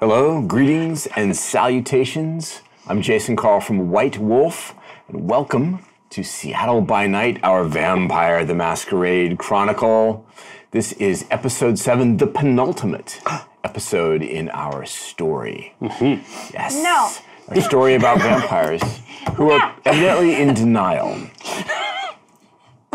Hello, greetings and salutations. I'm Jason Carl from White Wolf, and welcome to Seattle by Night, our Vampire the Masquerade Chronicle. This is episode seven, the penultimate episode in our story. Mm-hmm. Yes. No. Our story about vampires who are evidently in denial.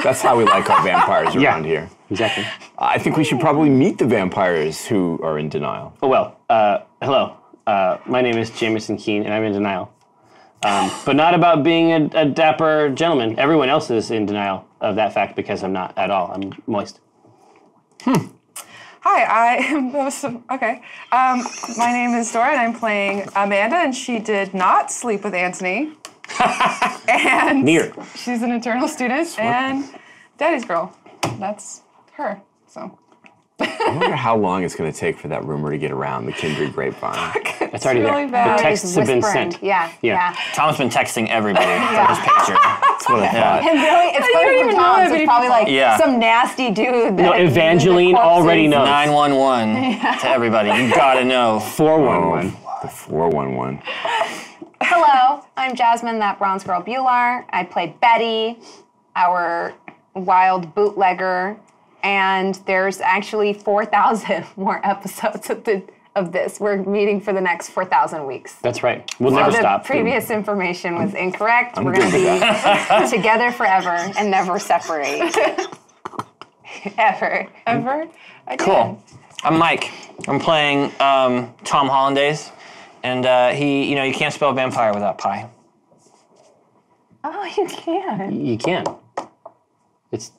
That's how we like our vampires Yeah. around here. Exactly. I think we should probably meet the vampires who are in denial. Oh well. Uh, hello. Uh, my name is Jamison Keen, and I'm in denial. Um, but not about being a, a dapper gentleman. Everyone else is in denial of that fact because I'm not at all. I'm moist. Hmm. Hi, I am okay. Um, my name is Dora, and I'm playing Amanda, and she did not sleep with Anthony. and Near. she's an eternal student and daddy's girl. That's her. So I wonder how long it's going to take for that rumor to get around the kindred grapevine. It's already really there. bad. The texts have been sent. Yeah, Yeah. yeah. Tom's been texting everybody from his pager. That's what I thought. And really, it's don't coming from Tom, that so many it's probably like Yeah. some nasty dude. No, Evangeline the already knows. 911 to everybody. You gotta know. 411. The 411. Hello, I'm Jasmine, that bronze girl Bhullar. I play Betty, our wild bootlegger, and there's actually 4,000 more episodes of the of this. We're meeting for the next 4,000 weeks. That's right. We'll So never the stop. previous information was incorrect. I'm We're going to be together forever and never separate. Ever. ever. I did. Cool. I'm Mike. I'm playing um, Tom Hollandaise, and uh, he, you know, you can't spell vampire without pi. Oh, you can. You can. It's.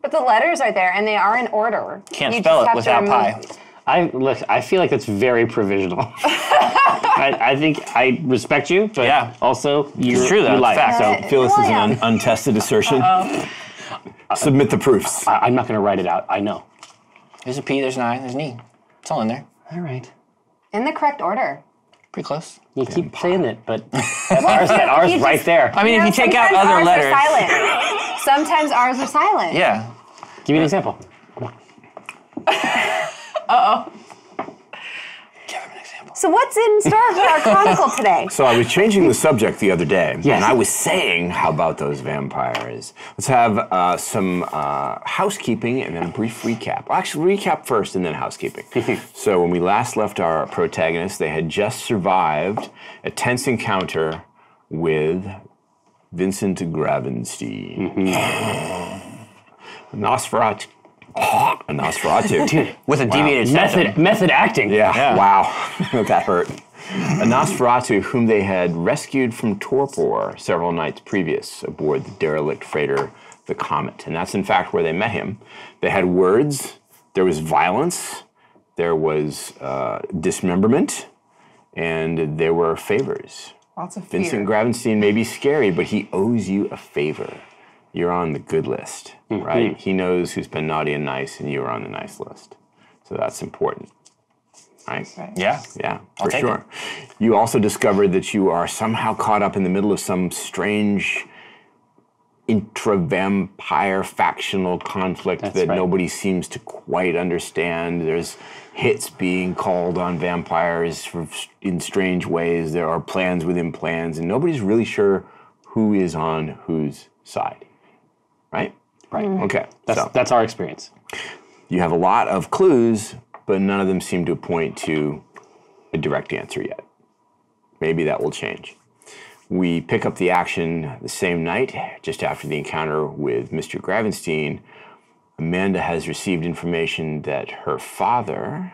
But the letters are there and they are in order. Can't You spell just it have to without remove- I look. I feel like that's very provisional. I, I think I respect you, but Yeah. also you. It's true, though. You It's lie. fact. So I feel this is an un- untested assertion. Submit the proofs. I, I'm not going to write it out. I know. There's a P, there's an I, there's an E. It's all in there. All right. In the correct order. Pretty close. You keep saying it, but that ours, that ours right just- there. I mean, You if know, you take out sometimes other ours letters. Are silent. Sometimes ours are silent. Yeah. Give me an example. Give him an example. So what's in store for our chronicle today? So I was changing the subject the other day, Yes. and I was saying, "How about those vampires?" Let's have uh, some uh, housekeeping and then a brief recap. Well, actually, recap first and then housekeeping. so when we last left our protagonists, they had just survived a tense encounter with Vincent Gravenstein, Nosferatu. A Nosferatu. With a deviated septum. Method method acting. Yeah, wow. that hurt. A Nosferatu whom they had rescued from torpor several nights previous aboard the derelict freighter, the Comet. And that's in fact where they met him. They had words, there was violence, there was uh, dismemberment, and there were favors. Lots of fear. Vincent Gravenstein may be scary, but he owes you a favor. You're on the good list, right? He knows who's been naughty and nice, and you're on the nice list. So that's important, right? Yeah. Yeah, for take sure. You also discovered that you are somehow caught up in the middle of some strange intra-vampire factional conflict that right. nobody seems to quite understand. There's hits being called on vampires for, in strange ways. There are plans within plans, and nobody's really sure who is on whose side. Right? Right. Mm. Okay. That's so that's our experience. you have a lot of clues, but none of them seem to point to a direct answer yet. Maybe that will change. We pick up the action the same night, just after the encounter with Mr. Gravenstein. Amanda has received information that her father,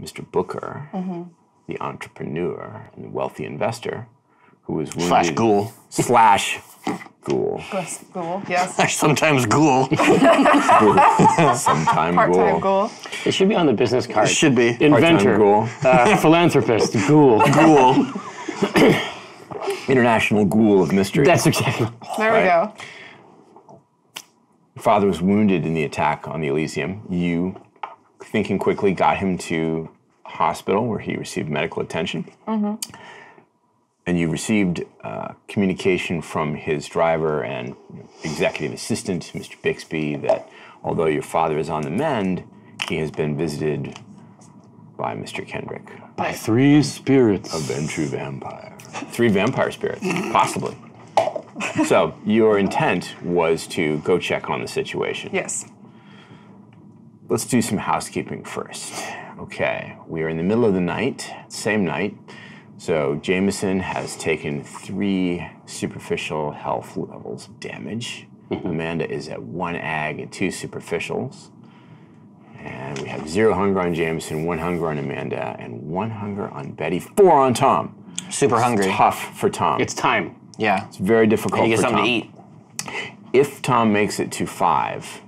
Mr. Booker, mm-hmm. the entrepreneur and wealthy investor, who was wounded Slash ghoul. slash ghoul, Yes, Ghoul. Yes. Sometimes ghoul. sometime Part-time ghoul. ghoul. It should be on the business card. It should be. Inventor, ghoul. uh, philanthropist, ghoul. Ghoul. International ghoul of mystery. That's exactly. There we Right. go. father was wounded in the attack on the Elysium. You, thinking quickly, got him to hospital where he received medical attention. And you received uh, communication from his driver and executive assistant, Mr. Bixby, that although your father is on the mend, he has been visited by Mr. Kendrick. By three spirits. Been true vampire. Three vampire spirits, possibly. So your intent was to go check on the situation. Yes. Let's do some housekeeping first. Okay, we are in the middle of the night, same night. So Jamison has taken three superficial health levels of damage. Mm-hmm. Amanda is at one ag and two superficials. And we have zero hunger on Jamison, one hunger on Amanda, and one hunger on Betty, four on Tom. Super hungry. Tough for Tom. It's time. Yeah. It's very difficult You get something Tom. to eat. If Tom makes it to five,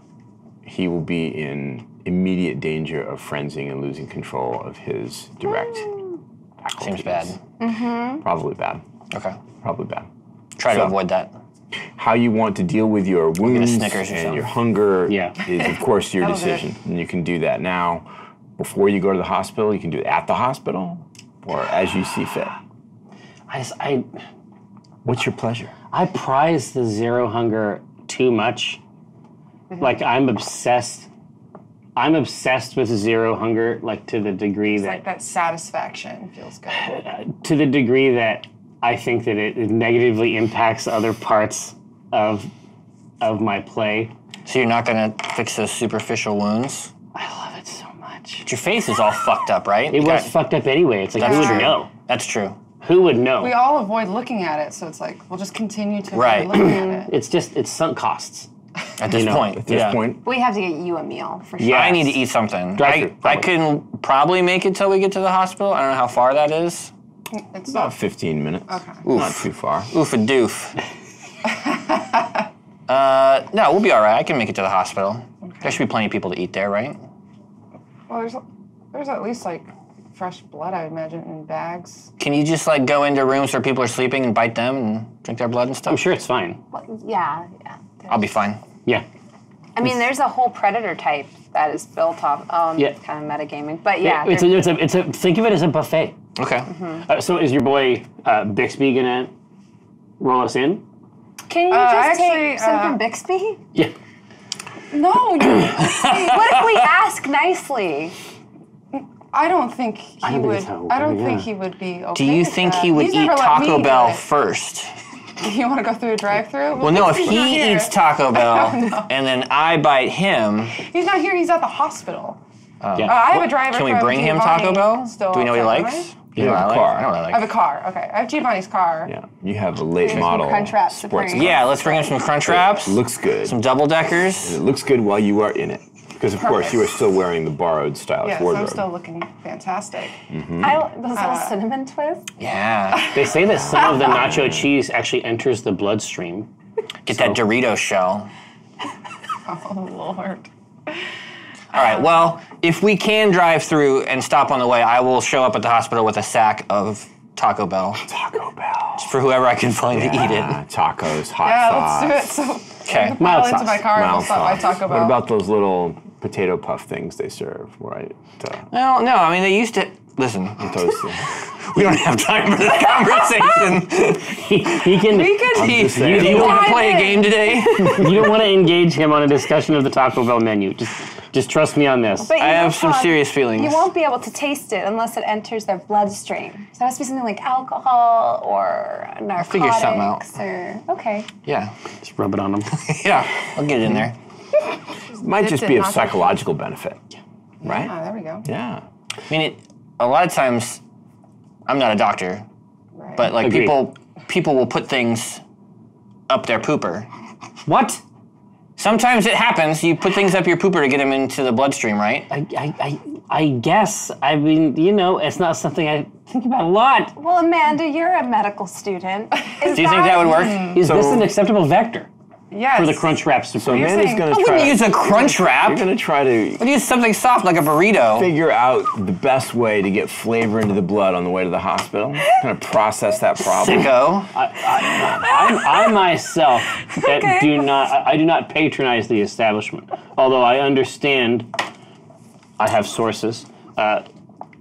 he will be in immediate danger of frenzying and losing control of his direct Seems faculties. bad. Mm-hmm. Probably bad. Okay. Probably bad. Try to avoid that. How you want to deal with your wounds Snickers and something. your hunger Yeah. is, of course, your That'll decision. And you can do that now before you go to the hospital. You can do it at the hospital or as you see fit. I just, I, What's your pleasure? I prize the zero hunger too much. Mm-hmm. Like I'm obsessed. I'm obsessed with zero hunger, like to the degree that Like that satisfaction feels good. to the degree that I think that it, it negatively impacts other parts of of my play. So you're not gonna fix those superficial wounds? I love it so much. But your face is all fucked up, right? It You was got- fucked up anyway. It's like who That's would true. know? That's true. Who would know? We all avoid looking at it, so it's like we'll just continue to avoid Right. looking at it. it's just it's sunk costs. At this know, point. At this yeah. point, We have to get you a meal for sure. Yeah. I need to eat something. Drive-thru, I, I can probably make it till we get to the hospital. I don't know how far that is. It's about 15 minutes. Okay. Not too far. Oof a doof. uh, no, we'll be all right. I can make it to the hospital. There should be plenty of people to eat there, right? Well, there's there's at least like fresh blood, I imagine, in bags. Can you just like go into rooms where people are sleeping and bite them and drink their blood and stuff? I'm sure it's fine. Well, yeah, yeah. I'll be fine. Yeah. I mean, there's a whole predator type that is built off. Um, Yeah. kind of metagaming, but yeah, it's a, it's a it's a think of it as a buffet. Okay. Uh, so is your boy uh, Bixby gonna roll us in? can you Uh, just actually, take some uh, from Bixby? Yeah. No, you, what if we ask nicely? I don't think he don't would. it's how- I don't yeah. think he would be okay. Do you with think that. he would He's eat never let me Taco do Bell it. first? You want to go through a drive-through? Well, no, if he eats Taco Bell and then I bite him, He's not here. He's at the hospital. yeah. Uh, I have a driver. can we bring him Taco Bell? Still Do we know what he likes? right? You know have what a I car. like? I know what I I have a car. Okay, I have Giovanni's car. Yeah, you have a late some model Crunchwrap sports car. Yeah, let's bring him some Crunch Wraps, Looks good. some double deckers. It looks good while you are in it. Because, of course, you are still wearing the borrowed stylish Yes, I'm still looking fantastic. Mm-hmm. I like those little uh, cinnamon twists. Yeah, They say that some of the nacho cheese actually enters the bloodstream. get that Dorito shell. Oh Lord. All right. Um, well, if we can drive through and stop on the way, I will show up at the hospital with a sack of Taco Bell Taco Bell. for whoever I can find to eat it. tacos, hot Yeah, sauce. let's do it. So Okay. pile Mild into sauce. my car and we'll mild stop by sauce. Taco Bell. What about those little potato puff things they serve, right? Uh, Well, no, I mean they used to. Listen, those, we don't have time for this conversation. He, he can. we could. I'm just you, do you want to Dive play a game today? you don't want to engage him on a discussion of the Taco Bell menu. Just, just trust me on this. But I have some Todd, serious feelings. You won't be able to taste it unless it enters their bloodstream. So it has to be something like alcohol or narcotics. figure something out. Or okay. Yeah, Just rub it on them. yeah, I'll get it in there. might just be in of nacho psychological benefit, right? Ah, there we go. Yeah. I mean, it, a lot of times, I'm not a doctor, Right. but like Agreed. people, people will put things up their pooper. What? Sometimes it happens. You put things up your pooper to get them into the bloodstream, right? I, I, I, I guess. I mean, you know, it's not something I think about a lot. Well, Amanda, you're a medical student. Is Do you think that would work? Is this an acceptable vector yes. for the Crunch Wrap So Supreme? Amanda's saying- going I to I try. wouldn't use a crunch wrap. You're going to try to I'd use something soft like a burrito. figure out the best way to get flavor into the blood on the way to the hospital. Kind of process that problem. Sicko. I, I myself that Okay. do not I, I do not patronize the establishment. Although I understand I have sources. Uh,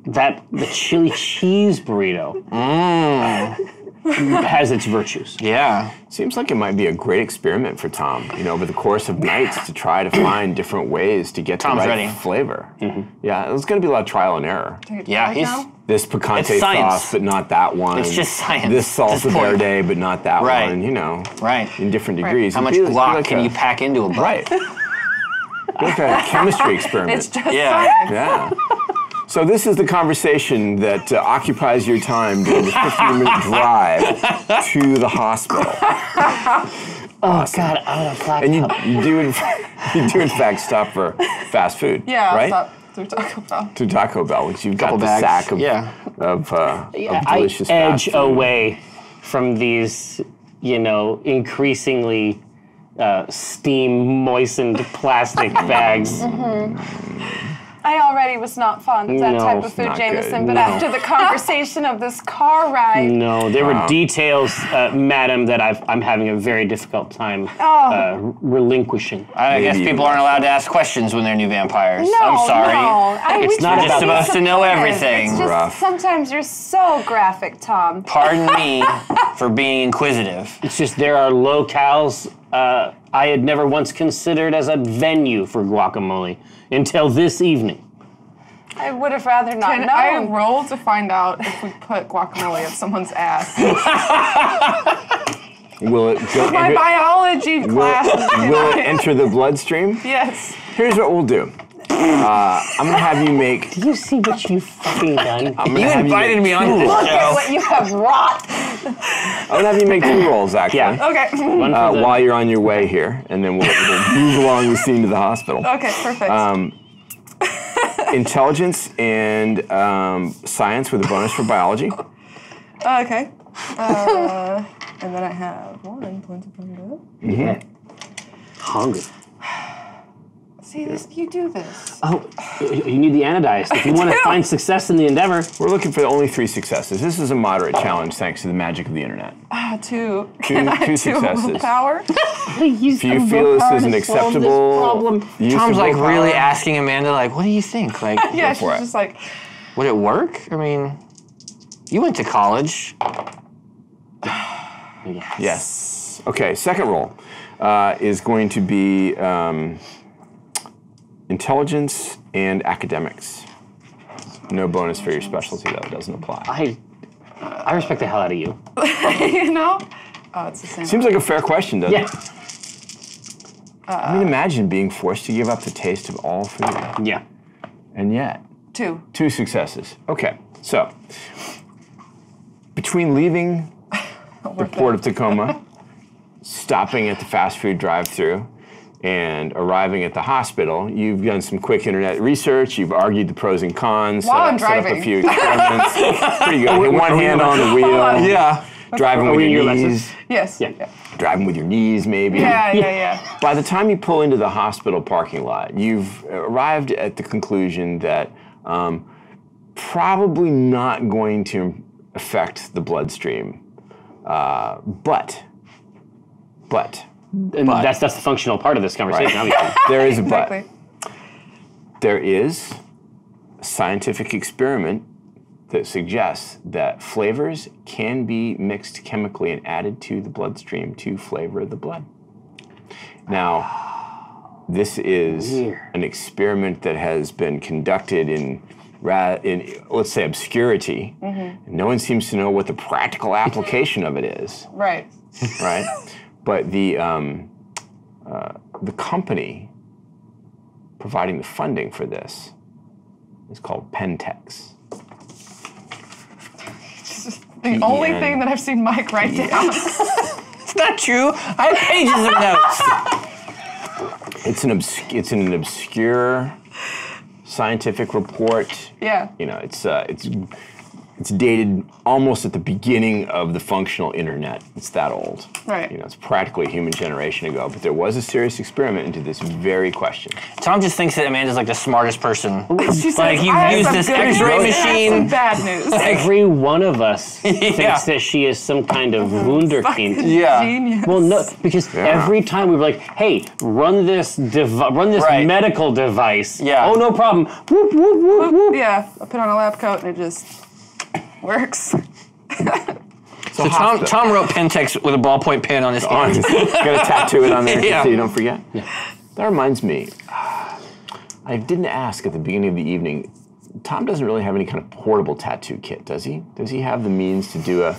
that the chili cheese burrito has its virtues. Yeah. Seems like it might be a great experiment for Tom, you know, over the course of nights to try to find different ways to get Tom's the right ready. flavor. Mm-hmm. Yeah, it's going to be a lot of trial and error. Yeah, he's now? This picante sauce, but not that one. It's just science This salsa verde, but not that Right. one. You know, right. in different degrees. How It'd much be- guac like can a- you pack into a bite? Right. like a chemistry experiment. It's just Yeah. science. Yeah. So this is the conversation that uh, occupies your time during the 15 minute drive to the hospital. Oh God, I'm gonna flag And you, you do in you do in fact stop for fast food. Yeah, right. stop through Taco Bell. To Taco Bell, which you've got the bags. sack of Yeah. of, uh, Yeah, of I delicious edge food. away from these, you know, increasingly uh, steam moistened plastic bags. I already was not fond of that No, type of food, not Jamison, good. but No. after the conversation of this car ride, No, there were details, uh, madam, that I've, I'm having a very difficult time uh, relinquishing. I guess people aren't allowed to ask questions when they're new vampires. no, I'm sorry. no. I, It's not can't about be that. supposed to know everything. It's just Rough. sometimes you're so graphic, Tom. Pardon me for being inquisitive. It's just there are locales uh, I had never once considered as a venue for guacamole until this evening. I would have rather not And I known. rolled to find out if we put guacamole up someone's ass. Will it go? My enter- biology will, class. is will it enter the bloodstream? yes. Here's what we'll do. Uh, I'm gonna have you make. Do you see what you've fucking done? I'm gonna You have invited make me on two this Look show. What you have wrought. I'm gonna have you make two rolls actually. Yeah. Okay. Uh, while you're on your way here, and then we'll, we'll move along the scene to the hospital. Okay, perfect. Um, Intelligence and um, science with a bonus for biology. okay. Uh, and then I have one point of hunger. hungry. See this? You do this. Oh, you you need the anodized. If you want to find success in the endeavor, We're looking for only three successes. This is a moderate challenge thanks to the magic of the internet. Ah, two. Two- Can I two do successes. willpower? if you feel this is an acceptable use of Tom's like willpower? really asking Amanda, like, what do you think? Like, yeah, she's for it. just like, would it work? I mean, you went to college. Yes. Yes. Okay, second roll uh, is going to be um, intelligence and academics. No bonus for your specialty, though. It doesn't apply. I, I respect the hell out of you. you know? Oh, it's the same. Seems like a fair question, doesn't Yeah, it? I mean, imagine being forced to give up the taste of all food. yeah. And yet, Two. two successes. Okay, so between leaving the port of Tacoma, stopping at the fast food drive-through, and arriving at the hospital, you've done some quick internet research. You've argued the pros and cons. While set, I'm up, set up a few experiments. Pretty good. With one hand on the wheel. on. Yeah. Driving with your your lessons? knees. Yes. Yeah. Yeah, Driving with your knees, maybe. yeah, yeah. yeah. By the time you pull into the hospital parking lot, you've arrived at the conclusion that um, probably not going to affect the bloodstream. Uh, but, but, And that's that's the functional part of this conversation, obviously. there is a but. Exactly. There is a scientific experiment that suggests that flavors can be mixed chemically and added to the bloodstream to flavor the blood. Now, this is Weird. an experiment that has been conducted in, ra- in let's say, obscurity. Mm-hmm. No one seems to know what the practical application of it is Right. right? but the um, uh, the company providing the funding for this is called Pentex. The only thing that I've seen Mike write down. It's not true. I have pages of notes. It's an obs- it's an obscure scientific report. yeah. You know, it's uh, it's it's dated almost at the beginning of the functional internet. It's that old. Right. You know, it's practically a human generation ago. But there was a serious experiment into this very question. Tom just thinks that Amanda's like the smartest person. She says, Like, you've used this X-ray news and I have machine. bad news. Every one of us Yeah. thinks that she is some kind of wunderkind. Yeah. Genius. Well, no, because Yeah. every time we were like, "Hey, run this devi- run this Right. medical device." Yeah. Oh, no problem. Whoop whoop whoop whoop. Yeah, I put on a lab coat and it just works. So Tom, hospital. Tom wrote Pentex with a ballpoint pen on his oh, arm. hand. Gotta tattoo it on there Yeah. so you don't forget. Yeah. That reminds me. I didn't ask at the beginning of the evening. Tom doesn't really have any kind of portable tattoo kit, does he? Does he have the means to do a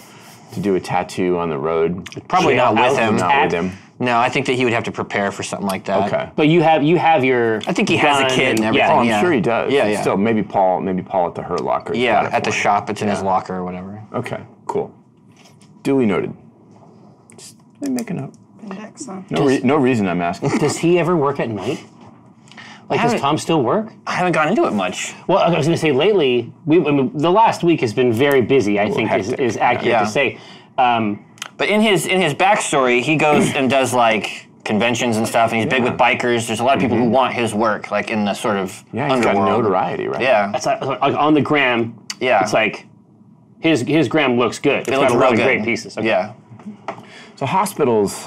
to do a tattoo on the road? Probably not with out him. Not At- with him. No, I think that he would have to prepare for something like that. Okay. But you have you have your. I think he has a kid kit and yeah, everything. Oh, I'm yeah. sure he does. Yeah, yeah. Still, maybe Paul. Maybe Paul at the Hurt Locker. Yeah, at the him. shop. It's in his locker or whatever. Okay, cool. Duly noted. Just let me make a note. Index, huh? No, re- no reason I'm asking. Does he ever work at night? Like, does Tom still work? I haven't gotten into it much. Well, I was going to say lately, we, I mean, the last week has been very busy. I think is, is accurate Yeah. to say. Um, But in his in his backstory, he goes and does like conventions and stuff, and he's big with bikers. There's a lot of people who want his work, like in the sort of Mm-hmm. Yeah, he's got underworld. notoriety, right? Yeah, it's like, like on the gram. Yeah. it's like his his gram looks good. It's it got looks a real lot of good. great pieces. Okay. Yeah, So hospitals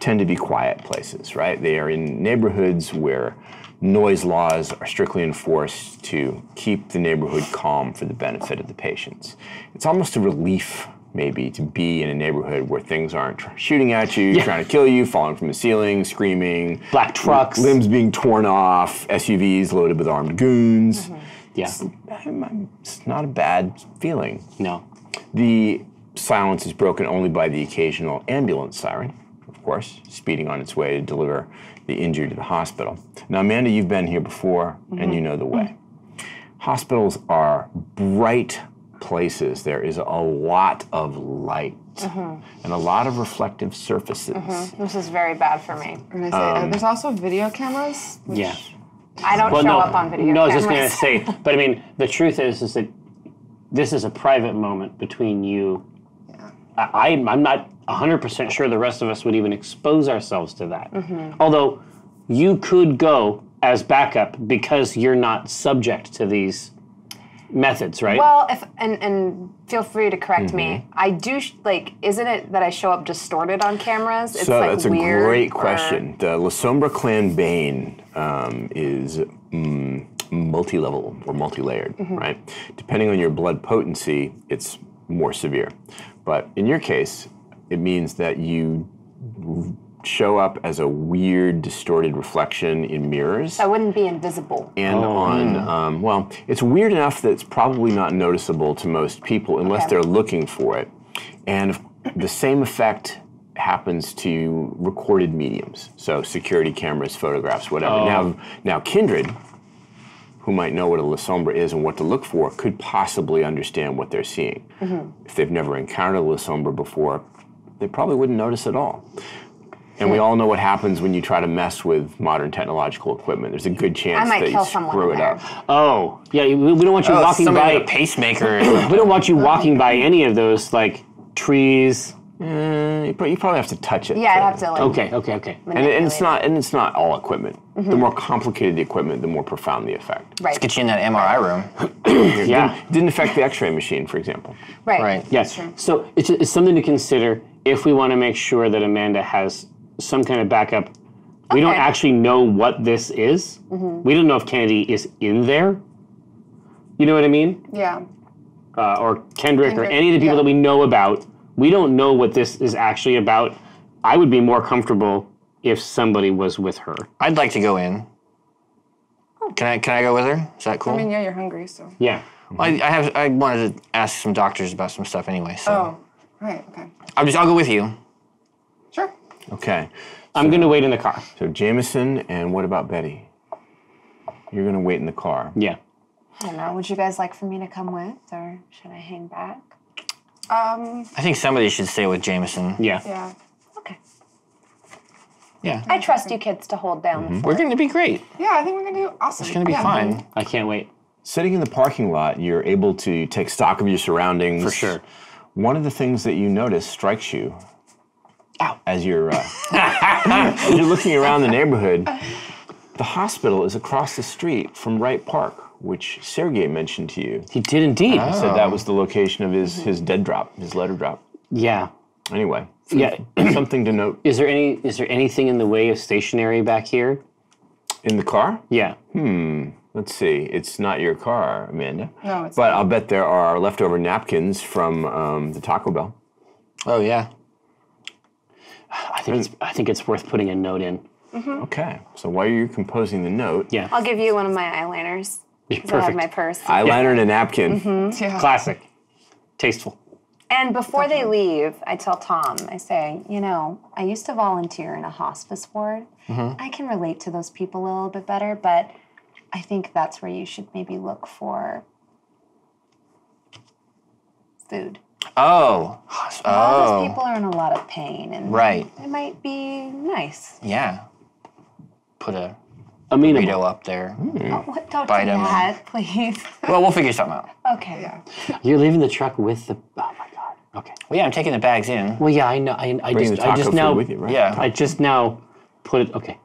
tend to be quiet places, right? They are in neighborhoods where noise laws are strictly enforced to keep the neighborhood calm for the benefit of the patients. It's almost a relief maybe to be in a neighborhood where things aren't shooting at you, trying to kill you, falling from the ceiling, screaming, Black trucks. limbs being torn off, SUVs loaded with armed goons. Mm-hmm. Yeah. It's not a bad feeling. No. The silence is broken only by the occasional ambulance siren, of course, speeding on its way to deliver the injured to the hospital. Now, Amanda, you've been here before and mm-hmm. you know the way. Mm-hmm. Hospitals are bright places. There is a lot of light and a lot of reflective surfaces. This is very bad for me. Say, uh, there's also video cameras. which- Yeah. I don't Well, show no. up on video no, I was just going to say, but I mean, the truth is, is that this is a private moment between you. I, I'm I'm not 100% sure the rest of us would even expose ourselves to that. Mm-hmm. Although you could go as backup because you're not subject to these methods, right? Well, if and and feel free to correct me. Mm-hmm. I do sh- like. Isn't it that I show up distorted on cameras? It's So like that's a great or- question. The Lasombra clan Bane um, is mm, multi-level or multi-layered, Mm-hmm. right? Depending on your blood potency, it's more severe. But in your case, it means that you show up as a weird, distorted reflection in mirrors I wouldn't be invisible. and on um, well it's weird enough that it's probably not noticeable to most people unless Okay. they're looking for it and the same effect happens to recorded mediums so security cameras photographs whatever now now kindred who might know what a Lasombra is and what to look for could possibly understand what they're seeing. If they've never encountered a Lasombra before, they probably wouldn't notice at all. And we all know what happens when you try to mess with modern technological equipment. There's a good chance might that you kill someone screw it there. up. oh, yeah. We, we don't want you oh, walking by. with a pacemaker. we don't want you walking by any of those like trees. Eh, you probably have to touch it. Yeah, I'd have to like. Okay, okay, okay. And, and it's not and it's not all equipment. The more complicated the equipment, the more profound the effect. it. Right. Get you in that MRI room. Yeah. Didn't, didn't affect the X-ray machine, for example. Right. Right. Yes. So it's, it's something to consider if we want to make sure that Amanda has some kind of backup. We don't actually know what this is. We don't know if Kennedy is in there. You know what I mean? Yeah. Uh, or Kendrick, or any of the people yeah. that we know about. We don't know what this is actually about. I would be more comfortable if somebody was with her. I'd like to go in. Can I? Can I go with her? Is that cool? I mean, yeah, you're hungry, so. Yeah. Well, I, I have. I wanted to ask some doctors about some stuff anyway. So Oh, right. Okay. I'll just. I'll go with you. Sure. Okay. I'm going to wait in the car. So Jamison, and what about Betty? You're gonna wait in the car. Yeah. I don't know. Would you guys like for me to come with, or should I hang back? Um. I think somebody should stay with Jamison. Yeah. Yeah. Okay. Yeah. I trust you kids to hold down. Mm-hmm. the We're going to be great. Yeah, I think we're gonna do awesome. It's going to be yeah. fine. I can't wait. Sitting in the parking lot, you're able to take stock of your surroundings. For sure. One of the things that you notice strikes you as you're uh, as you're looking around the neighborhood. The hospital is across the street from Wright Park, which Sergey mentioned to you. He did indeed. He said that was the location of his his dead drop, his letter drop. Yeah. Anyway, Yeah. something to note Is there any is there anything in the way of stationery back here? in the car. Yeah. Hmm. Let's see. It's not your car, Amanda. No, it's But not. I'll bet there are leftover napkins from um, the Taco Bell. Oh yeah. I think it's, I think it's worth putting a note in. Okay. So while you're composing the note, Yeah. I'll give you one of my eyeliners. 'cause I have my purse. eyeliner and a napkin. Yeah. Classic. Tasteful. And before they leave, I tell Tom, I say, you know, I used to volunteer in a hospice ward. Mm-hmm. I can relate to those people a little bit better, but I think that's where you should maybe look for food. Oh. All Oh. those people are in a lot of pain, and Right. it might be nice. Yeah. Put a Amenable. burrito up there. Oh, what, don't Bite do 'em. that, please. Well, we'll figure something out. okay. Yeah. You're leaving the truck with the. Oh my god. Okay. Well, yeah, I'm taking the bags in. Well, yeah, I know. I, I Bring just, I just food now, with you, right? Yeah. I just now put it. Okay.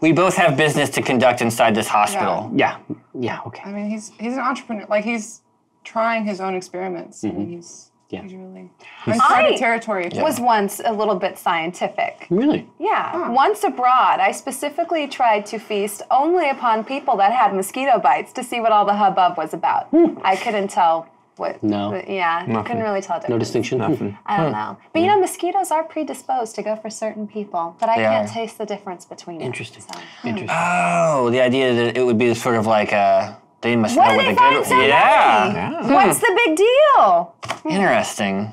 We both have business to conduct inside this hospital. Yeah. Yeah. Okay. I mean, he's he's an entrepreneur. Like he's trying his own experiments. I mean, he's Yeah. he's really I uncharted territory. Was once a little bit scientific. Really? Yeah. Once abroad, I specifically tried to feast only upon people that had mosquito bites to see what all the hubbub was about. I couldn't tell what. No. Yeah, I couldn't really tell. No distinction. Nothing. I don't know. But you know, mosquitoes are predisposed to go for certain people, but I They can't are. taste the difference between it, Interesting. so. Interesting. Oh, the idea that it would be sort of like uh they must What know did what they the find good so Yeah. Yeah. Hmm. What's the big deal? Interesting.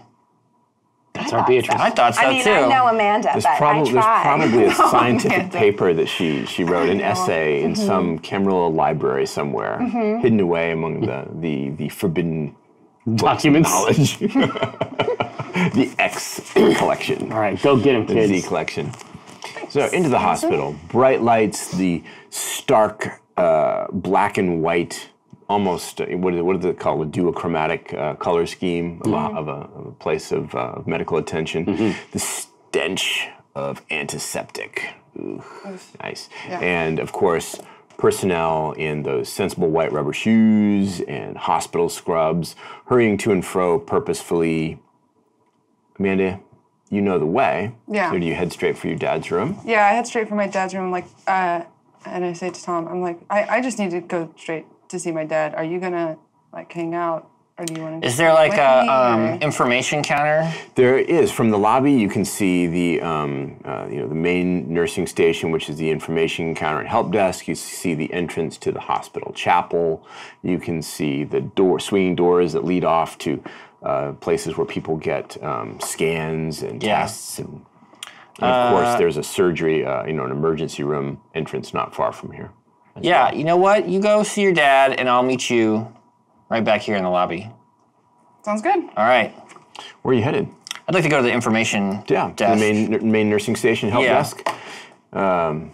That's our Beatrice. I thought so I mean, too. I know Amanda, There's, but prob- I there's probably a oh, scientific Amanda. paper that she she wrote, an essay in mm-hmm. some Camarilla library somewhere, mm-hmm. hidden away among the the, the forbidden Documents. knowledge. the X collection. All right, go get him, the kids. Z collection. So into the hospital, bright lights, the stark uh, black and white, almost uh, what is it, what do they call it, duochromatic uh, color scheme of, a, of, a, of a place of, uh, medical attention. The stench of antiseptic. Ooh, nice. And of course, personnel in those sensible white rubber shoes and hospital scrubs, hurrying to and fro purposefully. Amanda, you know the way. Yeah. So do you head straight for your dad's room? Yeah, I head straight for my dad's room. Like, uh, and I say to Tom, I'm like, I, I just need to go straight to see my dad. Are you gonna like hang out, or do you want to? Is there like a um, information counter? There is. From the lobby, you can see the um, uh, you know the main nursing station, which is the information counter and help desk. You see the entrance to the hospital chapel. You can see the door swinging doors that lead off to uh, places where people get um, scans and Yeah. tests. And, and of course, there's a surgery, uh, you know, an emergency room entrance not far from here. Yeah, you know what? You go see your dad, and I'll meet you right back here in the lobby. Sounds good. All right. Where are you headed? I'd like to go to the information Yeah, to the desk. main main nursing station help Yeah. desk. Um,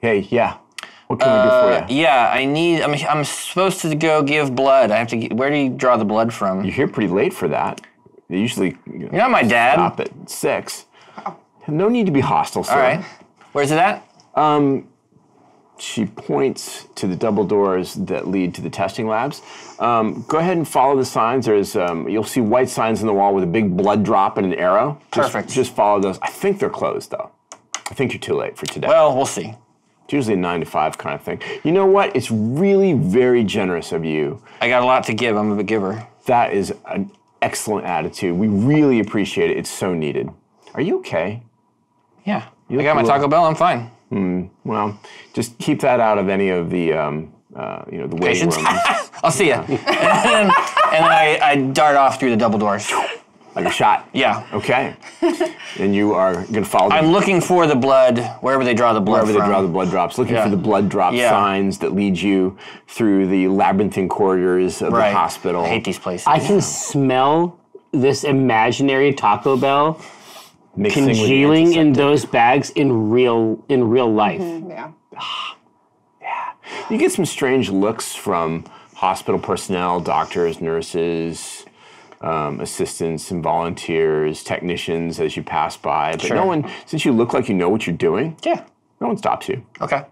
hey, yeah. What can we do for you? Yeah, I need. I'm, I'm supposed to go give blood. I have to. g- Where do you draw the blood from? You're here pretty late for that. They usually you know, You're not my dad. stop at six. No need to be hostile, sir. All right. Where's it at? She points to the double doors that lead to the testing labs. Um, go ahead and follow the signs. There's um, you'll see white signs on the wall with a big blood drop and an arrow. Just- Perfect. Just, follow those. I think they're closed though. I think you're too late for today. Well, we'll see. it's usually a nine to five kind of thing. You know what? It's really very generous of you. I got a lot to give. I'm a giver. That is an excellent attitude. We really appreciate it. It's so needed. Are you okay? Yeah. I got my Taco Bell. I'm fine. Well, just keep that out of any of the, um, uh, you know, the waiting Patients? rooms. I'll see ya. and then, and then I, I dart off through the double doors. like a shot. Yeah. Okay. and you are going to follow I'm looking for the blood wherever they draw the blood wherever they from. draw the blood drops, looking Yeah. for the blood drop Yeah. signs that lead you through the labyrinthine corridors of right. the hospital. I hate these places. I can smell this imaginary Taco Bell mixing with the congealing in those bags in real in real life. Yeah. You get some strange looks from hospital personnel, doctors, nurses, um, assistants, and volunteers, technicians as you pass by. But Sure. no one, since you look like you know what you're doing, yeah. no one stops you. Okay.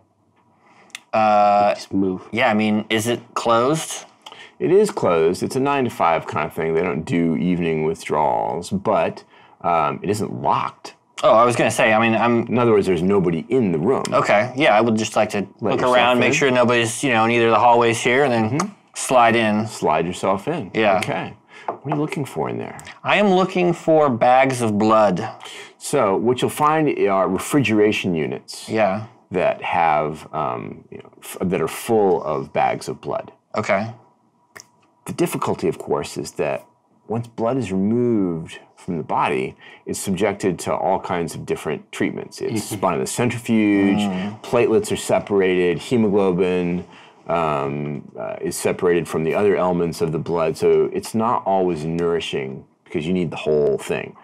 Just move. Yeah, I mean, is it closed? It is closed. It's a nine to five kind of thing. They don't do evening withdrawals, but um, it isn't locked. Oh, I was gonna say. I mean, I'm In other words, there's nobody in the room. okay. Yeah, I would just like to look yourself around, make sure nobody's you know in either of the hallways here, and then slide in. Slide yourself in. Yeah. Okay. What are you looking for in there? I am looking for bags of blood. So, what you'll find are refrigeration units Yeah. that have um, you know, f- that are full of bags of blood. Okay. The difficulty, of course, is that once blood is removed from the body, it's subjected to all kinds of different treatments. It's spun in a centrifuge, platelets are separated, hemoglobin um, uh, is separated from the other elements of the blood. So it's not always nourishing because you need the whole thing.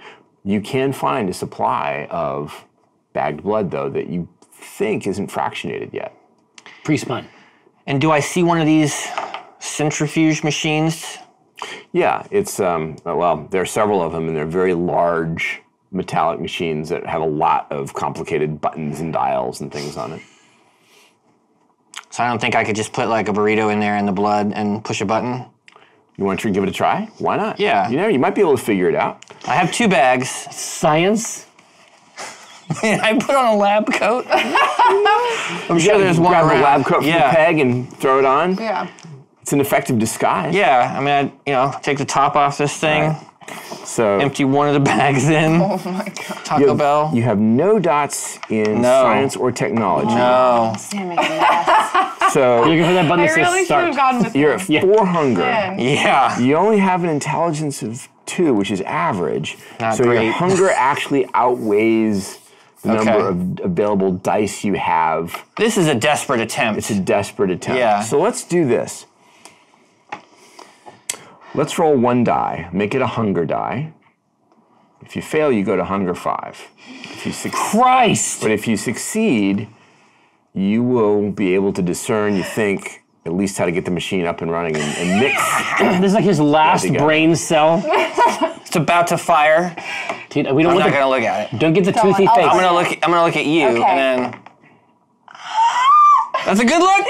You can find a supply of bagged blood, though, that you think isn't fractionated yet. Pre-spun. And do I see one of these centrifuge machines? Yeah, it's um, well, there are several of them, and they're very large metallic machines that have a lot of complicated buttons and dials and things on it. So I don't think I could just put like a burrito in there in the blood and push a button. You want to give it a try? Why not? Yeah. You know, you might be able to figure it out. I have two bags. Science. I put on a lab coat. I'm sure there's one Grab a lab coat from yeah. the peg and throw it on. Yeah. It's an effective disguise. Yeah, I mean, I, you know, take the top off this thing, Right. So empty one of the bags in. Oh my god. Taco you have, Bell. you have no dots in No. science or technology. no. Damn it. So You're looking for that button I that really says should start. have gone with you're him. at Yeah. four hunger. Man. Yeah. You only have an intelligence of two, which is average. Not so great. your hunger actually outweighs the Okay. number of available dice you have. This is a desperate attempt. It's a desperate attempt. Yeah. So let's do this. Let's roll one die. Make it a hunger die. If you fail, you go to hunger five. If you succeed, Christ. but if you succeed, you will be able to discern. You think at least how to get the machine up and running and, and mix. This is like his last Yeah, they got it. brain cell. it's about to fire. Dude, we don't I'm look not at, gonna look at it. don't get the Don't. toothy I'll- face. I'm gonna look. I'm gonna look at you, Okay. and then. That's a good look.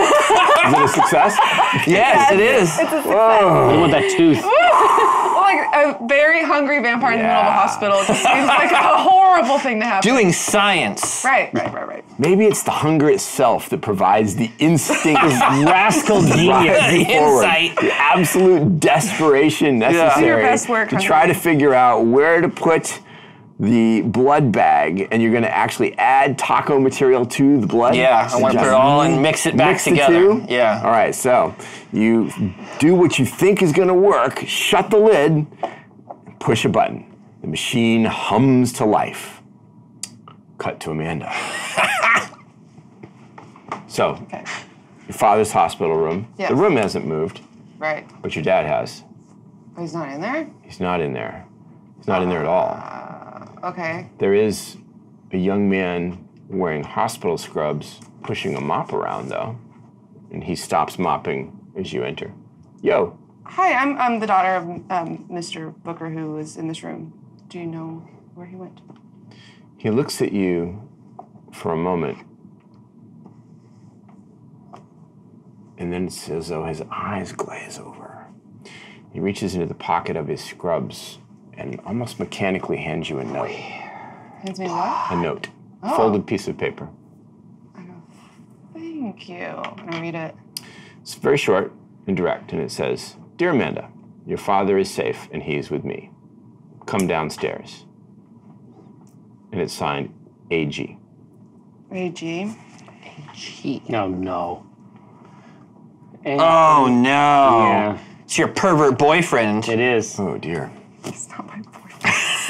Is it a success? Yes, it is. It's a success. I want that tooth. Like a very hungry vampire in the middle of a Yeah. hospital just seems like a horrible thing to happen. Doing science. Right, right, right, right. Maybe it's the hunger itself that provides the instinct Rascal genius. The forward, insight. the absolute desperation necessary your best work, to Hunter. try to figure out where to put the blood bag, and you're going to actually add taco material to the blood. Yeah, I want to put it all and mix it back mix the together. two? Yeah. All right, so you do what you think is going to work. Shut the lid. Push a button. The machine hums to life. Cut to Amanda. so, Okay. your father's hospital room. Yes. The room hasn't moved, Right. but your dad has. Oh, he's not in there? He's not in there. He's not in there at all. Ah. Okay. There is a young man wearing hospital scrubs pushing a mop around, though, and he stops mopping as you enter. Yo, Hi, I'm, I'm the daughter of um, Mr. Booker who is in this room. Do you know where he went? he looks at you for a moment, and then it's as though his eyes glaze over. He reaches into the pocket of his scrubs and almost mechanically hands you a note. Hands me what? A note, oh. folded piece of paper. Thank you. And I read it. It's very short and direct, and it says, Dear Amanda, your father is safe and he is with me. Come downstairs. And it's signed AG. AG. AG. No, no. And- Oh no. Yeah, It's your pervert boyfriend. it is. Oh dear. It's not my boyfriend.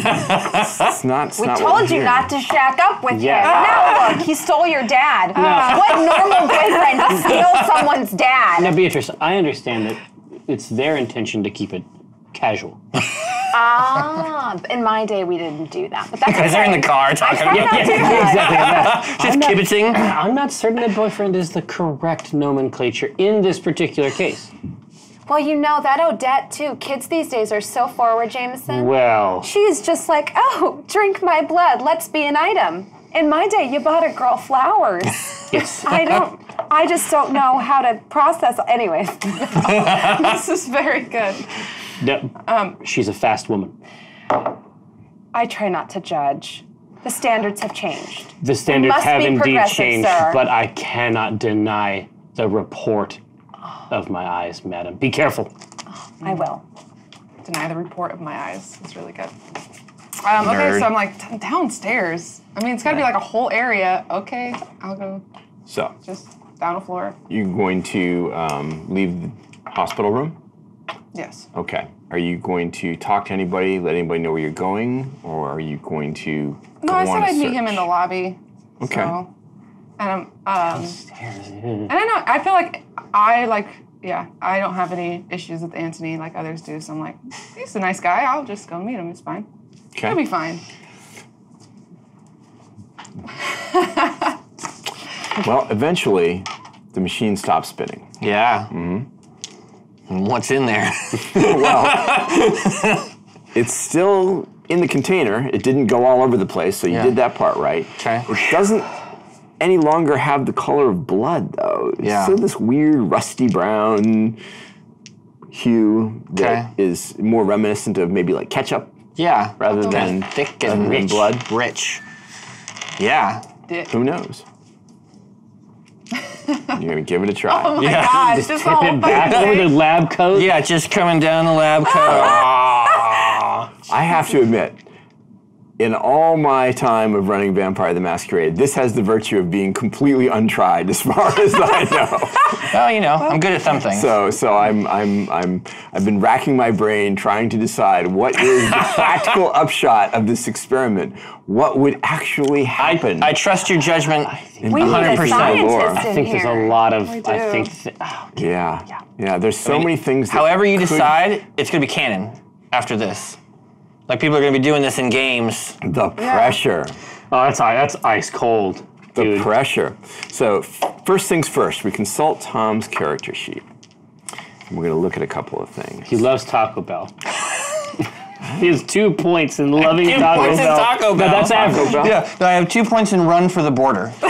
It's not. It's We not told we're you hearing. not to shack up with Yeah. him. Now look, he stole your dad. What normal boyfriend steals someone's dad? Now, Beatrice, I understand that it's their intention to keep it casual. Ah, in my day we didn't do that, but that's Because they're in the car talking. tried Yeah, not yeah, to. exactly. I'm Just not- kibitzing. I'm not certain that boyfriend is the correct nomenclature in this particular case. Well, you know that Odette too. Kids these days are so forward, Jamison. Well, She's just like, oh, drink my blood. Let's be an item. In my day, you bought a girl flowers. yes. I don't. I just don't know how to process. Anyway, this is very good. No, um, she's a fast woman. I try not to judge. The standards have changed. The standards have indeed changed, sir. but I cannot deny the report of my eyes, madam. Be careful. I will. Deny the report of my eyes. It's really good. Um, okay, Nerd. so I'm like "D- downstairs. I mean, it's got to be like a whole area. Okay, I'll go So just down a floor. you're going to um, leave the hospital room. Yes. Okay. Are you going to talk to anybody, let anybody know where you're going, or are you going to? No, go I said I'd meet him in the lobby. Okay. So, and I'm, um, and I know I feel like I like yeah I don't have any issues with Anthony like others do. So I'm like he's a nice guy. I'll just go meet him. It's fine. Okay. He'll be fine. Well, eventually, the machine stops spinning. Yeah. Mm-hmm. What's in there? Well, it's still in the container. It didn't go all over the place, so you Yeah. did that part right. Okay. It doesn't any longer have the color of blood, though. It's Yeah. still this weird rusty brown hue that is Okay. more reminiscent of maybe like ketchup yeah. rather than thick rather and than rich. blood. Rich. Yeah. Dick. Who knows? You're gonna give it a try. Oh my Yeah. god! Just, the Tip whole it back fucking over the lab coat. Yeah, just coming down the lab coat. Aw. I have to admit, in all my time of running Vampire the Masquerade, this has the virtue of being completely untried as far as I know. well, you know, I'm good at some things. So, so I'm, I'm, I'm, I've been racking my brain trying to decide what is the practical upshot of this experiment. What would actually happen? I trust your judgment. We need a 100%. scientist Lore. in I think there's a lot of. I think. Th- oh, yeah, yeah. There's so many things. that However you could- decide, it's going to be canon after this. Like people are going to be doing this in games. the pressure. oh, that's that's ice cold, The dude. pressure. So, first things first, we consult Tom's character sheet. And we're going to look at a couple of things. He loves Taco Bell. he has two points in loving Two Taco points in Bell. Taco No, that's average. Bell? Yeah, I have two points in run for the border.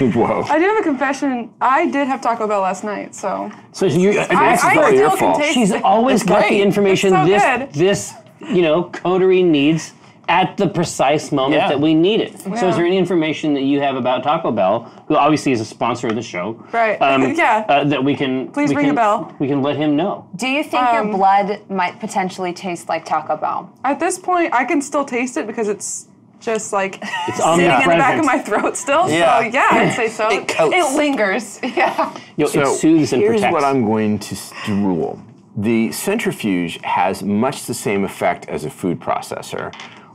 Whoa. I do have a confession. I did have Taco Bell last night, so So you, I, That's I not still your can fault. taste she's it. always It's got great. the information It's so this good. this you know coterie needs at the precise moment Yeah. that we need it. So is there any information that you have about Taco Bell, who obviously is a sponsor of the show? Right. Um, Yeah. Uh, that we can Please we ring a bell. We can let him know. Do you think Um, your blood might potentially taste like Taco Bell? At this point, I can still taste it because it's just like It's sitting in the back of my throat still. Yeah. So yeah, I'd say so. It coats. lingers. Yeah. Yo, So it soothes and here's protects. what I'm going to s- to rule. The centrifuge has much the same effect as a food processor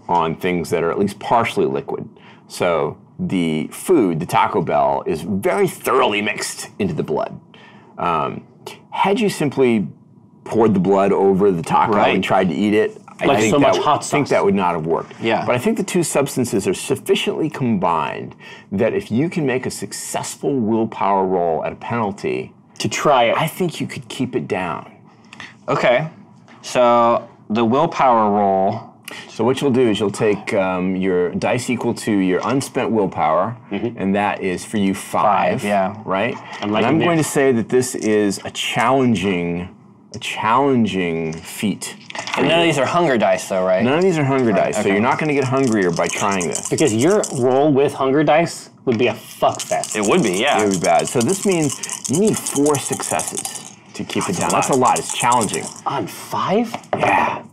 on things that are at least partially liquid. So the food, the Taco Bell, is very thoroughly mixed into the blood. Um, had you simply poured the blood over the taco Right. and tried to eat it, I Like think so that hot think that would not have worked. Yeah. But I think the two substances are sufficiently combined that if you can make a successful willpower roll at a penalty, to try it. I think you could keep it down. Okay. So the willpower roll. So what you'll do is you'll take um, your dice equal to your unspent willpower, and that is for you five. Five, yeah. Right. I'm and I'm going to say that this is a challenging, a challenging feat. And none of these are hunger dice, though, right? None of these are hunger dice, so you're not going to get hungrier by trying this. because your roll with hunger dice would be a fuck fest. It would be, yeah. It would be bad. So this means you need four successes to keep it down. That's a lot. It's challenging. On five? Yeah.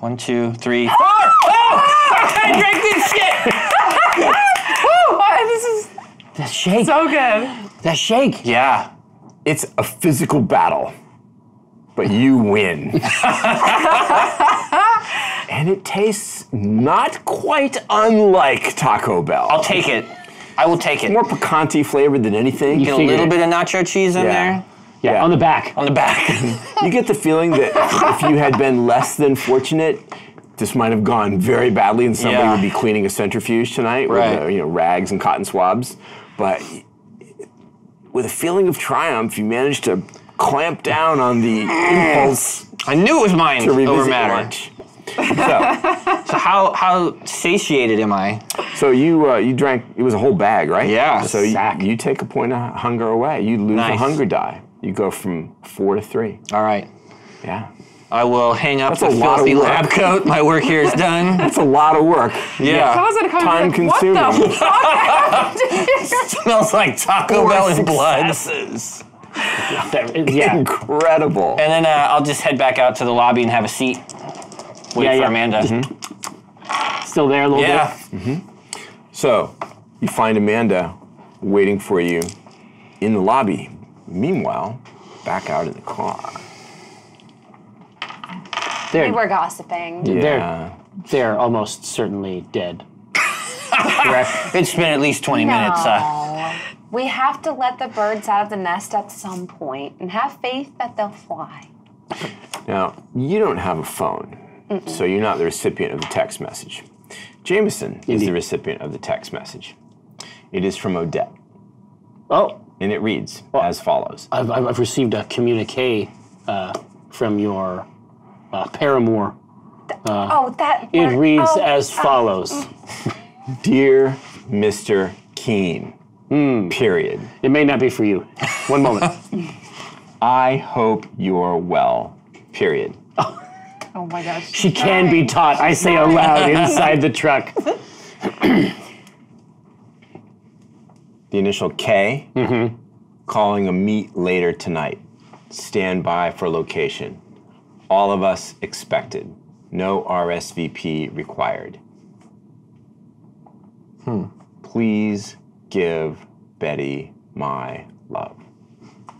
One, two, three, four. Oh! I drank this shit. Woo! What? This is That shake. so good. that shake. Yeah. It's a physical battle, but you win. and it tastes not quite unlike Taco Bell. I'll take it. I will take it. More picante flavored than anything. You Get a little it. bit of nacho cheese in Yeah. there Yeah, Yeah. on the back. on the back. You get the feeling that if you had been less than fortunate, this might have gone very badly, and somebody Yeah. would be cleaning a centrifuge tonight Right. with uh, you know rags and cotton swabs. But with a feeling of triumph, you managed to clamp down on the impulse I knew it was mine to over revisit matter. lunch. So, So how how satiated am I? so you uh, you drank it was a whole bag, right? Yeah. So you, you take a point of hunger away. You lose a hunger die. You go from four to three. All right. Yeah. I will hang up That's the a lot filthy lab coat. My work here is done. That's a lot of work. Yeah. How is it Time like, what the consuming. fuck? Smells like Taco Four Bell and blood. yeah. Incredible. And then uh, I'll just head back out to the lobby and have a seat. Wait Yeah, for yeah. Amanda. Still there a little bit? Yeah. bit. So, you find Amanda waiting for you in the lobby. Meanwhile, back out in the car. They're, We were gossiping. Yeah. they're almost certainly dead. Correct. It's been at least 20 minutes. Uh, No. We have to let the birds out of the nest at some point and have faith that they'll fly. Now, you don't have a phone, so you're not the recipient of the text message. Jamison is the recipient of the text message. It is from Odette, Oh, and it reads as follows I've, I've I've received a communique uh, from your uh, paramour. oh, that. It reads oh, as uh, follows. Dear Mr. Keen, period. It may not be for you. One moment. I hope you're well, period. Oh my gosh. She can be taught, I say aloud inside the truck. The initial K, mm-hmm. calling a meet later tonight. Stand by for location. All of us expected. No RSVP required. Hmm. Please give Betty my love.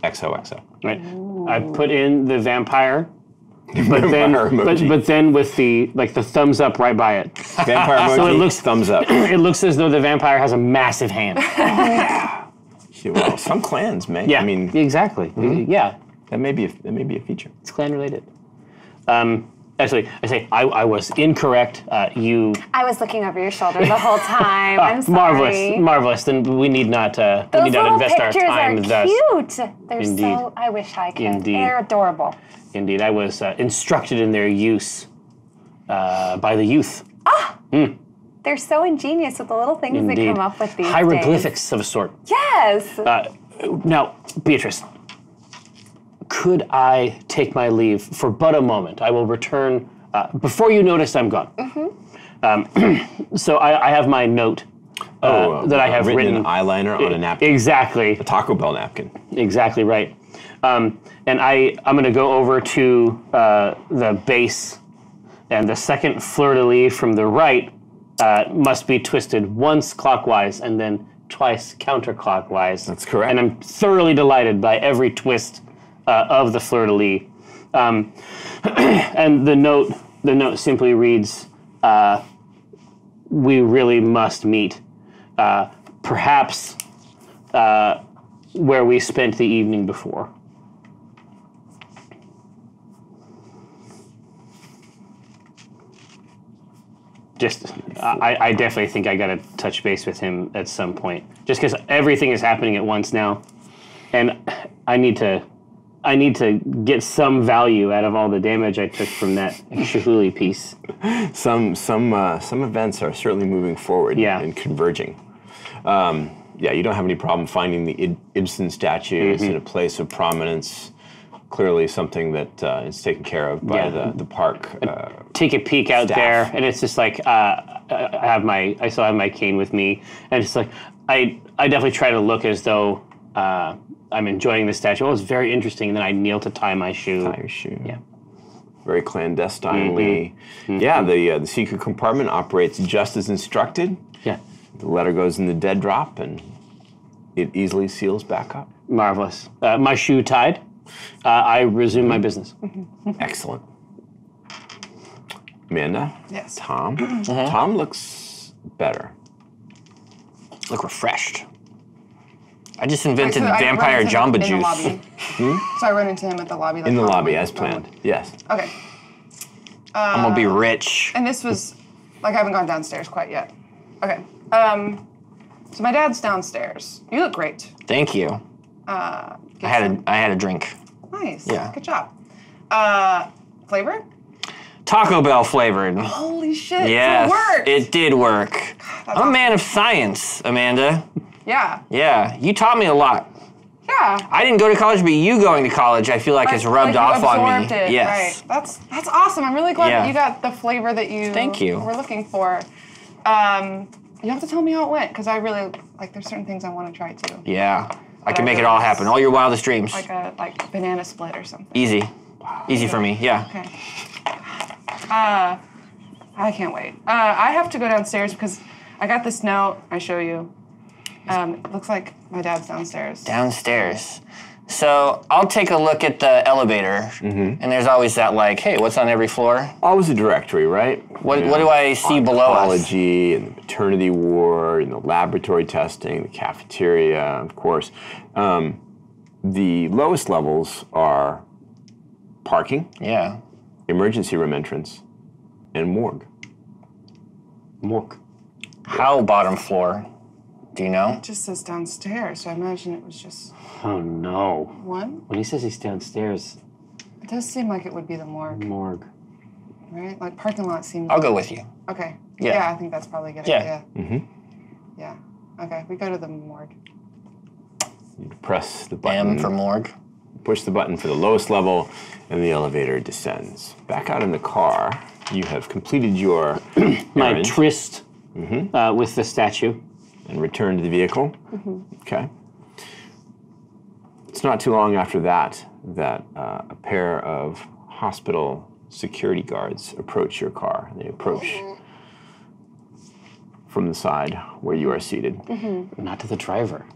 XOXO. Right. I put in the vampire, but then, Vampire but, emoji. but then with the like the thumbs up right by it. Vampire emoji. So it looks- thumbs up. It looks as though the vampire has a massive hand. well, some clans may. Yeah. I mean, exactly. Yeah, that may be a, that may be a feature. it's clan related. Um, actually, I say I, I was incorrect. Uh, you I was looking over your shoulder the whole time. I'm sorry. marvelous, marvelous. Then we need not uh, we Those need not invest our pictures time are thus. cute. They're Indeed. so. I wish I could. Indeed. They're adorable. Indeed, I was uh, instructed in their use uh, by the youth. Ah. They're so ingenious with the little things Indeed, they come up with these days. hieroglyphics of a sort. Yes. Uh, now, Beatrice, could I take my leave for but a moment? I will return uh, before you notice I'm gone. Um, so I, I have my note uh, Oh, that I have written, written. in eyeliner on a napkin. exactly, A Taco Bell napkin. exactly right. Um, and I, I'm going to go over to uh, the base, and the second fleur de lis from the right uh, must be twisted once clockwise and then twice counterclockwise. That's correct. And I'm thoroughly delighted by every twist uh, of the fleur de lis. Um, and the note, the note simply reads, uh, "We really must meet, uh, perhaps uh, where we spent the evening before." Just, I, I definitely think I got to touch base with him at some point, just because everything is happening at once now, and I need to, I need to get some value out of all the damage I took from that Shahuli piece. Some some uh, some events are certainly moving forward Yeah. and converging. Um, yeah, you don't have any problem finding the Ib- Ibsen statues Mm-hmm. in a place of prominence. Clearly, something that uh, is taken care of by Yeah. the the park. Uh, take a peek out Staff. there, and it's just like uh, I have my I still have my cane with me, and it's like I I definitely try to look as though uh, I'm enjoying the statue. Oh, it's very interesting. And then I kneel to tie my shoe. tie your shoe. Yeah. Very clandestinely. Mm-hmm. Yeah, the uh, the secret compartment operates just as instructed. Yeah, The letter goes in the dead drop, and it easily seals back up. marvelous. Uh, my shoe tied. Uh, I resume my business. Excellent. Amanda. Yes. Tom. Uh-huh. Tom looks better. look refreshed. I just invented So vampire Jamba in the Juice. lobby. So I run into him at the lobby. Like, In the lobby, as planned. Yes. Okay. I'm gonna be rich. And this was like I haven't gone downstairs quite yet. Okay. Um, so my dad's downstairs. You look great. Thank you. Uh, I had a I had a drink. nice. Yeah. Good job. Uh, flavor? Taco Bell flavored. Holy shit! Yes, it worked. it did work. I'm a man of science, Amanda. Yeah. Yeah, you taught me a lot. Yeah. I didn't go to college, but you going to college, I feel like has rubbed Like off on me. It, yes. Right. That's that's awesome. I'm really glad Yeah. that you got the flavor that you Thank you. were looking for. Um, you have to tell me how it went because I really like. There's certain things I want to try too. Yeah. I can make it all happen. All your wildest dreams. Like a like banana split or something. Easy. Easy for me. Yeah. Okay. Uh, I can't wait. Uh, I have to go downstairs because I got this note. I show you. Um, looks like my dad's downstairs. Downstairs. So I'll take a look at the elevator, and there's always that like, hey, what's on every floor? Always a directory, right? What- You what do I see below us? Oncology and the maternity ward and the laboratory testing, the cafeteria, of course. Um, the lowest levels are parking, Yeah. emergency room entrance, and morgue. Mork. How bottom floor? Do you know? It just says downstairs, so I imagine it was just Oh no. one. When he says he's downstairs, It does seem like it would be the morgue, morgue. right? Like parking lot seems. I'll go with you. Okay. Yeah. yeah. I think that's probably a good Yeah. idea. Yeah. Okay, we go to the morgue. You press the button. M for morgue. push the button for the lowest level, and the elevator descends. Back out in the car, you have completed your My errand tryst uh, with the statue. And returned to the vehicle. Okay. It's not too long after that that uh, a pair of hospital security guards approach your car. They approach from the side where you are seated. Not to the driver.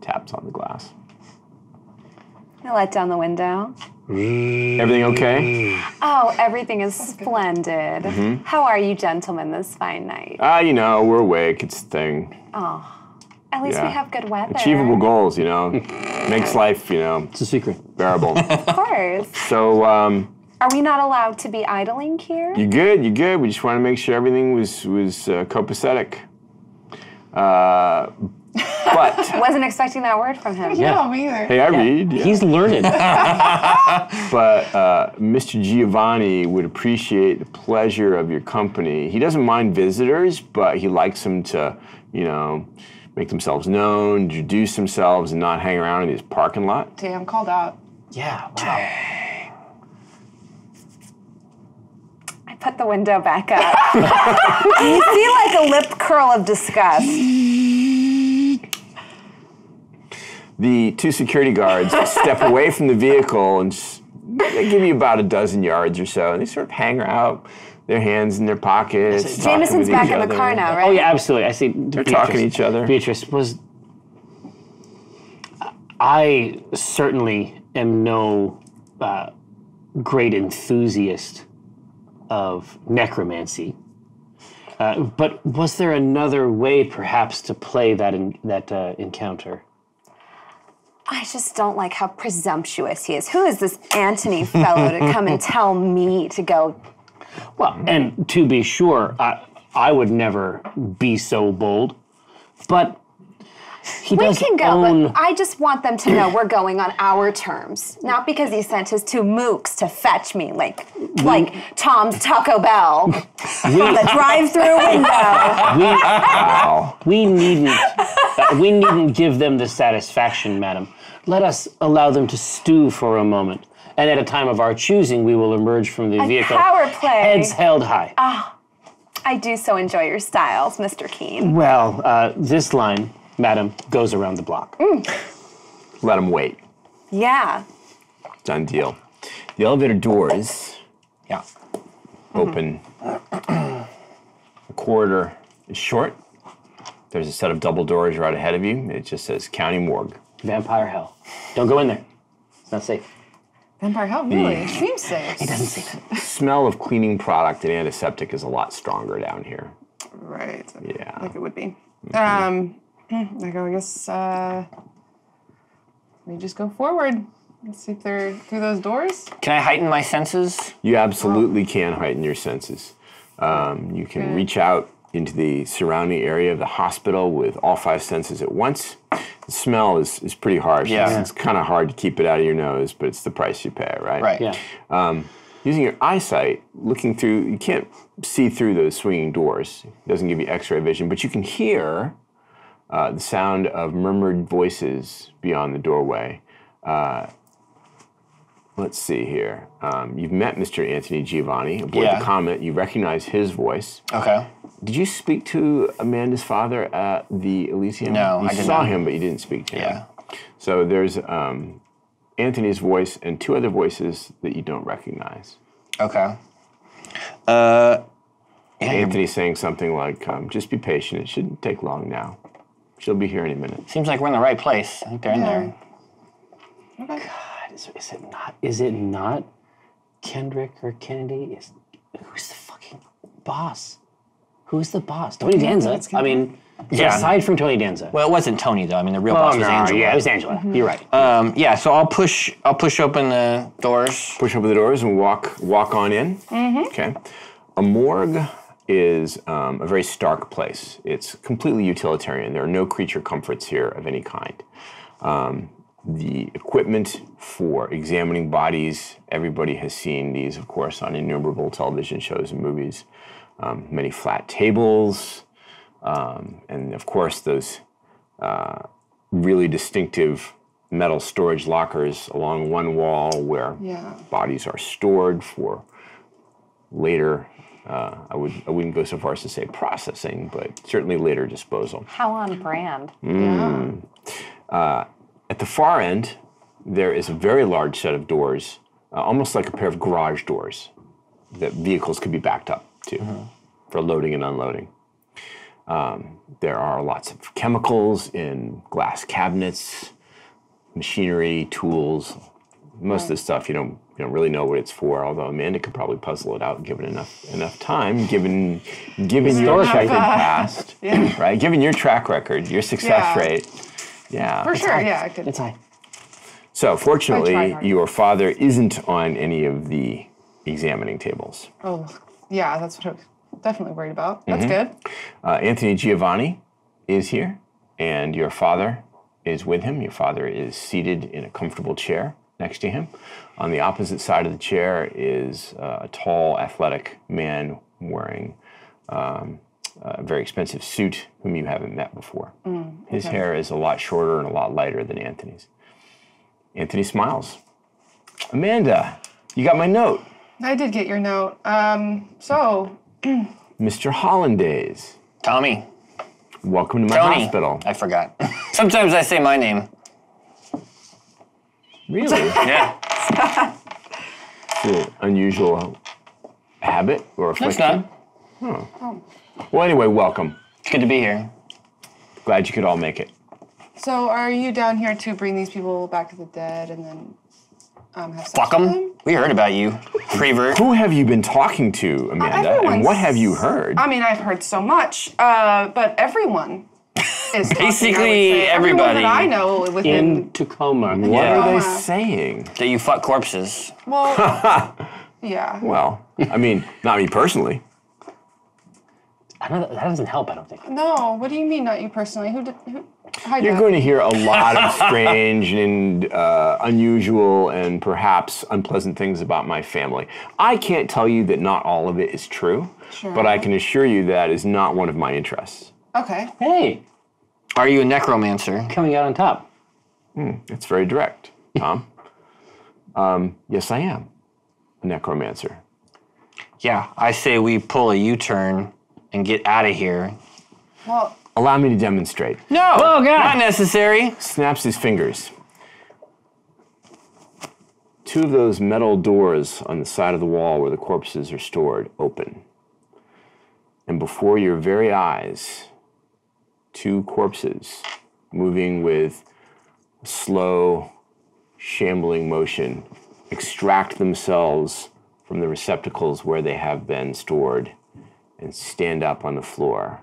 Taps on the glass. I let down the window. Everything okay? Oh, everything is splendid. How are you, gentlemen, this fine night? Ah, you know, we're awake. It's a thing. At least yeah. we have good weather. Achievable goals, you know, makes life, you know, It's a secret. bearable. Of course. so, um, Are we not allowed to be idling here? you're good. You're good. We just want to make sure everything was was uh, copacetic. Uh, but Wasn't expecting that word from him. Yeah. No, me either. hey, I read. yeah. He's learned. But uh, Mr. Giovanni would appreciate the pleasure of your company. He doesn't mind visitors, but he likes them to, you know, make themselves known, introduce themselves, and not hang around in his parking lot. Damn, called out. yeah. Wow. I put the window back up. you see like a lip curl of disgust. The two security guards step away from the vehicle and they give you about a dozen yards or so, and they sort of hang out, their hands in their pockets. talking Jamison's back in the car now, right? Oh yeah, absolutely. I see. They're talking to each other. Beatrice was. I certainly am no uh, great enthusiast of necromancy. Uh, but was there another way, perhaps, to play that in, that uh, encounter? I just don't like how presumptuous he is. Who is this Anthony fellow to come and tell me to go? Well, and to be sure, I, I would never be so bold. But he We does can go, own. but I just want them to know we're going on our terms, not because he sent his two mooks to fetch me, like like Tom's Taco Bell from the drive-through window. we, Wow. we needn't. we needn't give them the satisfaction, madam. Let us allow them to stew for a moment, and at a time of our choosing, we will emerge from the vehicle, power play. heads held high. Ah. I do so enjoy your styles, Mr. Keen. Well, uh, this line, madam, goes around the block. Let them wait. Yeah. Done deal. The elevator doors Yeah. open. The corridor is short. There's a set of double doors right ahead of you. It just says County Morgue. Vampire hell. Don't go in there. It's not safe. Vampire Hell, really? It seems safe. It Doesn't say that. Smell of cleaning product and antiseptic is a lot stronger down here. Right. Yeah. Like it would be. Um, I go, I guess, uh, we just go forward. Let's see if they're through those doors. Can I heighten my senses? You absolutely can heighten your senses. Um, you can Okay. reach out into the surrounding area of the hospital with all five senses at once. The smell is, is pretty harsh. Yeah. It's, kind of hard to keep it out of your nose, but it's the price you pay, right? Right. Yeah. Using your eyesight, looking through, you can't see through those swinging doors. It doesn't give you x ray vision, but you can hear uh, the sound of murmured voices beyond the doorway. Uh, let's see here. Um, you've met Mr. Anthony Giovanni aboard Yeah. the Comet. You recognize his voice. Okay. Did you speak to Amanda's father at the Elysium? No, you I did saw not. him, but you didn't speak to him. Yeah. So there's um, Anthony's voice and two other voices that you don't recognize. Okay. Uh, yeah, you're- saying something like, um, "Just be patient. It shouldn't take long now. She'll be here any minute." seems like we're in the right place. I think they're in there. God, is, is it not? Is it not Kendrick or Kennedy? Is who's the fucking boss? Who's the boss? Tony Danza. I mean, Yeah. Aside from Tony Danza. Well, it wasn't Tony though. I mean, the real oh boss was no, Angela. yeah, it was Angela. You're right. Um, yeah. So I'll push. I'll push open the doors. Push open the doors and walk walk on in. Okay. A morgue is um, a very stark place. It's completely utilitarian. There are no creature comforts here of any kind. Um, the equipment for examining bodies, everybody has seen these, of course, on innumerable television shows and movies. Um, many flat tables, um, and of course, those uh, really distinctive metal storage lockers along one wall where Yeah. bodies are stored for later. Uh, I would I wouldn't go so far as to say processing, but certainly later disposal. How on brand. Mm. Yeah. At the far end, there is a very large set of doors, uh, almost like a pair of garage doors that vehicles could be backed up to for loading and unloading. Um, there are lots of chemicals in glass cabinets, machinery, tools. Most of the stuff you don't you don't really know what it's for. Although Amanda could probably puzzle it out given enough enough time, given given your Historically. checkered past, right? Given your track record, your success Yeah. rate. Yeah. For sure, yeah, I could. it's I. So fortunately, I tried hard. your father isn't on any of the examining tables. Oh, yeah, that's what I was definitely worried about. That's Mm-hmm. good. Uh, Anthony Giovanni is here, and your father is with him. Your father is seated in a comfortable chair next to him. On the opposite side of the chair is uh, a tall, athletic man wearing um, a very expensive suit, whom you haven't met before. His hair is a lot shorter and a lot lighter than Anthony's. Anthony smiles. Amanda, you got my note. I did get your note. Um, so Mr. Hollandaise, Tommy. welcome to my Tony. hospital. I forgot. Sometimes I say my name. Really? Yeah. It's an unusual habit or That's affliction. not. Well, anyway, welcome. It's good to be here. Glad you could all make it. so are you down here to bring these people back to the dead and then um, have sex Fuck with them. We heard about you, Prevert. Who have you been talking to, Amanda? and everyone's- what have you heard? I mean, I've heard so much, uh, but everyone is talking, I would Basically say. Everyone everybody. that I know within. In Tacoma. what Yeah. are they saying? That you fuck corpses. well, yeah. Well, I mean, not me personally. I don't, that doesn't help. I don't think. No, what do you mean, not you personally? Who did? Who, hi, You're Dad. going to hear a lot of strange and uh, unusual and perhaps unpleasant things about my family. I can't tell you that not all of it is true, Sure. but I can assure you that is not one of my interests. Okay. Hey, Are you a necromancer? coming out on top. Hmm, It's very direct, Tom. um, yes, I am a necromancer. Yeah, I say we pull a U-turn and get out of here. Well, Allow me to demonstrate. No, Oh, God. not necessary. Snaps his fingers. Two of those metal doors on the side of the wall where the corpses are stored open. And before your very eyes, two corpses moving with slow, shambling motion extract themselves from the receptacles where they have been stored and stand up on the floor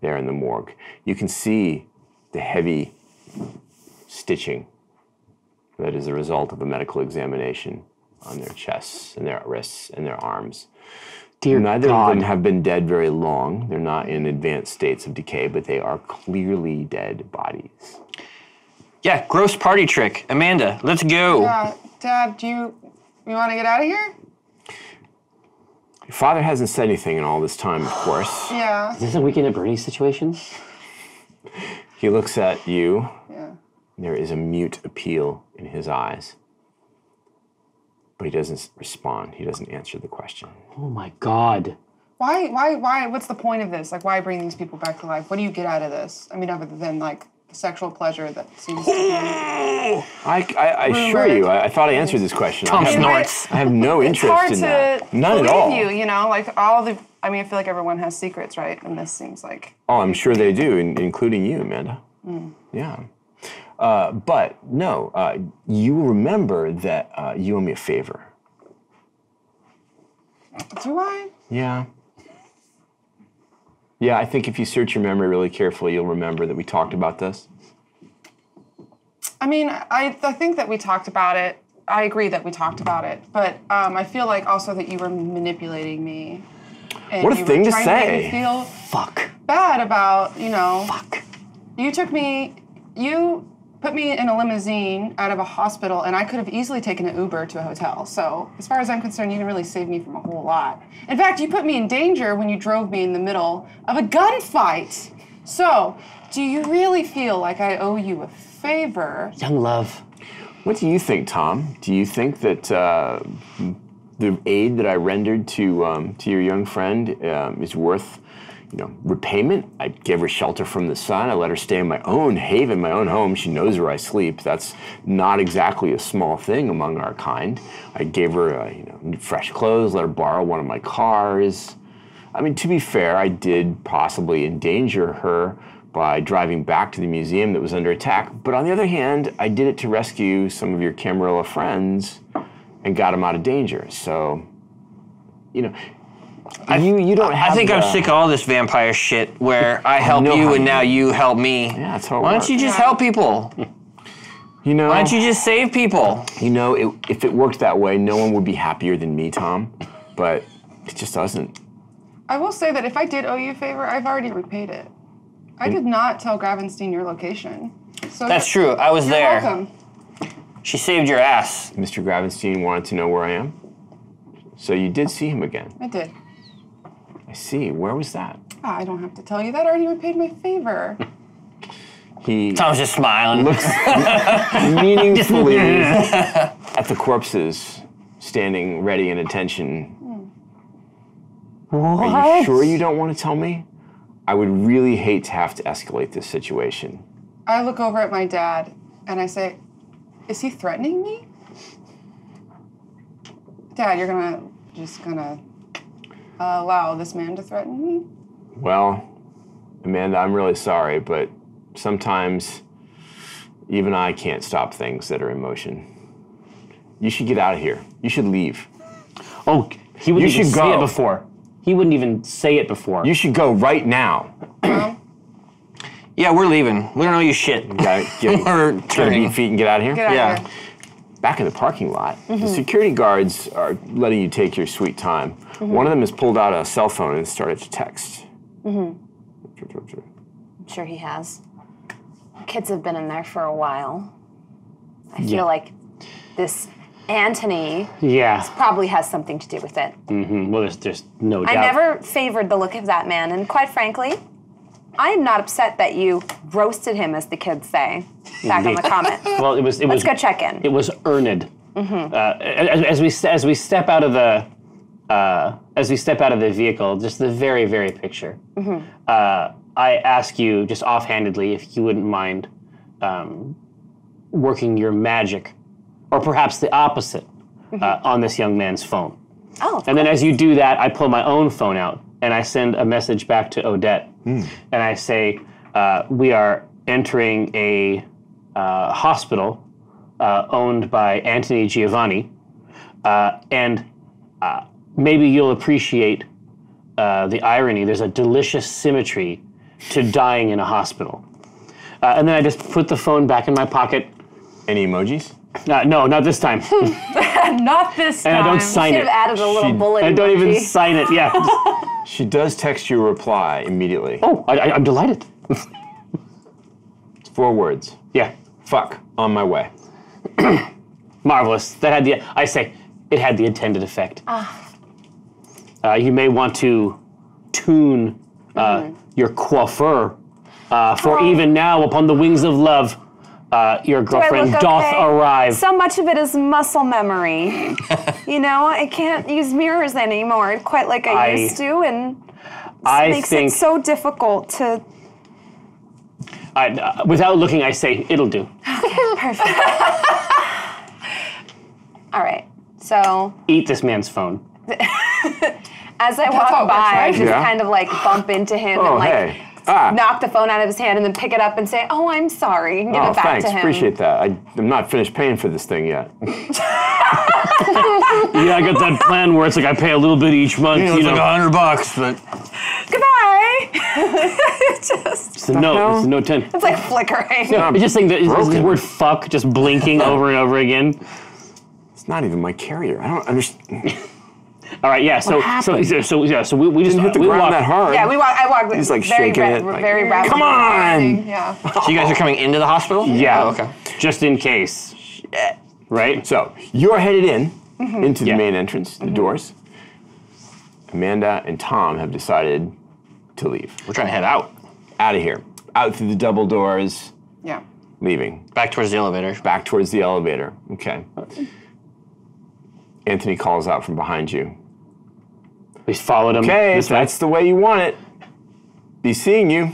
there in the morgue. You can see the heavy stitching that is the result of a medical examination on their chests and their wrists and their arms. Dear Neither God. of them have been dead very long. They're not in advanced states of decay, but they are clearly dead bodies. Yeah, gross party trick. Amanda, let's go. uh, Dad, do you you want to get out of here? Your father hasn't said anything in all this time, of course. Yeah. Is this a weekend at Bernie's situation? He looks at you. Yeah. There is a mute appeal in his eyes. but he doesn't respond. He doesn't answer the question. Oh my god. Why? Why? Why? What's the point of this? Like, why bring these people back to life? What do you get out of this? I mean, other than like the sexual pleasure that seems. to be... I, I, I assure you, I, I thought I answered this question. Tom I have, snorts. I have no It's interest hard in to that. None at all. you. You know, like all the. I mean, I feel like everyone has secrets, right? And this seems like. Oh, I'm sure they do, in, including you, Amanda. Yeah. Uh, but no, uh, you remember that uh, you owe me a favor. Do I? Yeah. Yeah, I think if you search your memory really carefully, you'll remember that we talked about this. I mean, I, I think that we talked about it. I agree that we talked about it, but um, I feel like also that you were manipulating me. And What a you thing were to trying make say. me feel Fuck. bad about you know. Fuck. You took me. You put me in a limousine out of a hospital, and I could have easily taken an Uber to a hotel. So, as far as I'm concerned, you didn't really save me from a whole lot. In fact, you put me in danger when you drove me in the middle of a gunfight. So, do you really feel like I owe you a favor? Young love. What do you think, Tom? Do you think that uh, the aid that I rendered to um, to your young friend um, is worth, you know, repayment? I gave her shelter from the sun. I let her stay in my own haven, my own home. She knows where I sleep. That's not exactly a small thing among our kind. I gave her, uh, you know, fresh clothes. Let her borrow one of my cars. I mean, to be fair, I did possibly endanger her by driving back to the museum that was under attack. But on the other hand, I did it to rescue some of your Camarilla friends and got them out of danger. So, you know, you you don't have. I think I'm sick of all this vampire shit where I help know you and you- now you help me. Yeah, that's how it Why don't you just Yeah. help people? You know, Why don't you just save people? you know, it, if it worked that way, no one would be happier than me, Tom. But it just doesn't. I will say that if I did owe you a favor, I've already repaid it. I mm. did not tell Gravenstein your location. So That's true. I was You're there. welcome. She saved your ass. Mr. Gravenstein wanted to know where I am. So you did see him again. I did. I see. Where was that? Ah, I don't have to tell you that. I already repaid my favor. He Tom's just smiling. looks meaningfully at the corpses standing ready in attention. What? Are you sure you don't want to tell me? I would really hate to have to escalate this situation. I look over at my dad and I say, "Is he threatening me?" Dad, you're gonna just gonna uh, allow this man to threaten me? Well, Amanda, I'm really sorry, but sometimes even I can't stop things that are in motion. You should get out of here. You should leave. Oh, he wouldn't You even should say go. it before. He wouldn't even say it before. You should go right now. yeah, we're leaving. We don't know you shit. Gotta get, We're gotta turning. beat feet and get out of here. Get out Yeah. of here. Back in the parking lot. The mm-hmm. security guards are letting you take your sweet time. Mm-hmm. One of them has pulled out a cell phone and started to text. Mm-hmm. I'm sure he has. Kids have been in there for a while. I feel Yeah. like this Anthony yeah. probably has something to do with it. Mhm. Well, there's, there's no I never favored the look of that man, and quite frankly, I am not upset that you roasted him, as the kids say, back on the Comet. Well, it was. It Let's was. go check in. It was earned. Uh, as, as we as we step out of the uh, as we step out of the vehicle, just the very very picture. Uh, I ask you just offhandedly if you wouldn't mind um, working your magic, or perhaps the opposite, uh, on this young man's phone. Oh, And then as you do that, I pull my own phone out and I send a message back to Odette. And I say, uh, We are entering a uh, hospital uh, owned by Anthony Giovanni. Uh, and uh, maybe you'll appreciate uh, the irony. There's a delicious symmetry to dying in a hospital. Uh, and then I just put the phone back in my pocket. Any emojis? Uh, no, not this time. Not this and time. I don't sign should it. have added a little She- bullet. I don't even sign it. Yeah. She does text you a reply immediately. Oh, I, I, I'm delighted. It's Four words. Yeah, Fuck. On my way. marvelous. That had the. I say it had the intended effect. Uh, you may want to tune uh, your coiffure, uh, for even now, upon the wings of love, uh, your girlfriend look doth okay? arrive. So much of it is muscle memory. you know, I can't use mirrors anymore quite like I, I- used to, and it I makes think, it so difficult to. I, uh, without looking, I say it'll do. Perfect. All right. So Eat this man's phone. as I how it walk by, I just Yeah. kind of like bump into him Oh, and like hey. Ah. knock the phone out of his hand and then pick it up and say, "Oh, I'm sorry," and give Oh, it back thanks. to him. Appreciate that. I, I'm not finished paying for this thing yet. Yeah, I got that plan where it's like I pay a little bit each month. You know, You it's know, like a hundred bucks, but Goodbye. just it's a note. hell? It's a note ten. it's like flickering. It's just saying that is, is the word "fuck" just blinking over and over again. It's not even my carrier. I don't understand. All right, yeah. So, so, so, so, yeah. So we, we just Didn't hit the we ground walk- that hard. Yeah, we walk. I walk. He's, like, very, shaking ra- it, like, very rapidly. Come on! Yeah. so you guys are coming into the hospital? Yeah. Oh, okay. Just in case. Shit. Right. So you're headed in mm-hmm. into the Yeah. main entrance, the mm-hmm. doors. Amanda and Tom have decided to leave. We're trying to head out, Out of here. Out through the double doors, Yeah. leaving. back towards the elevator. Back towards the elevator. Okay. Anthony calls out from behind you. We followed him. Okay, this so that's the way you want it. Be seeing you.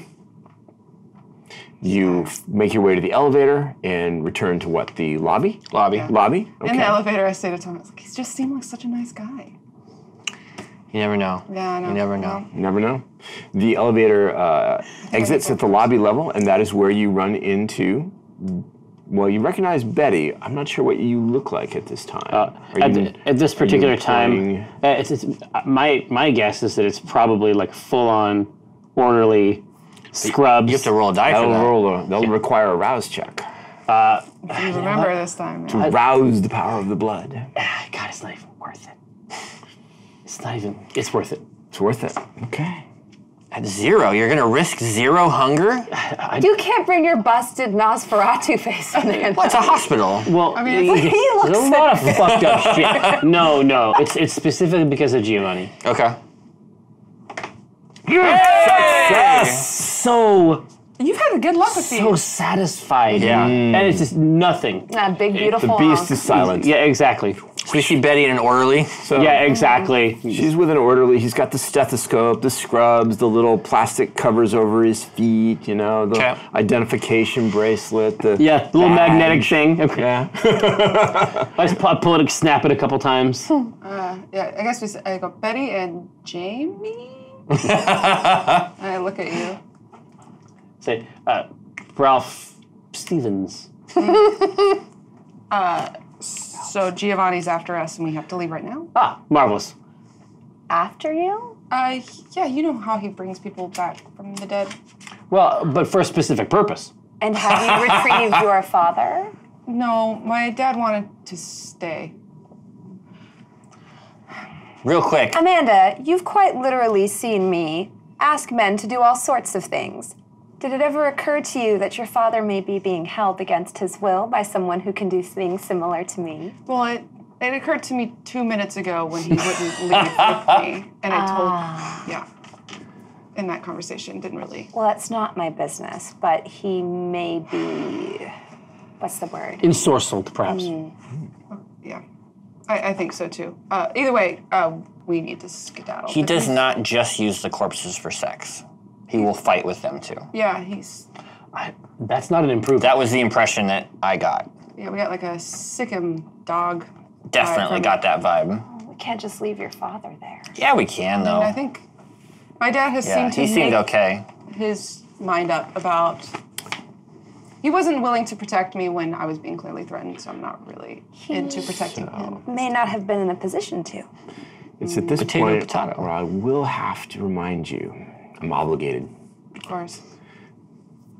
You f- make your way to the elevator and return to what? The lobby? Lobby. Lobby? Okay. In the elevator, I say to Tom, I like, he just seemed like such a nice guy. You never know. Yeah, I know. You never know. You never know. The elevator uh, exits at the lobby level, and that is where you run into. Well, you recognize Betty. I'm not sure what you look like at this time. Are at, you- at this particular time, uh, it's, it's, uh, my my guess is that it's probably like full on orderly scrubs. You have to roll a die for That'll, that. roll a, that'll require a rouse check You remember this time. to Yeah. rouse the power of the blood. God, it's not even worth it. It's not even. It's worth it. It's worth it. Okay. At zero, you're gonna risk zero hunger? You can't bring your busted Nosferatu face in there. Well, it's a hospital. Well, I mean, it's like- he looks there's a lot of fucked up shit. No, no, it's it's specifically because of Giovanni. Okay. So You've had good luck with so these. satisfied. Yeah. and it's just nothing. Ah, big beautiful. The beast honk. is silent. Yeah, exactly. So we see Betty in an orderly. So Yeah, exactly. She's with an orderly. He's got the stethoscope, the scrubs, the little plastic covers over his feet. You know, the Okay. identification bracelet. The Yeah, the little badge. magnetic thing. Okay. Yeah. I just pull, pull it, snap it a couple times. Uh, yeah, I guess we. s- I go Betty and Jamie. I look at you. Say, uh, Ralph Stevens. So Giovanni's after us, and we have to leave right now. Ah, marvelous. After you? Uh, yeah, you know how he brings people back from the dead. Well, but for a specific purpose. And have you retrieved your father? No, my dad wanted to stay. Real quick. Amanda, you've quite literally seen me ask men to do all sorts of things. Did it ever occur to you that your father may be being held against his will by someone who can do things similar to me? Well, it it occurred to me two minutes ago when he wouldn't leave with me, and I told, yeah. In that conversation, didn't really. Well, that's not my business, but he may be. What's the word? Ensorcelled, perhaps. Yeah, I, I think so too. Uh, either way, uh, we need to skedaddle. He does not just use the corpses for sex. He will fight with them too. Yeah, he's. I, that's not an improvement. That was the impression that I got. Yeah, we got like a sickum dog. Definitely from- got that vibe. We can't just leave your father there. Yeah, we can though. And I think my dad has yeah, seemed to he seemed make okay. his mind up about. He wasn't willing to protect me when I was being clearly threatened, so I'm not really into protecting him. May not have been in a position to. It's at this Potato, point potato. where I will have to remind you, I'm obligated, Of course.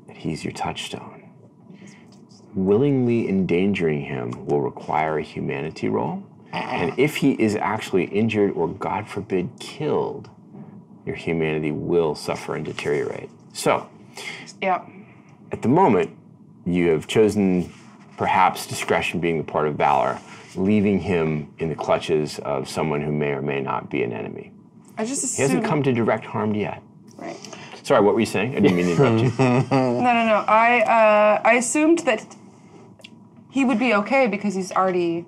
that he's your touchstone. Willingly endangering him will require a humanity roll. And if he is actually injured or, God forbid, killed, your humanity will suffer and deteriorate. So, Yeah. at the moment, you have chosen perhaps discretion being the part of valor, leaving him in the clutches of someone who may or may not be an enemy. I just He hasn't come to direct harm yet. Right. Sorry, what were you saying? I didn't mean to interrupt you. No, no, no. I uh, I assumed that he would be okay because he's already.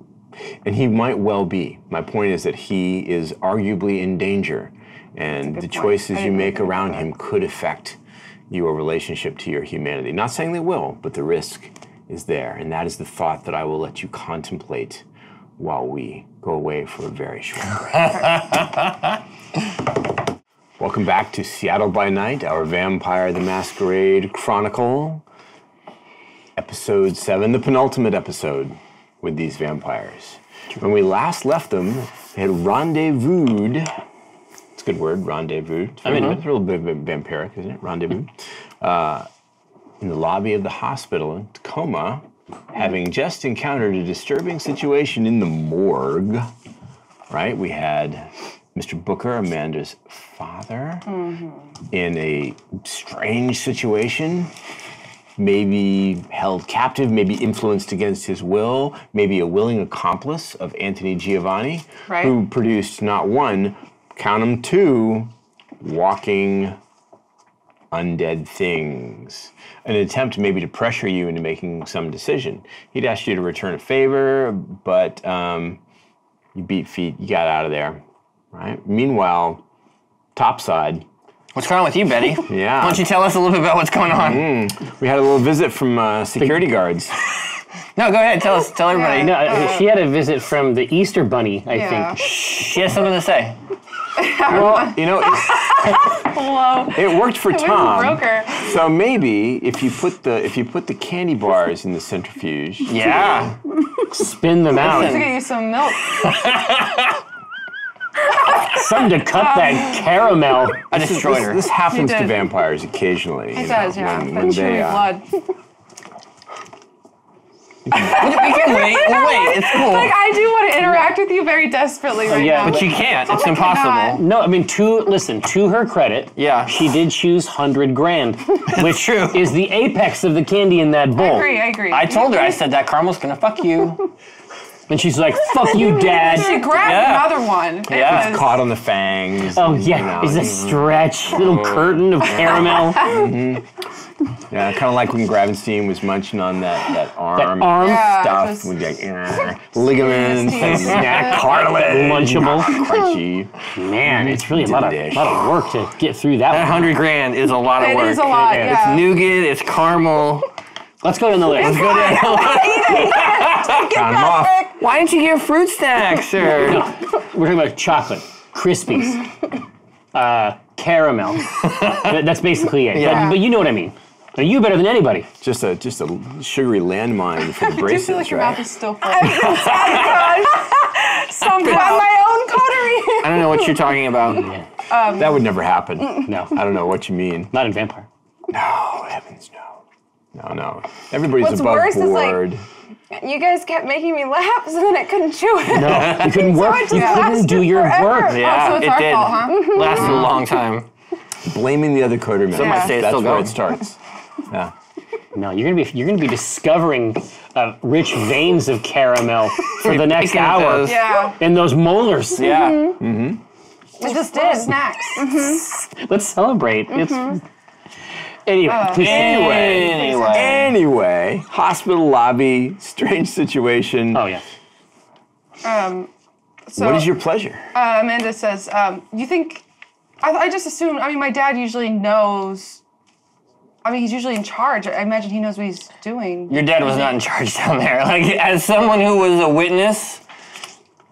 And he might well be. My point is that he is arguably in danger, and the point. choices you make around him could affect your relationship to your humanity. Not saying they will, but the risk is there, and that is the thought that I will let you contemplate while we go away for a very short break. Welcome back to Seattle by Night, our Vampire the Masquerade Chronicle, episode seven, the penultimate episode with these vampires. When we last left them, they had rendezvoused. It's a good word, rendezvous. I mean, it's a little bit vampiric, isn't it? Rendezvous. Uh, in the lobby of the hospital in Tacoma, having just encountered a disturbing situation in the morgue. Right? We had Mr. Booker, Amanda's father, in a strange situation maybe held captive, maybe influenced against his will, maybe a willing accomplice of Anthony Giovanni, Right. who produced not one, count them two, walking undead things. An attempt maybe to pressure you into making some decision. He'd asked you to return a favor, but um, you beat feet, you got out of there, right? Meanwhile, topside, What's going on with you, Betty? Yeah. Why don't you tell us a little bit about what's going on? we had a little visit from uh, security guards. No, go ahead. Tell us. Tell everybody. No, uh, she had a visit from the Easter Bunny, I Yeah. think. She has something to say. Well, you know, it, Hello. it worked for Tom. Broker. So maybe if you put the if you put the candy bars in the centrifuge, Yeah. Spin them out. Let's out. get you some milk. Something to cut that caramel. I this, destroyed this, her. this happens to vampires occasionally. It does, yeah. When, when they, chewing uh, blood. we can wait. We'll wait. It's cool. Like I do want to interact with you very desperately right yeah, now. But you can't. It's I impossible. No, I mean, to listen to her credit, Yeah. she did choose hundred grand, which true. is the apex of the candy in that bowl. I bowl. agree. I agree. I told her. I said that caramel's gonna fuck you. And she's like, "Fuck you, She Dad." grabbed Yeah. another one. It Yeah. was- caught on the fangs. Oh and, yeah, you is know, a stretch little curtain of caramel. Yeah, kind of like when Gravenstein was munching on that that arm. arm Yeah, stuff just- with like eh, ligaments and Teeth. snack cartilage, Lunchable. crunchy. Man, it's really a lot of, Dish. lot of work to get through that. That one. hundred grand is a lot of It work. is a lot, It- yeah. It's nougat. It's caramel. Let's go down the list. Let's go down. Count 'em off. Why didn't you get fruit snacks, sir? We're talking about chocolate, Krispies, uh, caramel. That- That's basically it. Yeah. But, but you know what I mean. Now, you better than anybody. Just a just a sugary landmine for the I do feel braces, like your mouth right? is still full. Somehow my own coterie. I don't know what you're talking about. That would never happen. No, I don't know what you mean. not in Vampire. No, heavens, no, no, no. Everybody's What's above worse is, like- You guys kept making me laugh, so then I couldn't chew it. No, you couldn't work. it You couldn't do your forever. work. Yeah, oh, so it's it our did. fault, huh? Lasted a long time. Blaming the other coder coderman. Some might say it's That's still where going. it starts. Yeah. No, you're gonna be you're gonna be discovering uh, rich veins of caramel for the next Picking hour. Yeah. in those molars. Yeah. Mm-hmm. Mm-hmm. I just Little did. snacks. Mm-hmm. Let's celebrate. It's anyway. Uh, Anyway. Anyway. Anyway, hospital lobby, strange situation. oh yeah. Um, so what is your pleasure? uh, Amanda says, um, "You think?" I, I just assume. I mean, my dad usually knows. I mean, he's usually in charge. I imagine he knows what he's doing. Your dad was not in charge down there. Like, as someone who was a witness,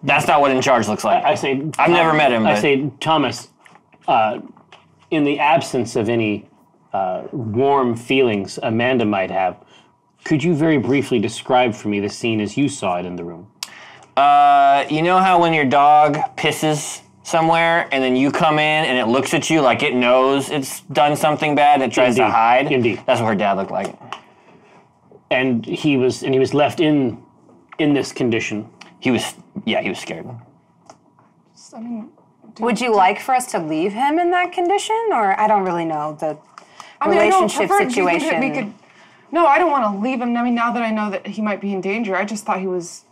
that's not what in charge looks like. I say I've never met him, I but- say Thomas, uh, in the absence of any uh, warm feelings Amanda might have, could you very briefly describe for me the scene as you saw it in the room? Uh, you know how when your dog pisses somewhere and then you come in and it looks at you like it knows it's done something bad and it tries to hide? Indeed. That's what her dad looked like. And he was and he was left in in this condition. He was, yeah, he was scared. I mean, Would you like for us to leave him in that condition, or I don't really know the I mean, I don't relationship prefer- do you think that situation? we could- no, I don't want to leave him. I mean, now that I know that he might be in danger, I just thought he was.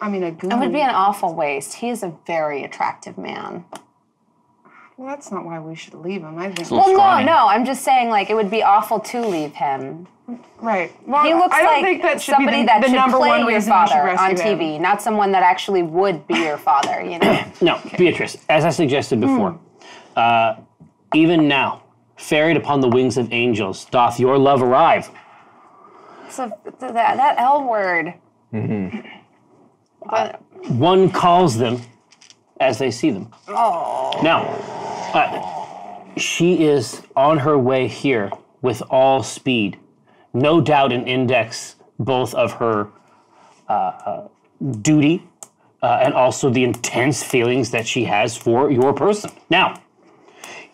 I mean, a goon. It would be an awful waste. He is a very attractive man. Well, that's not why we should leave him. I think. Well, no, scrawny. no. I'm just saying, like, it would be awful to leave him. Right. Well, He looks I don't like think that should somebody be the, that the should number play one your reason we should father on rescue him. TV, not someone that actually would be your father. You know. No, Beatrice, as I suggested before, uh, even now, ferried upon the wings of angels, doth your love arrive. so that that L word. One calls them as they see them. Oh. Now, uh, she is on her way here with all speed. No doubt an index both of her uh, uh, duty uh, and also the intense feelings that she has for your person. Now,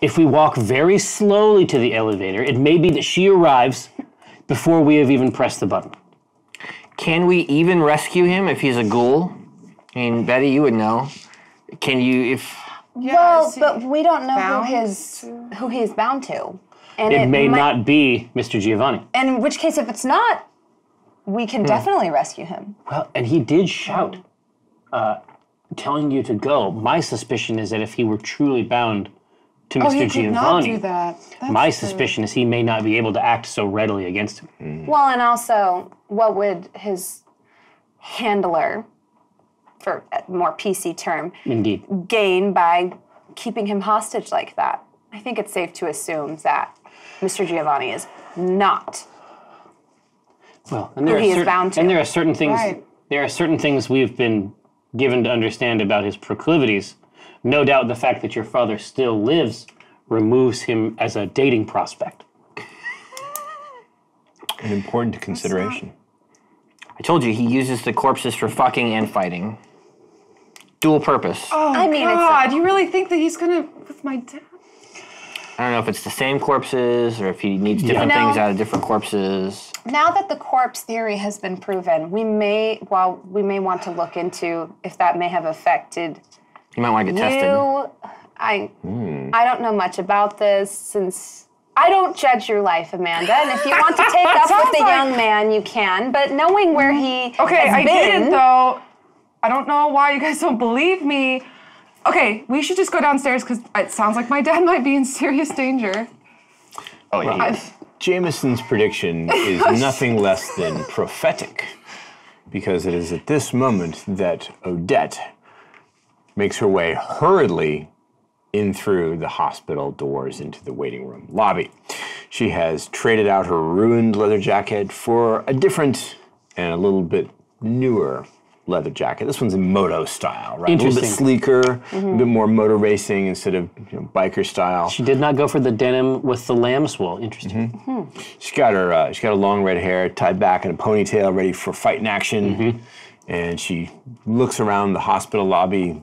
if we walk very slowly to the elevator, it may be that she arrives before we have even pressed the button. Can we even rescue him if he's a ghoul? I mean, Betty, you would know. Can you, if. Yeah, Well, but we don't know who bound his to- who he's bound to, and It, may might- not be Mr. Giovanni. And in which case, if it's not, we Hmm. can definitely rescue him. Well, and he did shout, uh, telling you to go. My suspicion is that if he were truly bound to Oh, Mr. he Giovanni, not do that. That's my true. suspicion is he may not be able to act so readily against him. Mm-hmm. Well, and also, what would his handler, for a more PC term, Indeed. gain by keeping him hostage like that? I think it's safe to assume that Mr. Giovanni is not. Well, and there, he are is certain, bound to. and there are certain things. Right. There are certain things we've been given to understand about his proclivities. No doubt the fact that your father still lives removes him as a dating prospect. An important consideration. I told you, he uses the corpses for fucking and fighting. Dual purpose. Oh, I mean, it's- God, you really think that he's gonna with my dad? I don't know if it's the same corpses or if he needs different No. things out of different corpses. Now that the corpse theory has been proven, we may, well, we may want to look into if that may have affected You might want to get tested. I, Hmm. I don't know much about this since I don't judge your life, Amanda. And if you want to take up with Sounds the like- young man, you can. But knowing where he Okay, has I been, didn't though. I don't know why you guys don't believe me. Okay, we should just go downstairs because it sounds like my dad might be in serious danger. Oh, yeah. I, Jamison's prediction is nothing less than prophetic, because it is at this moment that Odette makes her way hurriedly in through the hospital doors into the waiting room lobby. She has traded out her ruined leather jacket for a different and a little bit newer leather jacket. This one's in moto style, right? A little bit sleeker, a mm-hmm. bit more motor racing instead of you know, biker style. She did not go for the denim with the lamb's wool. Interesting. Mm-hmm. Hmm. She's got her. Uh, she's got her long red hair tied back in a ponytail, ready for fight and action. Mm-hmm. And she looks around the hospital lobby,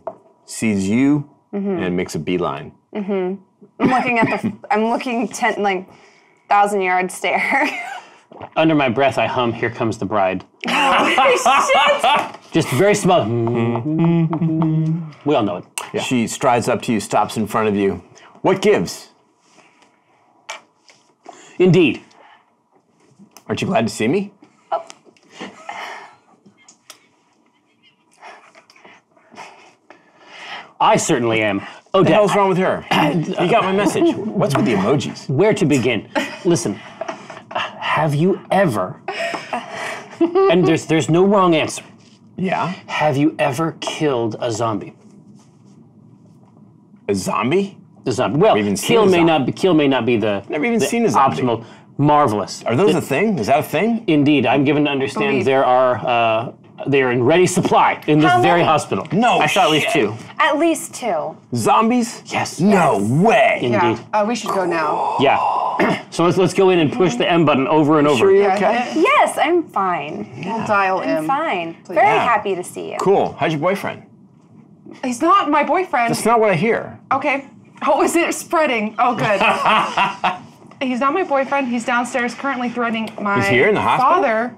sees you, mm-hmm. and makes a beeline. Mm-hmm. I'm looking at the, I'm looking ten like thousand yard stare. Under my breath, I hum, Here Comes the Bride. Just very small. We all know it. She strides up to you, stops in front of you. What gives? Indeed. Aren't you glad to see me? I certainly am. What the hell's wrong with her? you got my message. What's with the emojis? where to begin? Listen, have you ever, and there's, there's no wrong answer, Yeah, have you ever killed a zombie? a zombie? The zombie. Well, even kill a may zombie. not be kill may not be the Never even the seen a zombie. optimal. Marvelous. Are those a thing? Is that a thing? Indeed, I'm given to understand Believe. there are uh, they are in ready supply in this How very many? hospital. No, I saw at least two. At least two. Zombies? Yes. No way. Indeed. yeah, uh, we should go now. Yeah. so let's let's go in and push the M button over and over. Sure, you Yeah, okay? Yes, I'm fine. We'll dial I'm him. fine. Very Yeah. happy to see you. Cool. How's your boyfriend? He's not my boyfriend. That's not what I hear. Okay. Oh, is it spreading? Oh, good. He's not my boyfriend. He's downstairs currently threatening my He's here in the hospital? father.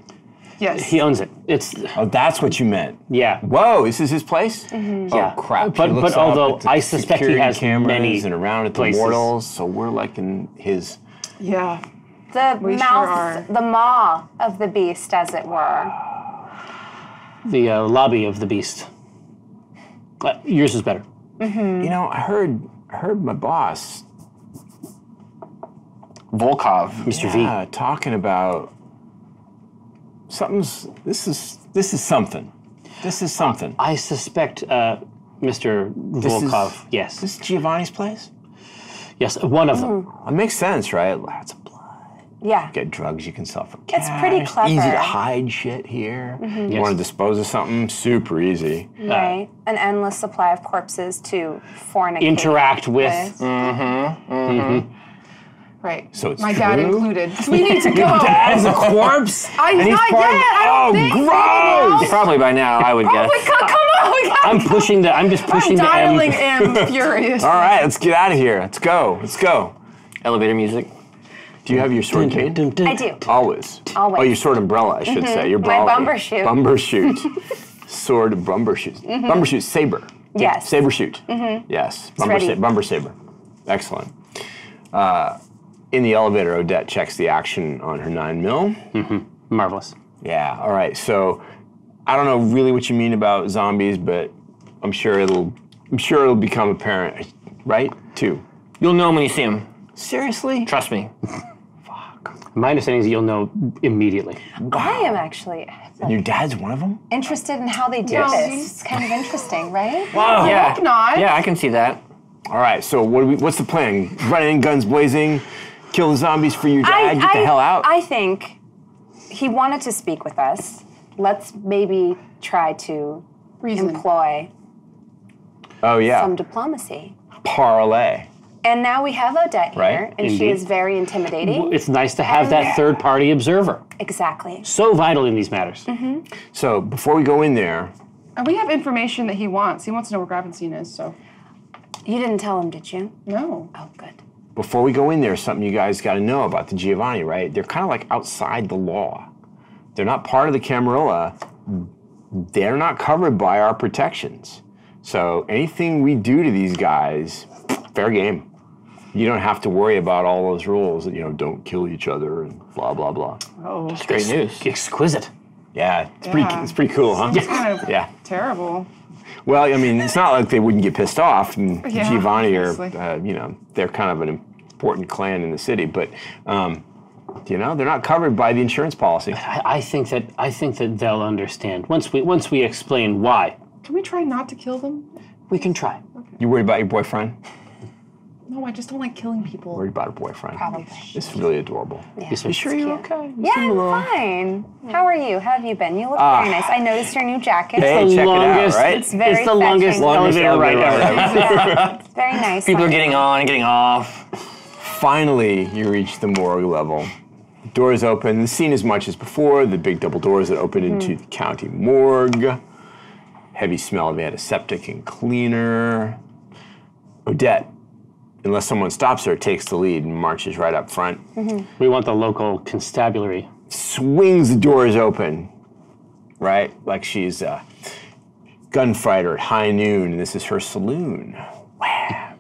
Yes. He owns it. It's Oh, that's what you meant. yeah. Whoa, this is his place? Yeah. Oh crap! But- He but looks although at the I suspect he security has cameras many and around at the places. mortals, so we're like in his. yeah. The We sure mouth, are. the maw of the beast, as it were. The uh, lobby of the beast. Uh, yours is better. You know, I heard I heard my boss, Volkov. Mr. yeah, talking about something's. This is this is something. This is something. I suspect uh, Mr. This is- Volkov. yes, This is Giovanni's place. yes, one of them. Mm. It makes sense, right? Lots of blood. Yeah. Get drugs you can sell for cash. It's pretty clever. Easy to hide shit here. Mm-hmm. You Yes. want to dispose of something? Super easy. Right. Uh, An endless supply of corpses to fornicate. Interact with. Mm-hmm, mm-hmm. Right. So it's my dad true? included. We need to go. As a corpse? I, And he's not part of- yet. I don't oh, think. gross! Maybe Probably by now, I would now. guess. Oh my god! Come on, we got. I'm pushing the. I'm just I'm pushing the dialing M. M furious. All right, let's get out of here. Let's go. Let's go. Elevator music. Do you have your sword cane? I do. Always. Always. Oh, your sword umbrella, I should mm-hmm. say. Your brawler. My brawler. bumbershoot. Bumbershoot. sword bumbershoot. Mm-hmm. Bumbershoot saber. Yes. Saber shoot. Mm-hmm. Yes. Bumber, ready. sa- bumber saber. Excellent. Uh, in the elevator, Odette checks the action on her nine mil. Mm-hmm. Marvelous. Yeah. All right. So I don't know really what you mean about zombies, but I'm sure it'll. I'm sure it'll become apparent, right? Too. You'll know when you see him. Seriously? Trust me. Fuck. My understanding is you'll know immediately. I am actually Your dad's one of them. interested in how they do Yes. this. It's kind of interesting, right? Wow. Yeah. hope not. Yeah, I can see that. All right. So what? Do we, what's the plan? Running guns blazing, kill the zombies for your dad. get the hell out. I think he wanted to speak with us. Let's maybe try to Reason. employ oh yeah. some diplomacy. Parlay. And now we have Odette here, Right, and she indeed. is very intimidating. It's nice to have that third party observer. Exactly. So vital in these matters. Mm-hmm. So before we go in there, And we have information that he wants. He wants to know where Gravenstein is. So You didn't tell him, did you? no. Oh, good. Before we go in there, something you guys got to know about the Giovanni, right? They're kind of like outside the law. They're not part of the Camarilla. They're not covered by our protections. So anything we do to these guys, fair game. You don't have to worry about all those rules that you know don't kill each other and blah blah blah. Oh, It's great news. Exquisite. Yeah, it's pretty. It's pretty cool, huh? it's kind of Yeah. terrible. Well, I mean, it's not like they wouldn't get pissed off. And Yeah, Giovanni are, obviously. uh, you know, they're kind of an important clan in the city, but um, you know, they're not covered by the insurance policy. I, I think that I think that they'll understand once we once we explain why. Can we try not to kill them? We can try. You worried about your boyfriend? No, I just don't like killing people. Worried about a boyfriend? Probably. It's really adorable. Yes, sir. You sure you're okay? You Yeah, seem a I'm little- fine. How are you? How have you been? You look Ah. very nice. I noticed your new jacket. Hey, the check it out, right? It's, very it's the longest, fetching. Longest elevator ride ever. Yeah, it's very nice. People are getting on and getting off. Finally, you reach the morgue level. Doors open. The scene is much as before. The big double doors that open into hmm. the county morgue. Heavy smell of antiseptic and cleaner. Odette, unless someone stops her, takes the lead and marches right up front. Mm-hmm. We want the local constabulary. Swings the doors open, right? Like she's a gunfighter at high noon, and this is her saloon. Wham.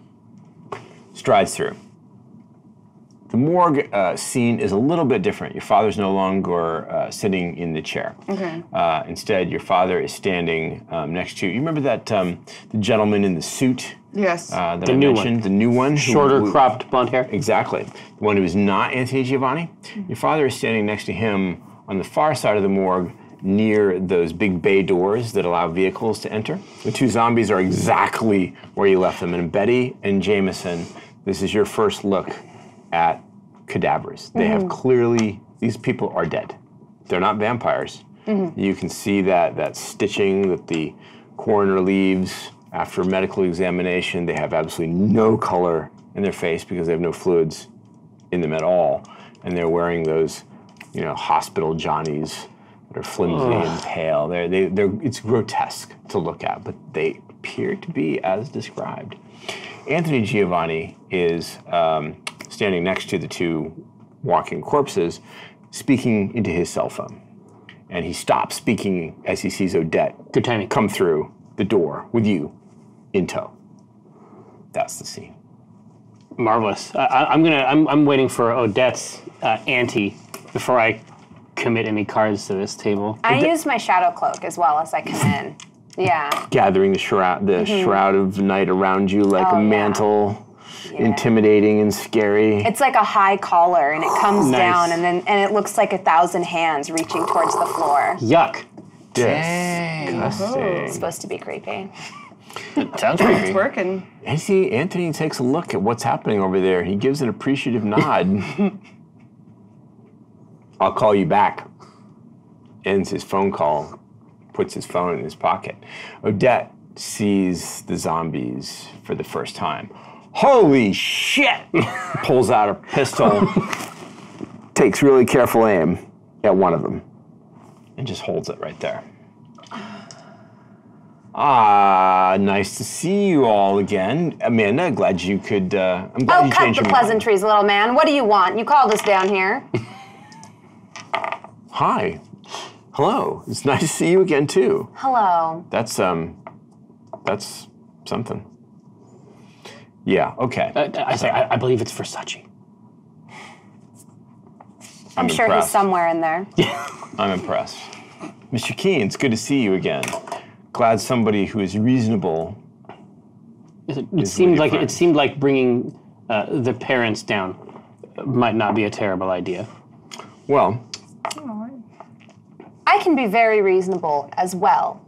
Strides through. The morgue uh, scene is a little bit different. Your father's no longer uh, sitting in the chair. Okay. Uh, instead, your father is standing um, next to you. You remember that um, the gentleman in the suit Yes. uh, that The I new one. The new one, Shorter who- cropped blonde hair. Exactly. The one who is not Anthony Giovanni. Your father is standing next to him on the far side of the morgue near those big bay doors that allow vehicles to enter. The two zombies are exactly where you left them. And Betty and Jamison, this is your first look at cadavers. They have clearly, these people are dead. They're not vampires. You can see that, that stitching that the coroner leaves after medical examination. They have absolutely no color in their face because they have no fluids in them at all. And they're wearing those, you know, hospital Johnnies that are flimsy and pale. They're, they, they're, it's grotesque to look at, but they appear to be as described. Anthony Giovanni is um, standing next to the two walking corpses, speaking into his cell phone. And he stops speaking as he sees Odette Good timing. come through the door with you in tow. That's the scene. Marvelous. I, I, I'm gonna. I'm, I'm waiting for Odette's uh, ante before I commit any cards to this table. I use my shadow cloak as well as I come in. Yeah. gathering the shroud, the shroud of night around you like Mm-hmm. Oh, a yeah. Mantle, intimidating and scary. It's like a high collar and it comes Nice. down and then and it looks like a thousand hands reaching towards the floor. Yuck. Disgusting. It's supposed to be creepy. It Sounds creepy. It's working. And see, Anthony takes a look at what's happening over there. He gives an appreciative nod. I'll call you back. Ends his phone call, puts his phone in his pocket. Odette sees the zombies for the first time. Holy shit! Pulls out a pistol, takes really careful aim at one of them, and just holds it right there. Ah, nice to see you all again. Amanda, glad you could. Uh, I'm glad Oh, you cut changed the your mind. pleasantries, little man. What do you want? You called us down here. Hi. Hello. It's nice to see you again too. Hello. That's um, that's something. Yeah. Okay. Uh, I say, I, I believe it's Versace. I'm, sure he's somewhere in there. Yeah. I'm impressed. Mr. Keen, it's good to see you again. Glad somebody who is reasonable. It, it with seemed your like it seemed like bringing uh, the parents down might not be a terrible idea. Well, I can be very reasonable as well.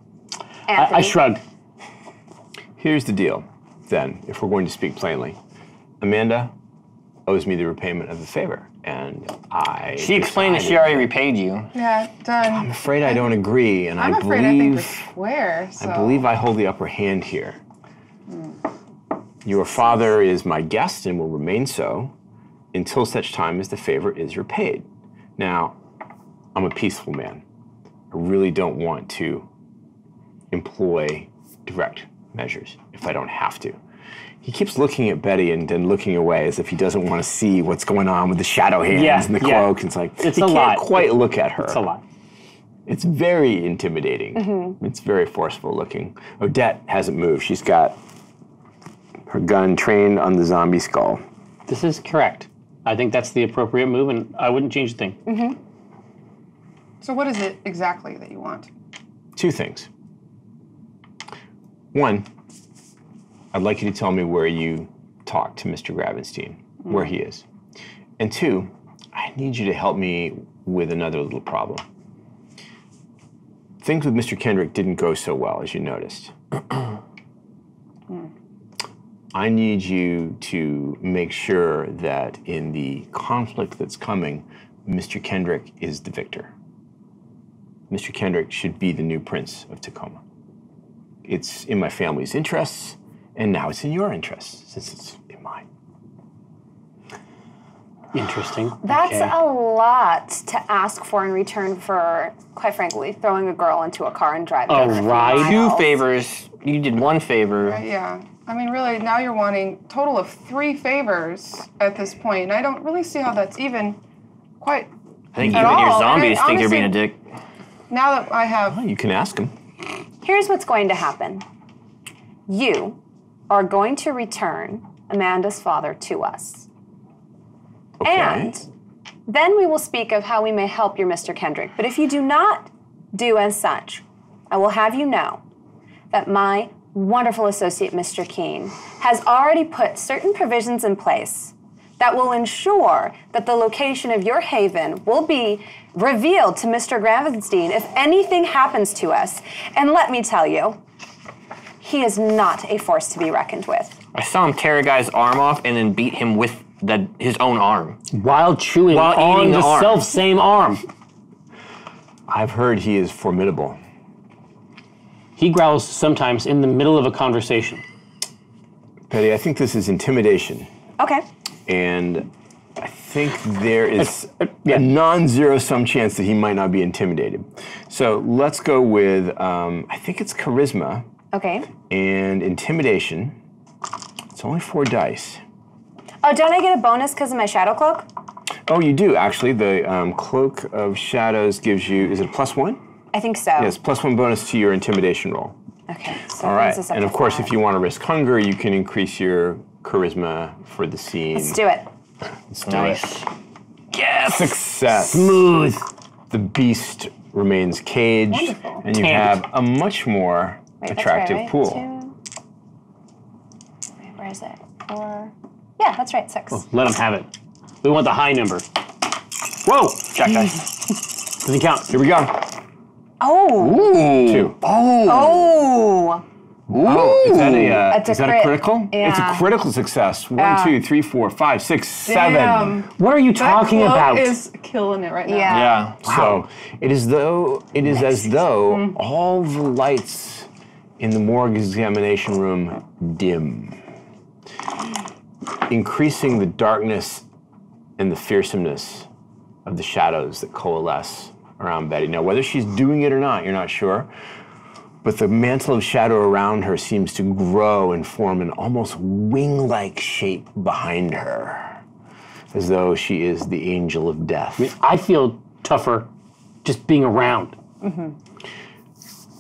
I, Anthony. I shrugged. here's the deal. Then, if we're going to speak plainly, Amanda owes me the repayment of a favor, and I. She explained that she already repaid you. Yeah, done. I'm afraid I don't agree, and I'm I afraid I think believe we're square. So. I believe I hold the upper hand here. Your father is my guest and will remain so until such time as the favor is repaid. Now, I'm a peaceful man. I really don't want to employ direct measures if I don't have to. He keeps looking at Betty and then looking away as if he doesn't want to see what's going on with the shadow hands Yeah, and the yeah. cloak. It's like It's he a can't lot. quite look at her. It's a lot. It's very intimidating. Mm-hmm. It's very forceful looking. Odette hasn't moved. She's got her gun trained on the zombie skull. This is correct. I think that's the appropriate move, and I wouldn't change a thing. Mm-hmm. So what is it exactly that you want? Two things. One, I'd like you to tell me where you talked to Mr. Gravenstein, where he is. And two, I need you to help me with another little problem. Things with Mr. Kendrick didn't go so well, as you noticed. I need you to make sure that in the conflict that's coming, Mr. Kendrick is the victor. Mr. Kendrick should be the new prince of Tacoma. It's in my family's interests, and now it's in your interest since it's in mine. Interesting. That's Okay. a lot to ask for in return for, quite frankly, throwing a girl into a car and driving. A her a few ride? Two favors. You did one favor. Uh, yeah. I mean, really, now you're wanting total of three favors at this point, and I don't really see how that's even quite. I think At even your all. zombies And think you're being a dick. Now that I have, You can ask him. Here's what's going to happen you are going to return Amanda's father to us. Okay. And then we will speak of how we may help your Mr. Kendrick. But if you do not do as such, I will have you know that my wonderful associate, Mr. Keen, has already put certain provisions in place that will ensure that the location of your haven will be revealed to Mr. Gravenstein if anything happens to us. And let me tell you, he is not a force to be reckoned with. I saw him tear a guy's arm off and then beat him with the, his own arm. While chewing While on eating the the self same arm. I've heard he is formidable. He growls sometimes in the middle of a conversation. Betty, I think this is intimidation. Okay. And I think there is yeah. a non zero sum chance that he might not be intimidated. So let's go with, um, I think it's charisma Okay. and intimidation. It's only four dice. Oh, don't I get a bonus because of my shadow cloak? Oh, you do actually. The um, cloak of shadows gives you, is it a plus one? I think so. Yes, plus one bonus to your intimidation roll. Okay. So All it right. brings us up And of course, five. if you want to risk hunger, you can increase your charisma for the scene. Let's do it. Let's do Nice. Yes. Success. Smooth. The beast remains caged, Wonderful. and you Tamed. have a much more Wait, attractive right, right? pool. Two. Wait, where is it? Four. Yeah, that's right. Six. Let them have it. We want the high number. Whoa! Jack dice. Doesn't count. Here we go. Oh. Two. Oh. Oh, is that a, uh, That's a is that a crit. critical? It's a critical success. One, Yeah. two, three, four, five, six, seven. Damn. What are you That talking cloak about? is killing it right now. Yeah. Yeah. So it is though it is as though all the lights in the morgue examination room dim, increasing the darkness and the fearsomeness of the shadows that coalesce around Betty. Now, whether she's doing it or not, you're not sure. But the mantle of shadow around her seems to grow and form an almost wing like shape behind her, as though she is the angel of death. I feel tougher just being around. Mm-hmm.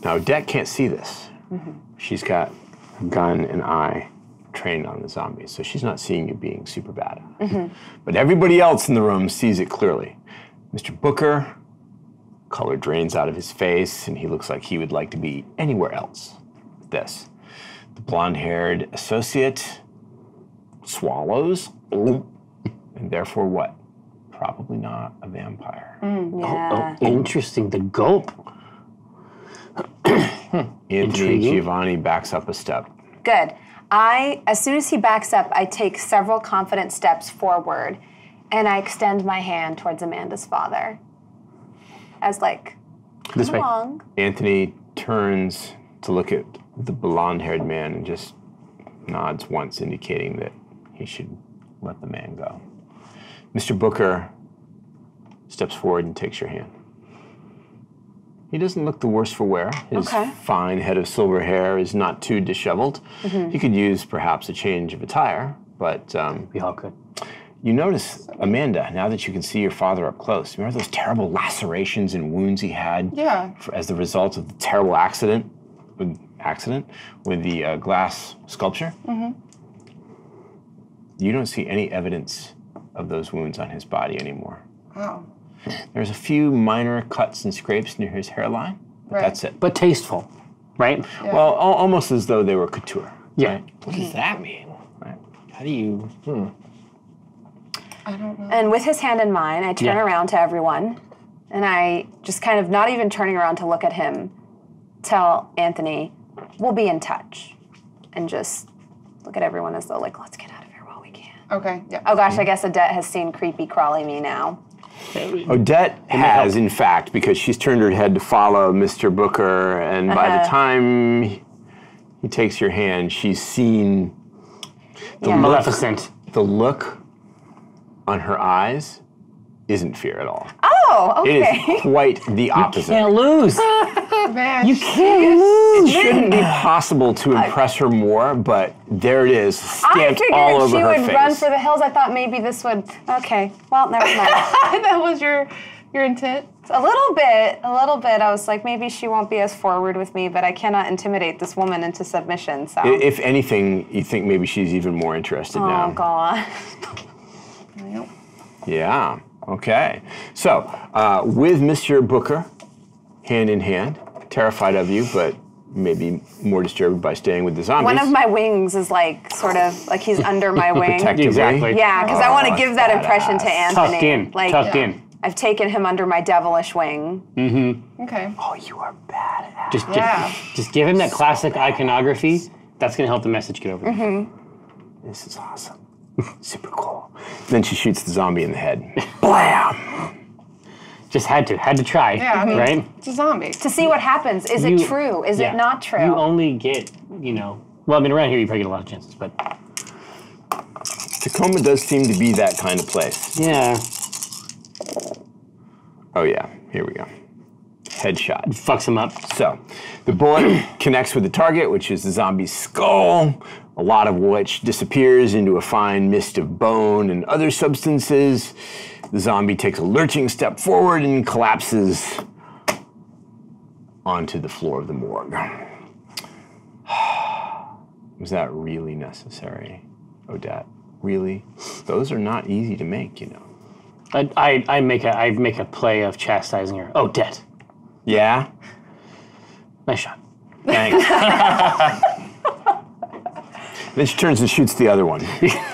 Now, Odette can't see this. She's got a gun and eye trained on the zombies, so she's not seeing you being super bad. But everybody else in the room sees it clearly. Mr. Booker, color drains out of his face, and he looks like he would like to be anywhere else. This. The blonde haired associate swallows, and therefore what? Probably not a vampire. Mm, oh, oh, yeah. Oh, interesting. The gulp. Anthony Giovanni backs up a step. Good. I, as soon as he backs up, I take several confident steps forward and I extend my hand towards Amanda's father. As like, This come way. along. Anthony turns to look at the blonde haired man and just nods once, indicating that he should let the man go. Mr. Booker steps forward and takes your hand. He doesn't look the worse for wear. His Okay. fine head of silver hair is not too disheveled. He could use perhaps a change of attire, but um, We all could. you notice, Amanda, now that you can see your father up close, remember those terrible lacerations and wounds he had Yeah. for, as the result of the terrible accident with, accident with the uh, glass sculpture? Mm-hmm. You don't see any evidence of those wounds on his body anymore. Wow. There's a few minor cuts and scrapes near his hairline, but Right. that's it. But tasteful, right? Yeah. Well, al- almost as though they were couture. Yeah. right? What does that mean? Right? How do you? Hmm. I don't know. And with his hand in mine, I turn Yeah. around to everyone and I just kind of not even turning around to look at him, tell Anthony, we'll be in touch. And just look at everyone as though, like, let's get out of here while we can. Okay. Yeah. Oh gosh, I guess Odette has seen creepy crawly me now. Odette has, in fact, because she's turned her head to follow Mr. Booker, and by the Uh-huh. time he, takes your hand, she's seen Yeah. Maleficent. the look on her eyes isn't fear at all. Oh, It okay. is quite the opposite. Can't lose. Man. You can't lose. It shouldn't be possible to impress her more, but there it is, stamped all over her face. I figured she would run for the hills. I thought maybe this would. Okay, well, never mind. that was your your intent. a little bit, a little bit. I was like, maybe she won't be as forward with me, but I cannot intimidate this woman into submission. So. If anything, you think maybe she's even more interested oh now. Oh God. Yep. Yeah. Okay. So, uh, with Mr. Booker, hand in hand, terrified of you, but maybe more disturbed by staying with the zombies. One of my wings is like sort of like he's under my wing. Protectively. Exactly. Yeah, because I want to Oh, give that that's impression to. Anthony. Tucked in. Like tucked in. I've taken him under my devilish wing. Mm-hmm. Okay. Oh, you are badass. Just, Yeah. just, just give him that classic iconography. That's gonna help the message get over. Mm-hmm. This is awesome. Super cool. Then she shoots the zombie in the head. Blam! Just had to, had to try. Yeah. I mean, right? It's a zombie. To see what happens. Is it true? Is Yeah. it not true? You only get, you know. Well, I mean, around here you probably get a lot of chances, but Tacoma does seem to be that kind of place. yeah, Oh, yeah. Here we go. Headshot. fucks him up. So, the bullet connects with the target, which is the zombie's skull, a lot of which disappears into a fine mist of bone and other substances. The zombie takes a lurching step forward and collapses onto the floor of the morgue. Was that really necessary, Odette? Really? Those are not easy to make, you know. I, I, I make a, I make a play of chastising her. Oh, dead. Yeah? Nice shot. Thanks. Then she turns and shoots the other one.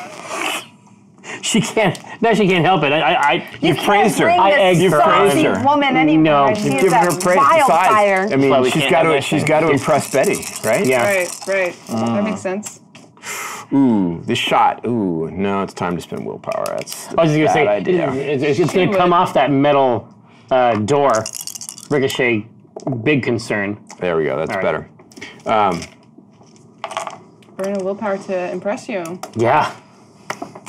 She can't. No, she can't help it. I, I, I You praised her. Bring I this egged her saucy on. woman anywhere. No, She's you've Giving a her praise. wildfire. Besides, I why we mean, she's can't got to nice she's things. got to impress Betty, right? yeah. Right, right. that makes sense. Ooh, this shot. Ooh, no, it's time to spend willpower. That's I was just gonna bad say, idea. it's, it's, it's gonna She come off that metal uh, door. Ricochet, big concern. There we go. That's All better. Burn a willpower to impress you. Yeah.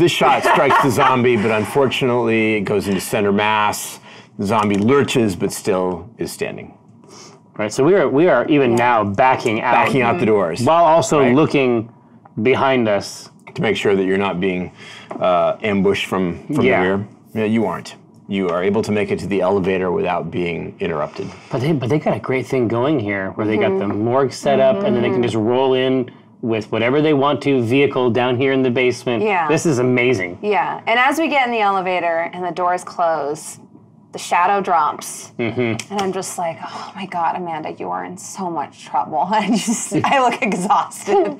This shot strikes the zombie, but unfortunately, it goes into center mass. The zombie lurches, but still is standing, Right. So we are we are even now backing out, backing out the mm-hmm. doors while also Right. looking behind us. to make sure that you're not being uh, ambushed from from Yeah. the rear. Yeah, you aren't. You are able to make it to the elevator without being interrupted. But they but they got a great thing going here, where they got the mm-hmm. morgue set up, and then they can mm-hmm. just roll in with whatever they want to vehicle down here in the basement. Yeah. This is amazing. Yeah, and as we get in the elevator and the doors close, the shadow drops, Mm-hmm. and I'm just like, oh my god, Amanda, you are in so much trouble. I just, I look exhausted.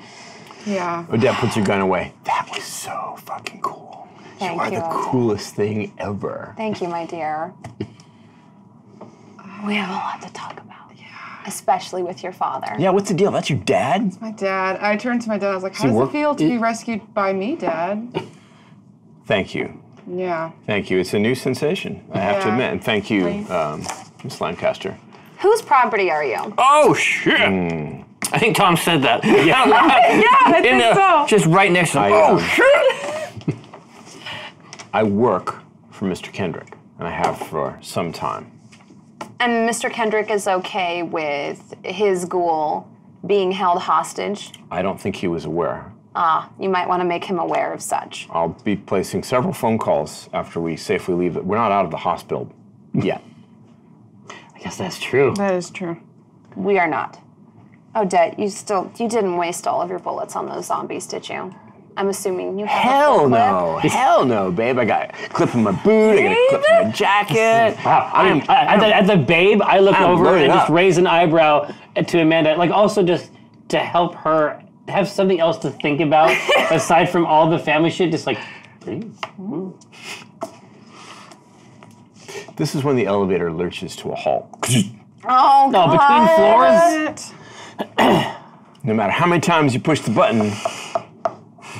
Yeah. Odette puts your gun away. That was so fucking cool. Thank you are you, the Odette. coolest thing ever. Thank you, my dear. We have a lot to talk about, especially with your father. Yeah, what's the deal? That's your dad? It's My dad. I turned to my dad. I was like, "How he does work- it feel to be rescued by me, Dad?" Thank you. Yeah. Thank you. It's a new sensation, I have to Yeah. admit. And thank you, Please. um, Miss Lancaster. Whose property are you? oh shit! I think Tom said that. Yeah, Yeah, I think the, so. just right next to him. I, oh um, shit! I work for Mr. Kendrick, and I have for some time. And Mr. Kendrick is okay with his ghoul being held hostage. I don't think he was aware. Ah, you might want to make him aware of such. I'll be placing several phone calls after we safely leave. We're not out of the hospital yet. I guess that's true. That is true. We are not. Odette, you still you didn't waste all of your bullets on those zombies, did you? I'm assuming you have a Hell clip. no. Hell no, babe. I got a clip in my boot. I got a clip in my jacket. Wow. I am, I, at, the, at the babe, I look I'm over loaded and just up. raise an eyebrow to Amanda, like also just to help her have something else to think about aside from all the family shit. Just like, please. This is when the elevator lurches to a halt. Oh, No, between floors. No matter how many times you push the button, it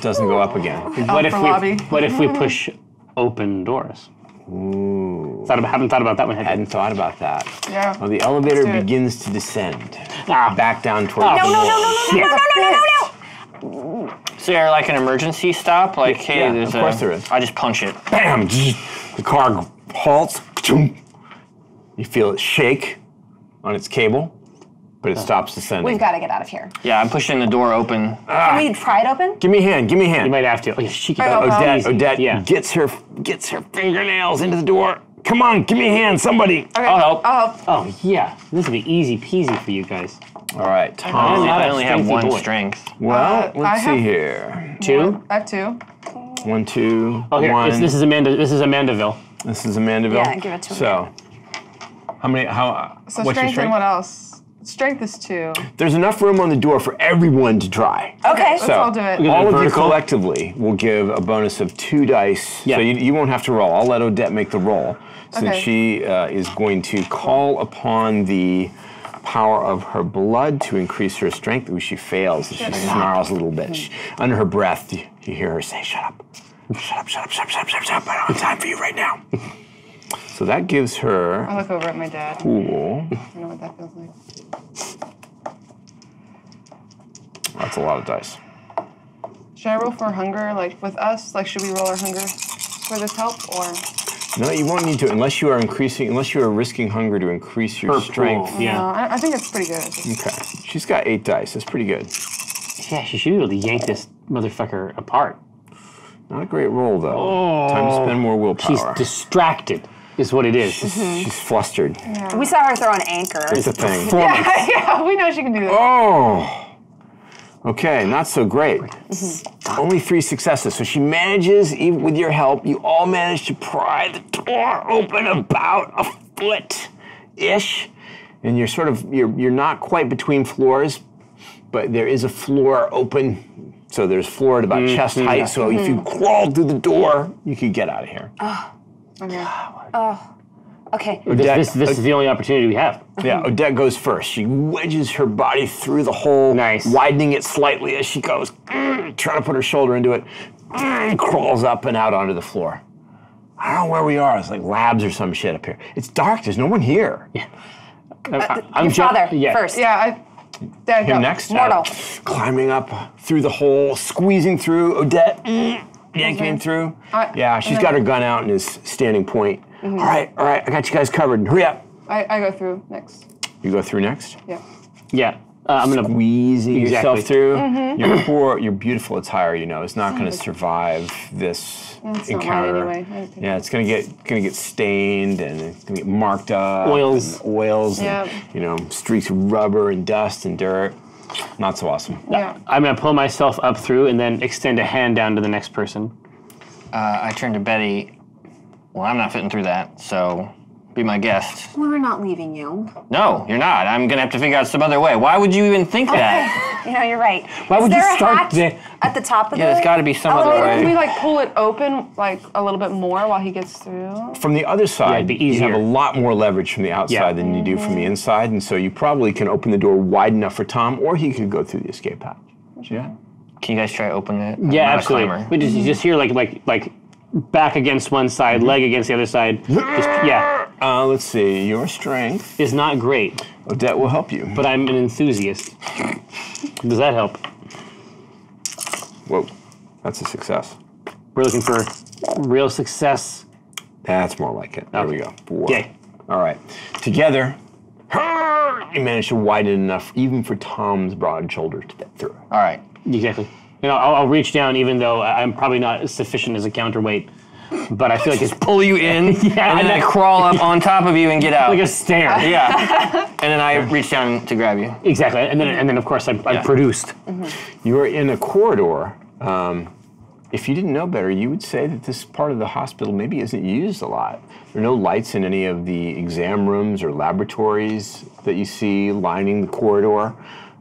doesn't go up again. What if we? lobby. What if we push open doors? Thought about, haven't thought about that one. Had Hadn't thought about that. Yeah. Well, the elevator do it. begins to descend, ah, back down towards Oh, the no, no, wall. no, no, no, Shit. no, no, no, no, no, no. Is there like an emergency stop? Like, hey, Yeah, there's of course a, there is. I just punch it. Bam! The car halts. You feel it shake on its cable, but it stops descending. We've got to get out of here. Yeah, I'm pushing the door open. Can we pry it open? Give me a hand. Give me a hand. you might have to. Oh, yeah, she can. I know, Odette, easy. Odette Yeah. gets her gets her fingernails into the door. Come on, give me a hand, somebody. Okay. I'll help. I'll help. Oh yeah, this would be easy peasy for you guys. All right, I'm Tom. not I a only have one boy. strength. Well, Uh, I let's see here. Two. I have two. One, two, Oh here, one. this, this is Amanda. This is Amandaville. This is Amandaville. Yeah, give it to So, how many? How? So what's your strength and what else? Strength is two. There's enough room on the door for everyone to try. Okay. Let's So, all do it. All of you collectively will give a bonus of two dice. Yeah. So you, you won't have to roll. I'll let Odette make the roll, since Okay. she uh, is going to call upon the power of her blood to increase her strength. Ooh, she fails. She snarls a little bit. She- under her breath, you, you hear her say, "Shut up, shut up, shut up, shut up, shut up, shut up, shut up! I don't have time for you right now." so that gives her. I look over at my dad. Cool. I know what that feels like. That's a lot of dice. Should I roll for hunger, like with us? Like, should we roll our hunger for this help, or? No, you won't need to unless you are increasing, unless you are risking hunger to increase your Per strength. pool. Yeah. No, I, I think it's pretty good. Okay. She's got eight dice. That's pretty good. Yeah, she should be able to yank this motherfucker apart. Not a great roll though. Oh, Time to oh. spend more Oh. She's distracted, is what it is. She's mm-hmm. flustered. We saw her throw an anchor. It's a thing. Performance. yeah, we know she can do that. Oh. Okay, not so great. Mm-hmm. Only three successes. So she manages, even with your help, you all manage to pry the door open about a foot ish. and you're sort of you're you're not quite between floors, but there is a floor open. So there's floor at about mm-hmm. chest height. So if you crawled through the door, you could get out of here. Ah. Okay. Oh, okay. This, Odette- this, this is the only opportunity we have. Yeah, Odette goes first. She wedges her body through the hole, Nice. widening it slightly as she goes, mm, trying to put her shoulder into it, mm, crawls up and out onto the floor. I don't know where we are. It's like labs or some shit up here. It's dark. There's no one here. Uh, I, I'm Your ju- father yeah. first. Yeah, I. Dad, go. Him next. Mortal. Uh, climbing up through the hole, squeezing through. Odette mm, yanking him through. I- yeah, she's and got her gun out and is standing point. All right, all right, I got you guys covered. Hurry up. I, I go through next. You go through next. Yeah. Yeah. Uh, I'm gonna. Squeezing yourself Exactly. through. Your poor, your beautiful attire, you know, is not going to survive this It's not mine encounter. anyway. I didn't take Yeah, it's gonna get gonna get stained and it's gonna get marked up. Oils. and oils, Yep. and, you know, streaks of rubber and dust and dirt. Not so awesome. Yeah. I'm gonna pull myself up through and then extend a hand down to the next person. Uh, I turn to Betty. Well, I'm not fitting through that, so be my guest. We're not leaving you. No, you're not. I'm gonna have to figure out some other way. Why would you even think that? You know, you're right. Why Is would you there a start hatch the- at the top of the? Yeah, the there's got to be some other elevator? Can we like pull it open like a little bit more while he gets through? From the other side, it'd be you have a lot more leverage from the outside Yeah. than you do from the mm-hmm. inside, and so you probably can open the door wide enough for Tom, or he could go through the escape hatch. Yeah. Can you guys try opening it? I'm Yeah, a absolutely. climber. We just you just hear like like like back against one side, mm-hmm. leg against the other side. Ah. Just yeah, Uh, let's see. Your strength, is not great, Odette will help you. but I'm an enthusiast. Does that help? Whoa, that's a success. We're looking for real success. That's more like it. There we go. Four. Okay. All right. Together, you manage to widen enough even for Tom's broad shoulders to get through. All right. Exactly. You know, I'll, I'll reach down even though I'm probably not sufficient as a counterweight, but I feel like it's Pull you in, and then I like- crawl up on top of you and get out. like a stair. yeah. And then I reach down to grab you. Exactly. And then and then of course I'm, I'm Yeah. produced. You are in a corridor. Um, if you didn't know better, you would say that this part of the hospital maybe isn't used a lot. There are no lights in any of the exam rooms or laboratories that you see lining the corridor.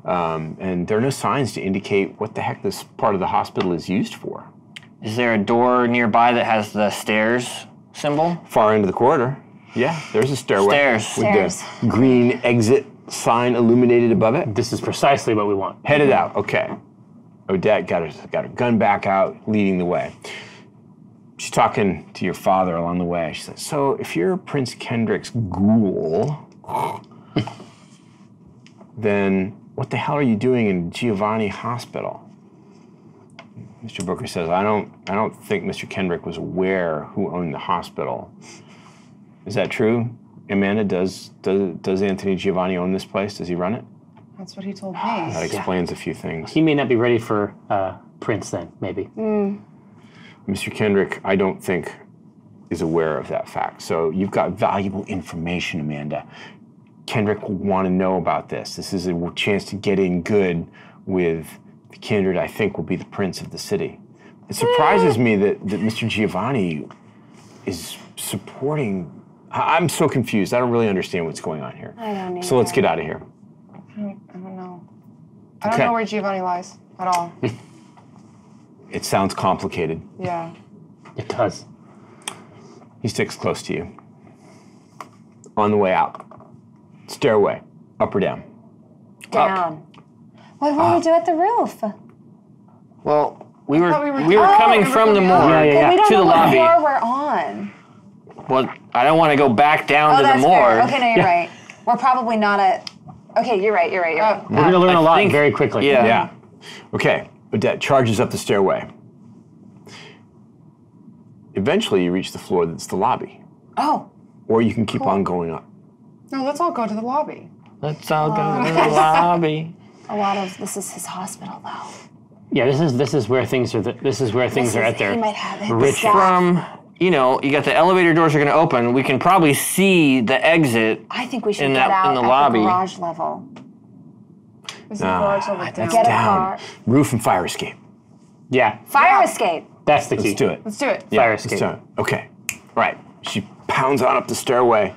Um, and there are no signs to indicate what the heck this part of the hospital is used for. Is there a door nearby that has the stairs symbol? Far into the corridor, yeah, there's a stairway Stairs. with Stairs. the green exit sign illuminated above it. This is precisely what we want. Headed out. Okay. Odette got her got her gun back out, leading the way. She's talking to your father along the way. She says, "So, if you're Prince Kendrick's ghoul, then what the hell are you doing in Giovanni Hospital?" Mr. Booker says, "I don't. I don't think Mr. Kendrick was aware who owned the hospital. Is that true?" Amanda, does, does does Anthony Giovanni own this place? Does he run it? That's what he told me. That explains a few things. He may not be ready for uh, Prince then, maybe. Mr. Kendrick, I don't think, is aware of that fact. So you've got valuable information, Amanda. Kendrick will want to know about this. This is a chance to get in good with the kindred I think will be the prince of the city. It surprises me that, that Mr. Giovanni is supporting. I- I'm so confused. I don't really understand what's going on here. I don't So let's either. get out of here. I don't, I don't know. I don't Okay. know where Giovanni lies at all. It sounds complicated. yeah. It does. He sticks close to you. On the way out, stairway, up or down? Down. What will we ah. do at the roof? Well, we were thought we we were- were, Oh, coming we were from the coming morgue out. Yeah, yeah, But we don't to the what lobby. floor we're on. Well, I don't want to go back down Oh, to the that's morgue. fair. Okay, no, you're right. We're probably not at. Okay, you're right. You're right. You're right. We're going to learn I a lot think- very quickly. yeah. Yeah. Okay, Odette charges up the stairway. Eventually, you reach the floor that's the lobby, Oh, or you can keep on going up. No, let's all go to the lobby. Let's all go to oh. the lobby. a lot of this is his hospital though. Yeah, this is this is where things are. The, this is where things This are is- at their he might have it. rich. From you know, you got the elevator doors are going to open. We can probably see the exit. I think we should In get that- out in the at lodgy. the garage level. Is the garage level down? that's Get a down. Roof and fire escape. Yeah, Fire Yeah. escape. that's the key. Let's do it. Let's do it. Fire Let's escape. do it. Okay. Right. She pounds on up the stairway.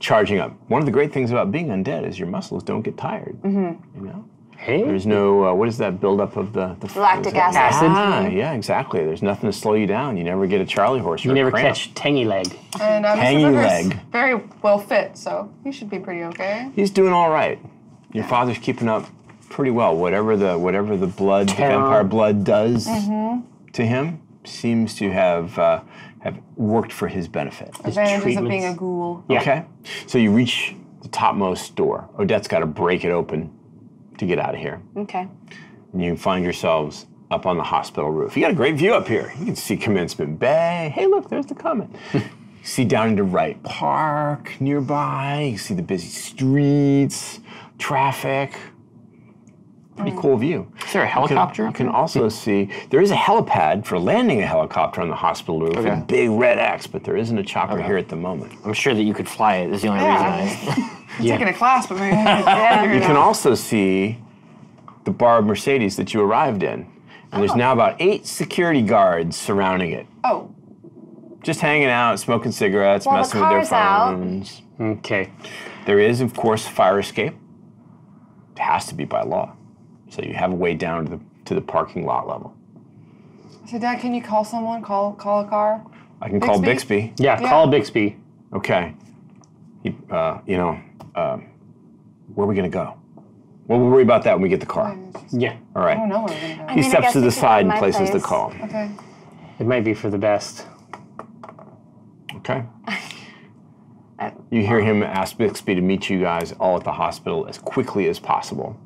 charging up. One of the great things about being undead is your muscles don't get tired. Mm-hmm. You know, Hey. there's no uh, what is that buildup of the, the Lactic is that- acid. Ah, yeah, exactly. There's nothing to slow you down. You never get a Charlie horse. or You a never cramp. catch tangy leg. And uh, Mr. Booker's leg. very well fit, so he should be pretty okay. He's doing all right. Your father's keeping up pretty well. Whatever the whatever the blood, the vampire blood does Mm-hmm. to him, seems to have uh, have worked for his benefit. Advantages of being a ghoul. Yeah. Okay, so you reach the topmost door. Odette's got to break it open to get out of here, Okay. and you find yourselves up on the hospital roof. You got a great view up here. You can see Commencement Bay. Hey, look, there's the Comet. you see down into Wright Park nearby. You see the busy streets, traffic. Pretty cool view. Is there a You can- helicopter? You can also see there is a helipad for landing a helicopter on the hospital roof with a Okay. big red X, but there isn't a chopper here at the moment. I'm sure that you could fly it. Is the only Yeah. reason I. I'm taking a class, but maybe I You can also see the borrowed Mercedes that you arrived in. And there's oh. now about eight security guards surrounding it, Oh, just hanging out, smoking cigarettes, Well, the messing with their car's out. phones. Okay. There is, of course, fire escape. It has to be by law. So you have a way down to the to the parking lot level. so Dad, can you call someone? Call call a car. I can call Bixby? Bixby. Yeah, Yeah. call Bixby. Okay. He, uh, you know, um, where are we gonna go? Well, we'll worry about that when we get the car. Yeah. All I don't know where we're gonna go. He mean, I steps guess to we the could go side to and my places the place. call. Okay. It might be for the best. Okay. You hear him ask Bixby to meet you guys all at the hospital as quickly as possible.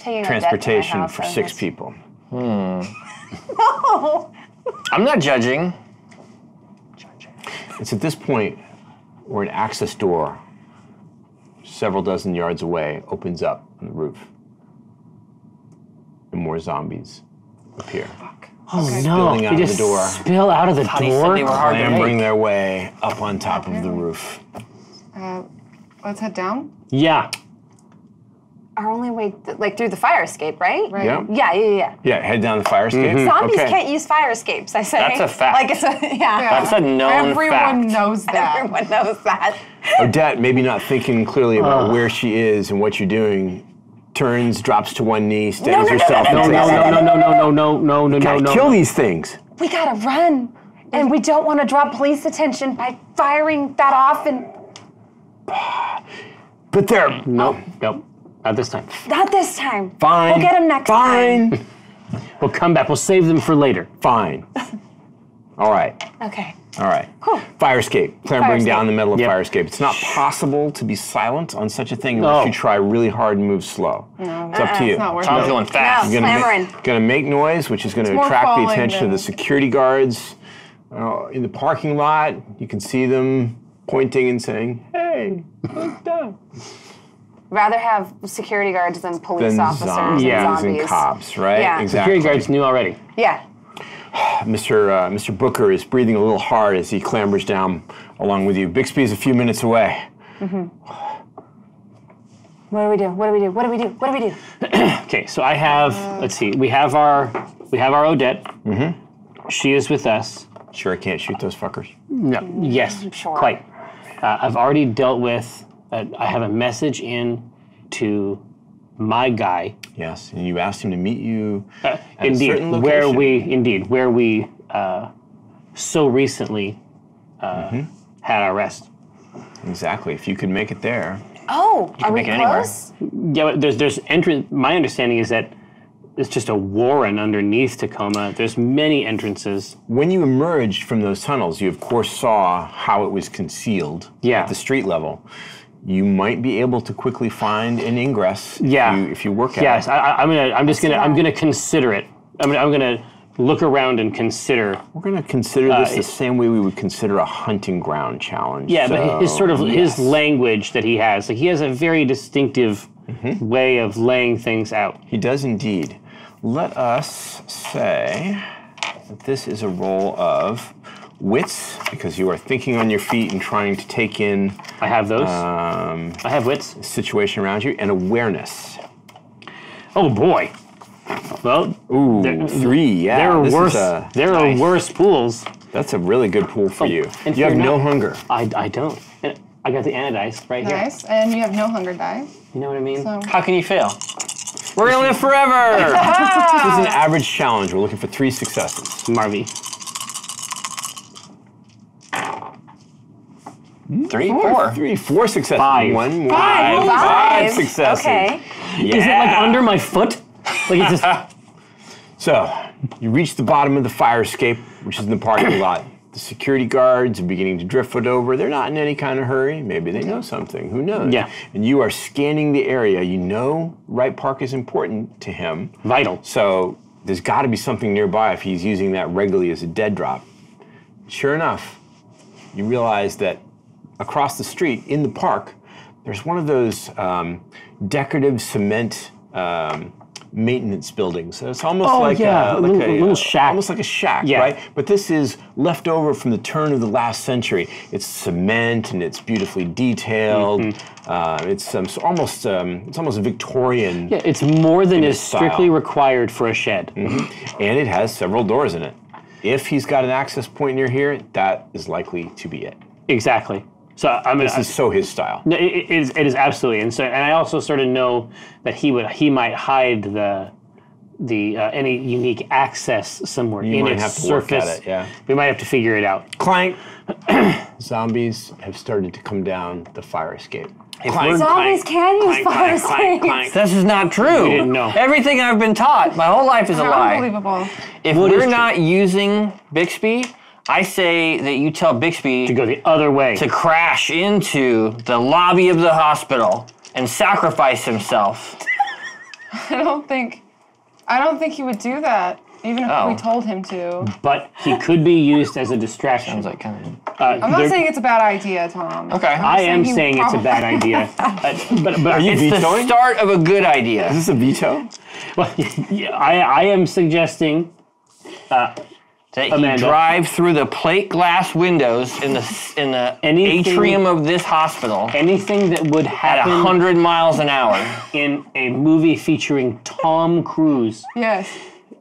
Taking Transportation for my house, I six guess. people. I'm not judging. It's at this point where an access door, several dozen yards away, opens up on the roof. And more zombies appear. Oh Okay. no! Spilling out they of just the door. spill out of the Thought he said door. they were hard Clambering their way up on top of the roof. Uh, let's head down. Yeah. Our only way, th- like through the fire escape, right? Right. Yeah. Yeah, yeah, yeah. Yeah, head down the fire escape. Mm-hmm. Zombies Okay. can't use fire escapes. I say. That's a fact. Like it's a yeah. That's a known Everyone fact. knows that. Everyone knows that. Odette, maybe not thinking clearly about where she is and what you're doing, turns, drops to one knee, steadies no, no, herself, No, and no, says, no, no, no, no, no, no, no, no, Gotta no. kill no. these things. We gotta run, and we don't want to draw police attention by firing that off. And But they're Nope, oh, nope. Not this time. not this time. fine. We'll get him next time. fine. We'll come back. We'll save them for later. Fine. All right. Okay. All right. Cool. Fire escape. Clambering escape. down the middle of Yep. fire escape. It's not possible to be silent on such a thing unless No. you try really hard and move slow. No, It's up to you. It's not worth Tom's it. going fast. No. You're gonna, Clamoring. ma- gonna make noise, which is gonna more attract the falling attention of the security guards uh, in the parking lot. You can see them pointing and saying, "Hey, look down." Rather have security guards than police Then officers zombies Yeah. and zombies. and cops, right? Yeah. Exactly. Security guards knew already. Yeah. Mr. Uh, Mr. Booker is breathing a little hard as he clambers down along with you. Bixby is a few minutes away. What do we do? What do we do? What do we do? What do we do? Okay, so I have. let's see. We have our. We have our Odette. Mm-hmm. She is with us. Sure, I can't shoot those fuckers. No. Yes. sure. Quite. Uh, I've already dealt with. Uh, I have a message in to my guy. Yes, and you asked him to meet you at a indeed, where location. we indeed where we uh, so recently uh, Mm-hmm. had our rest. Exactly. If you could make it there, Oh, are we make it anywhere. close? Yeah, but there's there's entrance. My understanding is that it's just a warren underneath Tacoma. There's many entrances. when you emerged from those tunnels, you of course saw how it was concealed Yeah. at the street level. You might be able to quickly find an ingress Yeah. if, you, if you work at Yes, it. I, I, I'm gonna. I'm just gonna. I'm gonna consider it. I'm gonna. I'm gonna look around and consider. We're going to consider this Uh, the same way we would consider a hunting ground challenge. Yeah, but his sort of his language that he has, like he has a very distinctive Mm-hmm. way of laying things out. He does indeed. Let us say that this is a roll of wits because you are thinking on your feet and trying to take in I have those. um, I have wits. situation around you and awareness. Oh boy. Well, Ooh, There- three. Yeah, there are worse. a- there are worse pools. that's a really good pool for you. and You have fear no hunger. I, I don't. And I got the anodized right here. Nice. And you have no hunger die. You know what I mean? So How can you fail? We're gonna live forever. This is an average challenge. We're looking for three successes. Marvy. Three, four. Three, four successes. Five. One more. Five. Five successes. Okay. Yeah. Is it like under my foot? Like it's just So, you reach the bottom of the fire escape, which is in the parking lot. The security guards are beginning to drift foot over. They're not in any kind of hurry. Maybe they know something. Who knows? Yeah. And you are scanning the area. You know Wright Park is important to him. vital. So, there's got to be something nearby if he's using that regularly as a dead drop. Sure enough, you realize that across the street in the park, there's one of those um, decorative cement um, maintenance buildings. So it's almost Oh, like yeah, a, a little- a, little uh, shack. almost like a shack, Yeah. right? But this is left over from the turn of the last century. It's cement and it's beautifully detailed. Mm-hmm. Uh, it's um, almost um, it's almost Victorian, Yeah, it's more than is strictly required for a shed. and it has several doors in it. If he's got an access point near here, that is likely to be it. Exactly. So I mean, This is so his style. No, it, it is. It is absolutely, and so, and I also sort of know that he would, he might hide the, the uh, any unique access somewhere You in might its have to work surface. at it, yeah. we might have to figure it out. Clank. Zombies have started to come down the fire escape. we're- Zombies can use clank, fire clank, clank, escapes. clank. This is not true. We didn't know. Everything I've been taught my whole life is a lie. Unbelievable. If What is we're true? not using Bixby, I say that you tell Bixby To go the other way. to crash into the lobby of the hospital and sacrifice himself. I don't think. I don't think he would do that, even if Oh. we told him to. but he could be used as a distraction. Sounds like kind of. Uh, I'm not there- saying it's a bad idea, Tom. Okay. I'm I he saying it's a bad idea. Uh, but but you It's the vetoing? start of a good idea. Is this a veto? well, yeah, I I am suggesting That you Amanda. drive through the plate glass windows in the in the Anything- atrium of this hospital anything that would happen at happen hundred miles an hour. in a movie featuring Tom Cruise, Yes.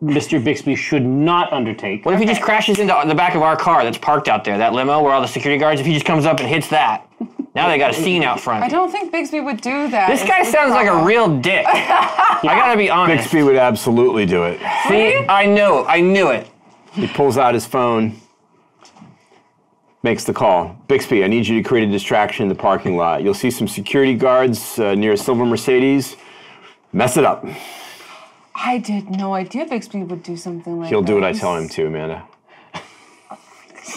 Mr. Bixby should not undertake. What if he just crashes into the back of our car that's parked out there, that limo where all the security guards? If he just comes up and hits that, now they got a scene out front. I don't think Bixby would do that. This guy the sounds like a real dick. I gotta be honest. Bixby would absolutely do it. See, I know, I knew it. He pulls out his phone, makes the call. Bixby, I need you to create a distraction in the parking lot. You'll see some security guards uh, near a silver Mercedes. Mess it up. I did no idea Bixby would do something like that. He'll do what I tell him to, Amanda.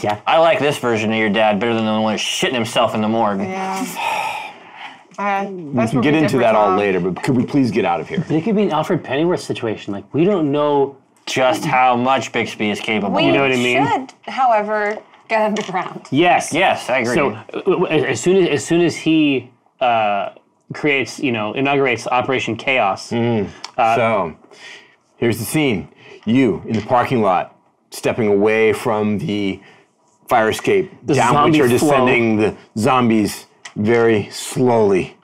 Yeah. I like this version of your dad better than the one that's shitting himself in the morgue. Yeah. Uh, We can get into differ, that all later, but could we please get out of here? It could be an Alfred Pennyworth situation. Like we don't know. Just how much Bixby is capable. We You know what I mean? should, however, get underground. Yes. yes, I agree. So uh, as soon as as soon as he uh, creates, you know, inaugurates Operation Chaos, so, here's the scene. You in the parking lot, stepping away from the fire escape, down which zombie are flow. descending the zombies very slowly,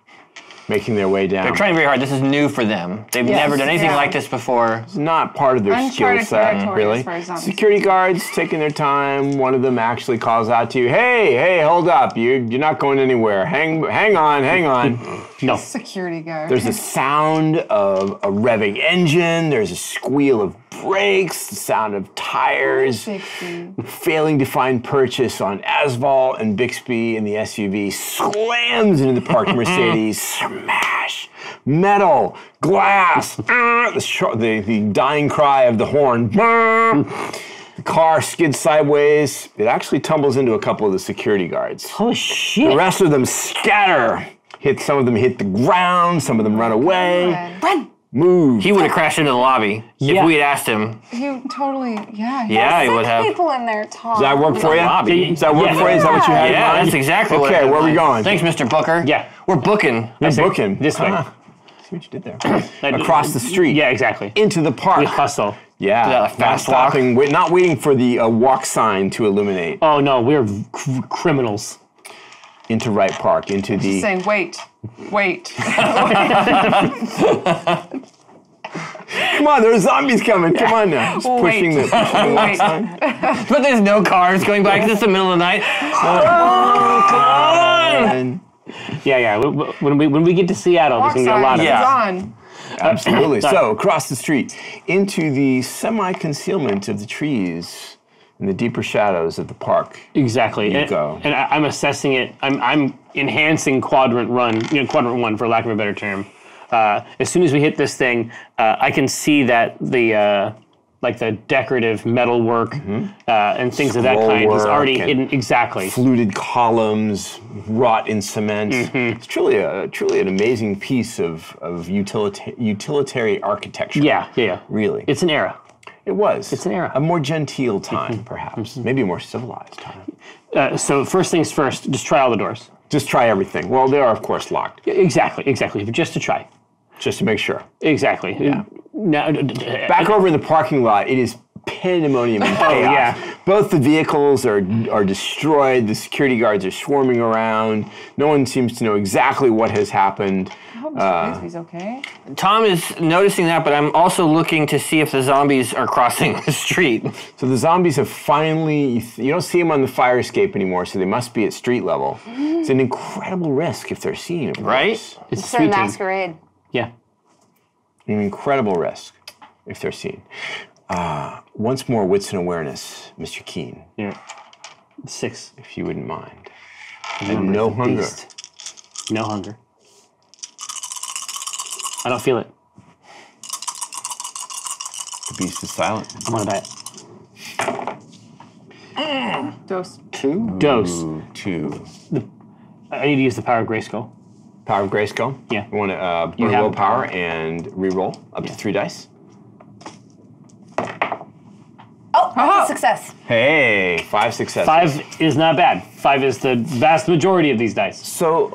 making their way down. They're trying very hard. This is new for them. They've Yes, never done anything yeah. like this before. It's not part of their skill set, really. as far as zombies. Security guards taking their time. One of them actually calls out to you, "Hey, hey, hold up! You, you're not going anywhere. Hang, hang on, hang on." no, Security guard. There's a sound of a revving engine. There's a squeal of brakes. The sound of tires Bixby. failing to find purchase on Asval and Bixby, and the SUV slams into the parked Mercedes. Smash! Metal, glass. ah, the, the the dying cry of the horn. The car skids sideways. It actually tumbles into a couple of the security guards. holy shit! The rest of them scatter. Hit some of them hit the ground. Some of them run away. Run! Move. He would have crashed into the lobby Yeah. if we had asked him. He totally, yeah. he- Yeah, he would have. people in there, Tom. Does that work for you? lobby. Does that work Yeah. for you? Is that what you had in Yeah, mind? that's exactly what. Okay, where are we going? Thanks, Mr. Booker. Yeah. we're booking. This way. Booking. This way. Huh. See what you did there. Across the street. Yeah, exactly. Into the park. We hustle. Yeah. that a not fast walk? stopping, wait, not waiting for the uh, walk sign to illuminate. Oh no, we're cr- criminals. Into Wright Park. Into the. Saying, wait, wait. Come on, there's zombies coming. Come on now. Just pushing the, pushing the Wait. sign. But there's no cars going by because it's the middle of the night. Oh, come on! And Yeah, yeah. w- w- When we when we get to Seattle, there's Walk gonna be a lot sign of Yeah. is on. Absolutely. so across the street into the semi-concealment of the trees in the deeper shadows of the park. Exactly. You and, go. and I, I'm assessing it. I'm, I'm enhancing quadrant run, you know, quadrant one, for lack of a better term. Uh, as soon as we hit this thing, uh, I can see that the uh, like the decorative metal work uh, and things of that kind is already hidden. Exactly. Fluted columns wrought in cement. Mm-hmm. It's truly a truly an amazing piece of of utilita- utilitarian architecture. Yeah, yeah, yeah. Really. It's an era. It was. it's an era. Mm-hmm. A more genteel time, perhaps. Maybe a more civilized time. Uh, so first things first, just try all the doors. Just try everything. Well, they are of course locked, Exactly, exactly. But just to try. just to make sure. Exactly. Yeah. Now, Back over in the parking lot, it is pandemonium and oh, chaos. Oh, yeah. Both the vehicles are are destroyed. The security guards are swarming around. No one seems to know exactly what has happened. I hope Mr. Uh, Bixby's okay. Tom is noticing that, but I'm also looking to see if the zombies are crossing the street. So the zombies have finally. You don't see them on the fire escape anymore, so they must be at street level. It's an incredible risk if they're seen, of Right? course. it's It's their sweet tea. masquerade. Yeah. An incredible risk if they're seen. Uh, once more, wits and awareness, Mr. Keen, Yeah. Six. if you wouldn't mind. And no hunger. beast. No hunger. I don't feel it. The beast is silent. I'm on a diet. Dose. Two. Dose. Two. I need to use the power of Grayskull. Power of Grayskull. Yeah. You want to uh, You burn have willpower power. and re-roll up to three dice. Oh, that's a success. Hey, five successes. Five is not bad. Five is the vast majority of these dice. So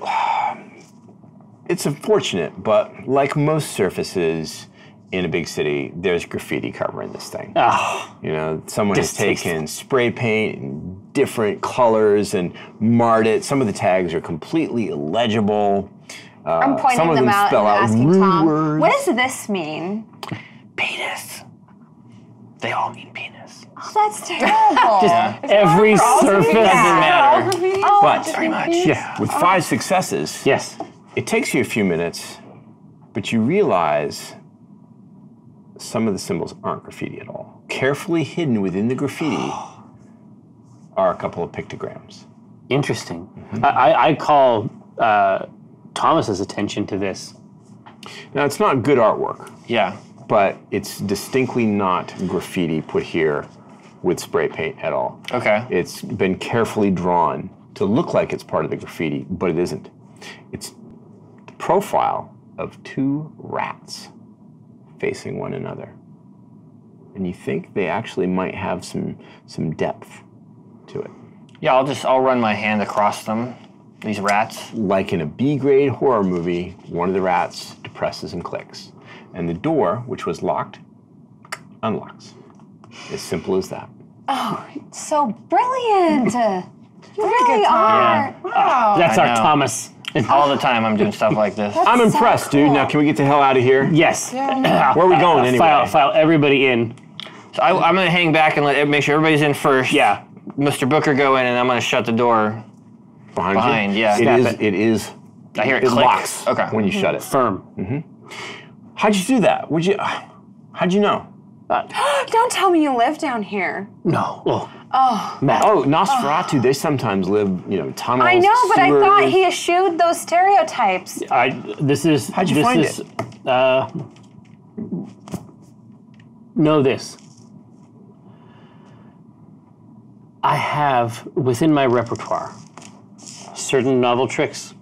it's unfortunate, but like most surfaces in a big city, there's graffiti covering this thing. Ah, You know, someone has taken spray paint in different colors and marred it. Some of the tags are completely illegible. I'm pointing some of them them out spell and out asking rude Tom, words. what does this mean? Penis. They all mean penis. Oh, that's terrible. every surface. Doesn't matter. Oh, But Pretty much. Yeah. with five successes, Yes. it takes you a few minutes, but you realize some of the symbols aren't graffiti at all. Carefully hidden within the graffiti are a couple of pictograms. Interesting. I, I, I call uh, Thomas's attention to this. Now, it's not good artwork, Yeah. but it's distinctly not graffiti put here with spray paint at all. Okay. It's been carefully drawn to look like it's part of the graffiti, but it isn't. It's the profile of two rats facing one another. And you think they actually might have some some depth to it. Yeah, I'll just I'll run my hand across them. These rats. Like in a B grade horror movie, one of the rats depresses and clicks. And the door, which was locked, unlocks. As simple as that. So brilliant. You really good, Tom. are. Wow. That's I our know. Thomas. All the time I'm doing stuff like this. I'm so impressed, dude. cool. Now, can we get the hell out of here? Yes. Where are we going anyway? File, file everybody in. So I, I'm gonna hang back and let make sure everybody's in first. Yeah. Mr. Booker go in and I'm gonna shut the door. Behind, Behind, you? yeah. It Snap is. it. It is. I hear it, It click. locks Okay. when you shut it. Firm. Mm-hmm. How'd you do that? Would you? How'd you know? Don't tell me you live down here. No. Oh. Oh. Matt. Oh, Nosferatu. They sometimes live, you know, tunnels. I know, but I thought he eschewed those stereotypes. I, this is. How'd you this find is, Uh, know this. I have within my repertoire certain novel tricks.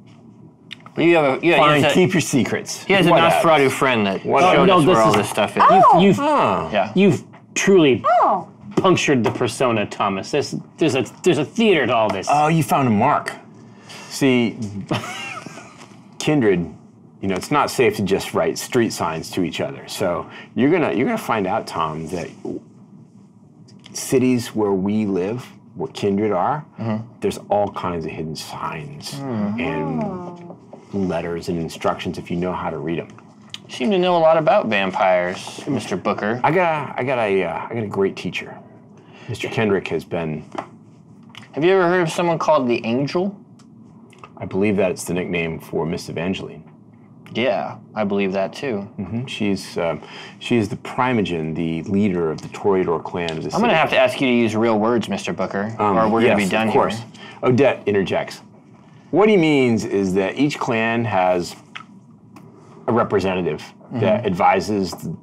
Well, you have a you Fine, he a, keep your secrets. he has a Whatever. Nosferatu friend that Whatever. showed No, us this where all is- this stuff is. Oh. You've Huh. Yeah. you've truly Oh, punctured the persona, Thomas. There's there's a there's a theater to all this. Oh, you found a mark. See, kindred. You know, it's not safe to just write street signs to each other. So you're gonna you're gonna find out, Tom, that cities where we live, where kindred are, mm-hmm. there's all kinds of hidden signs mm. and oh. Letters and instructions if you know how to read them. You seem to know a lot about vampires, Mr. Booker. I got a, I got a uh, I got a great teacher. Mr. Kendrick has been. Have you ever heard of someone called the Angel? I believe that it's the nickname for Miss Evangeline. Yeah, I believe that too. Mhm. She's um, she is the primogen, the leader of the Toreador clan. Of the I'm gonna have to ask you to use real words, Mr. Booker, or we're gonna be done Um, of course. here. Odette interjects. What he means is that each clan has a representative Mm-hmm. that advises th-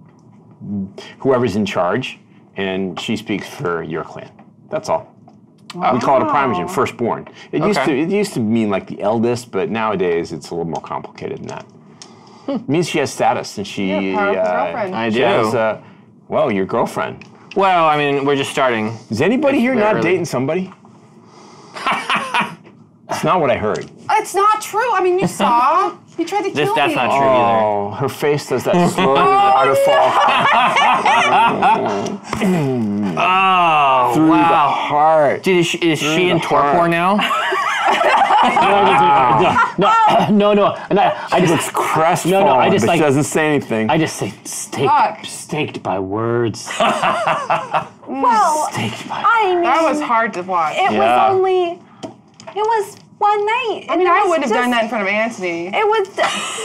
whoever's in charge, and she speaks for your clan. That's all. We call it a primogen, firstborn. It used to it used to mean like the eldest, but nowadays it's a little more complicated than that. It means she has status, and she Yeah, uh, girlfriend. I she do. has, uh, well, your girlfriend. Well, I mean, we're just starting. Is anybody here not early. dating somebody? It's not what I heard. It's not true. I mean, you saw. He tried to This, kill that's me. not true either. Oh, her face does that slow waterfall Oh, oh through the wow. heart. Dude, is she, is she in the torpor heart. now? no, oh. no, no, and I, I just, looks crestfallen, No, no, I just but like- she doesn't say anything. I just say staked, Fuck. staked by words. Well, staked by. I mean, That was hard to watch. it Yeah. was only, it was one night. I mean, I wouldn't have done that in front of Anthony. It was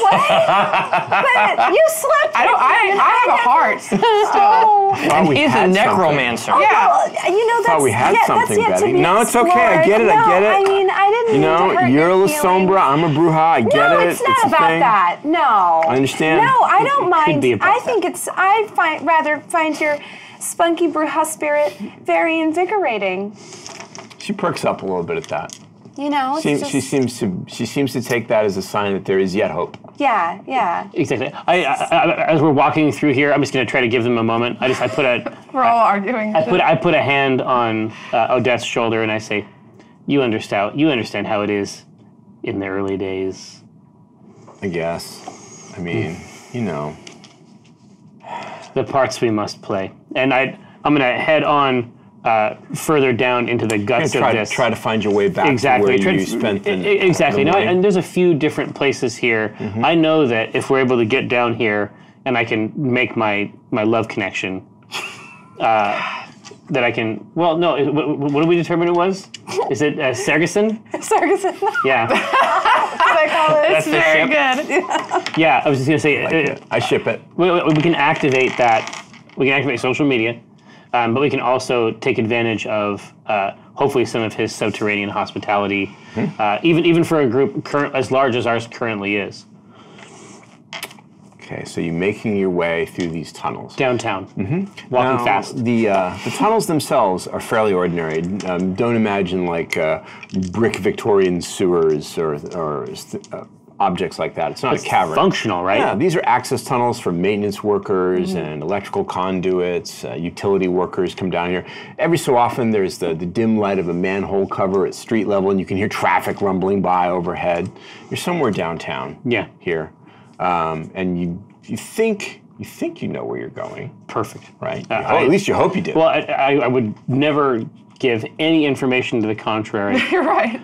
what? but you slept. I don't. I, I have a heart. Still. Oh. He's a had something. necromancer. Oh, yeah. Well, you know that's Thought we had yet, something, that's yet Betty. to be No, it's okay, I get it, I get it. I mean, I didn't You mean to know, hurt you're a your La Sombra. I'm a Brujah, I get no, it. it's not a about thing. that. No. I understand. No, I don't mind. be about I that. think it's. I find rather find your spunky Brujah spirit very invigorating. She perks up a little bit at that. You know, it's Seems, just, she seems to she seems to take that as a sign that there is yet hope. yeah, yeah. Exactly. I, I, I, as we're walking through here, I'm just gonna try to give them a moment. I just, I put a, We're all arguing. I put, I put a hand on uh, Odette's shoulder and I say, "You understand? You understand how it is in the early days." I guess. I mean, you know. the parts we must play. And I, I'm gonna head on uh, further down into the guts try of to this. try to find your way back exactly. to where Try you to- spent the exactly. the No, and there's a few different places here. Mm-hmm. I know that if we're able to get down here and I can make my my love connection, uh, that I can. Well, no. What, what did we determine it was? Is it uh, Sergeson? Ferguson. Yeah. I call it. That's Very ship. good. Yeah. I was just gonna say. uh, I ship it. we, we we can activate that. We can activate social media, um, but we can also take advantage of uh, hopefully some of his subterranean hospitality, uh, even even for a group current as large as ours currently is Okay, so you're making your way through these tunnels. downtown, walking Now, fast. The uh, the tunnels themselves are fairly ordinary. Um, don't imagine like uh, brick Victorian sewers or or uh, objects like that. It's not a cavern. Functional, right? Yeah, these are access tunnels for maintenance workers and electrical conduits. Uh, utility workers come down here. Every so often, there's the, the dim light of a manhole cover at street level, and you can hear traffic rumbling by overhead. You're somewhere downtown. Yeah. Here, um, and you you think you think you know where you're going, Perfect. right? Uh, You ho- I- at least you hope you do. Well, I, I, I would never give any information to the contrary. You're right.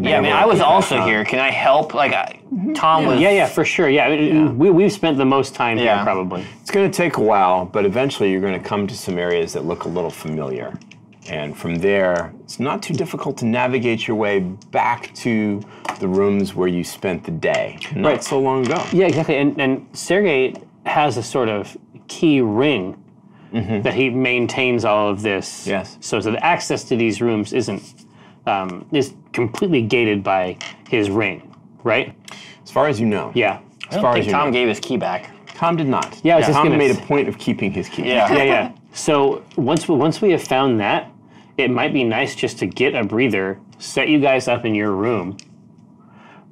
Yeah, I mean, I was also here. Can I help? Like, I, Tom was. yeah, yeah, for sure. Yeah, I mean, we we've spent the most time Yeah. here probably. It's going to take a while, but eventually you're going to come to some areas that look a little familiar. And from there, it's not too difficult to navigate your way back to the rooms where you spent the day not Right. so long ago. Yeah, exactly. And and Sergey has a sort of key ring mm-hmm. that he maintains all of this. Yes. So so the access to these rooms isn't um, is completely gated by his ring, right? As far as you know. Yeah. As far don't as think you Tom know. gave his key back. Tom did not. Yeah, I was just Tom gonna made s- a point of keeping his key. Yeah. Yeah, yeah. So once we once we have found that, it might be nice just to get a breather, set you guys up in your room.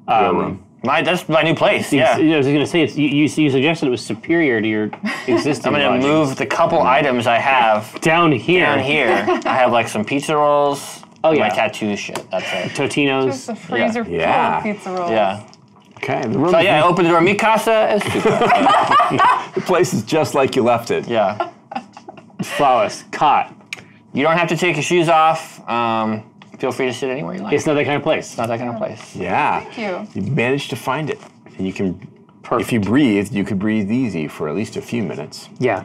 Your room. My, that's my new place. I Yeah. was going to say it's, you, you you suggested it was superior to your existing. I'm gonna lodging. move the couple items I have down here. down here. I have like some pizza rolls. Oh, yeah. My tattoo shit. That's it. Totino's. Just a freezer full Yeah. of pizza rolls. Yeah. Okay. The room. So yeah, I opened the door. Mi casa es tu casa. the place is just like you left it. Yeah. flawless cot. You don't have to take your shoes off. Um, feel free to sit anywhere you like. It's not that kind of place. It's not that kind of place. Yeah. Thank you. You managed to find it, and you can If you breathe, you could breathe easy for at least a few minutes. Yeah.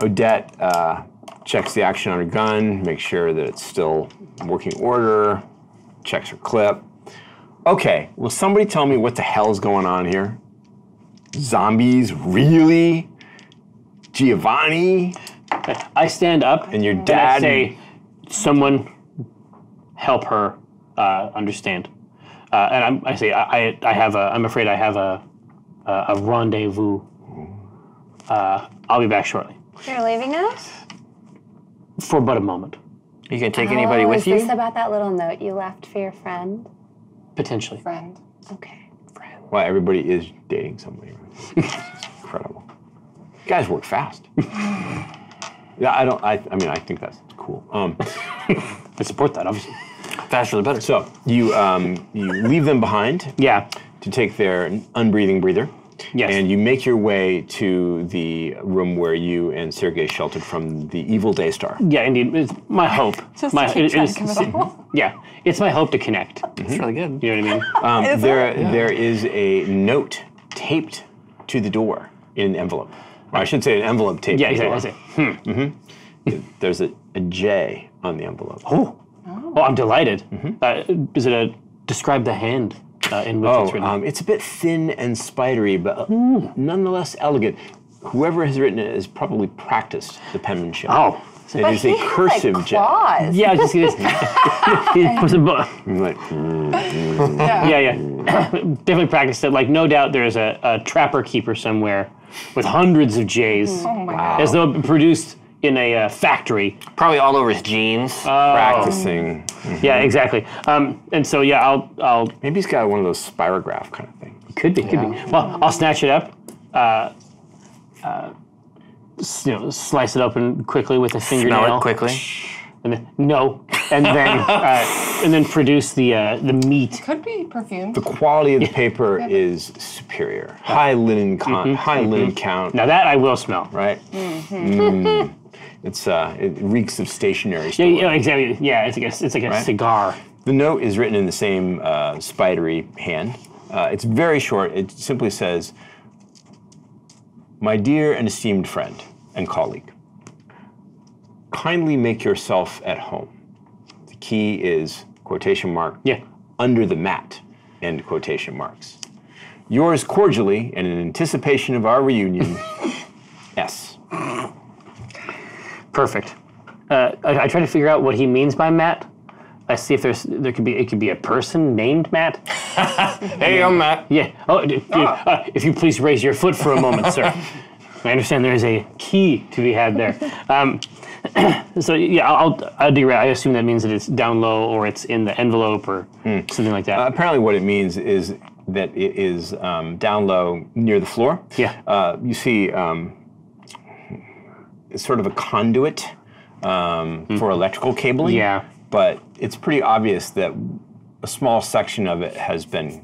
Odette uh, checks the action on her gun, makes sure that it's still working order, checks her clip. Okay, will somebody tell me what the hell's going on here? Zombies? Really? Giovanni? I stand up And your and I dad- say, "Someone help her uh, understand." Uh, and I'm, I say, I, I, I have a. I'm afraid I have a, a, a rendezvous. Uh, I'll be back shortly You're leaving us? For but a moment, You can take anybody oh, with is you. this about that little note you left for your friend? potentially. Friend. Okay. Friend. Well, everybody is dating somebody. Right? It's just incredible. You guys work fast. yeah, I don't. I, I mean, I think that's cool. Um, I support that, obviously. Faster the better. so you um, you leave them behind Yeah. to take their unbreathing breather. Yes. And you make your way to the room where you and Sergei sheltered from the evil Daystar. Yeah, indeed. It's my hope. Just my, keep it trying is- to it all. yeah, it's my hope to connect. It's really good. You know what I mean? Um, there, there is a note taped to the door in an envelope. Or I should say an envelope taped yeah, to the exactly. door. I say, There's a, a J on the envelope. Oh, oh, I'm delighted. Uh, is it a describe the hand uh, in which it's Oh, written? um, it's a bit thin and spidery, but nonetheless elegant. Whoever has written it has probably practiced the penmanship. oh, it is a cursive like J. claws. yeah, just this. it was a bu- I'm like, mm, Yeah. yeah, yeah. Definitely practiced it. Like, no doubt there's a, a trapper keeper somewhere with hundreds of J's, Oh my god. as though it produced in a uh, factory. Probably all over his jeans. practicing. Yeah, exactly. Um, and so, yeah, I'll, I'll Maybe he's got one of those spirograph kind of things. Could be, could be. Well, I'll snatch it up, uh, uh, you know, slice it open quickly with a fingernail. Smell it quickly. And then, no, and then uh, and then produce the uh, the meat. Could be perfume. The quality of the paper is superior. High linen con- high linen count. Now that I will smell. Right. Mm. It's uh, it reeks of stationery. Yeah, yeah, exactly. Yeah, it's like a, it's like a Right. cigar. The note is written in the same uh, spidery hand. Uh, it's very short. It simply says, "My dear and esteemed friend and colleague, kindly make yourself at home. The key is quotation mark Yeah. under the mat, end quotation marks. Yours cordially and in anticipation of our reunion, S. Perfect. Uh, I, I try to figure out what he means by Matt. I see if there's there could be it could be a person named Matt. Hey, I'm Matt. Yeah. Oh, d- d- uh, if you please raise your foot for a moment, sir. I understand there is a key to be had there. Um, so yeah, I'll, I'll, I'll do I assume that means that it's down low or it's in the envelope or something like that. Apparently, what it means is that it is um, down low near the floor. Yeah. Uh, you see um, sort of a conduit um, for electrical cabling. Mm-hmm. Yeah. But it's pretty obvious that a small section of it has been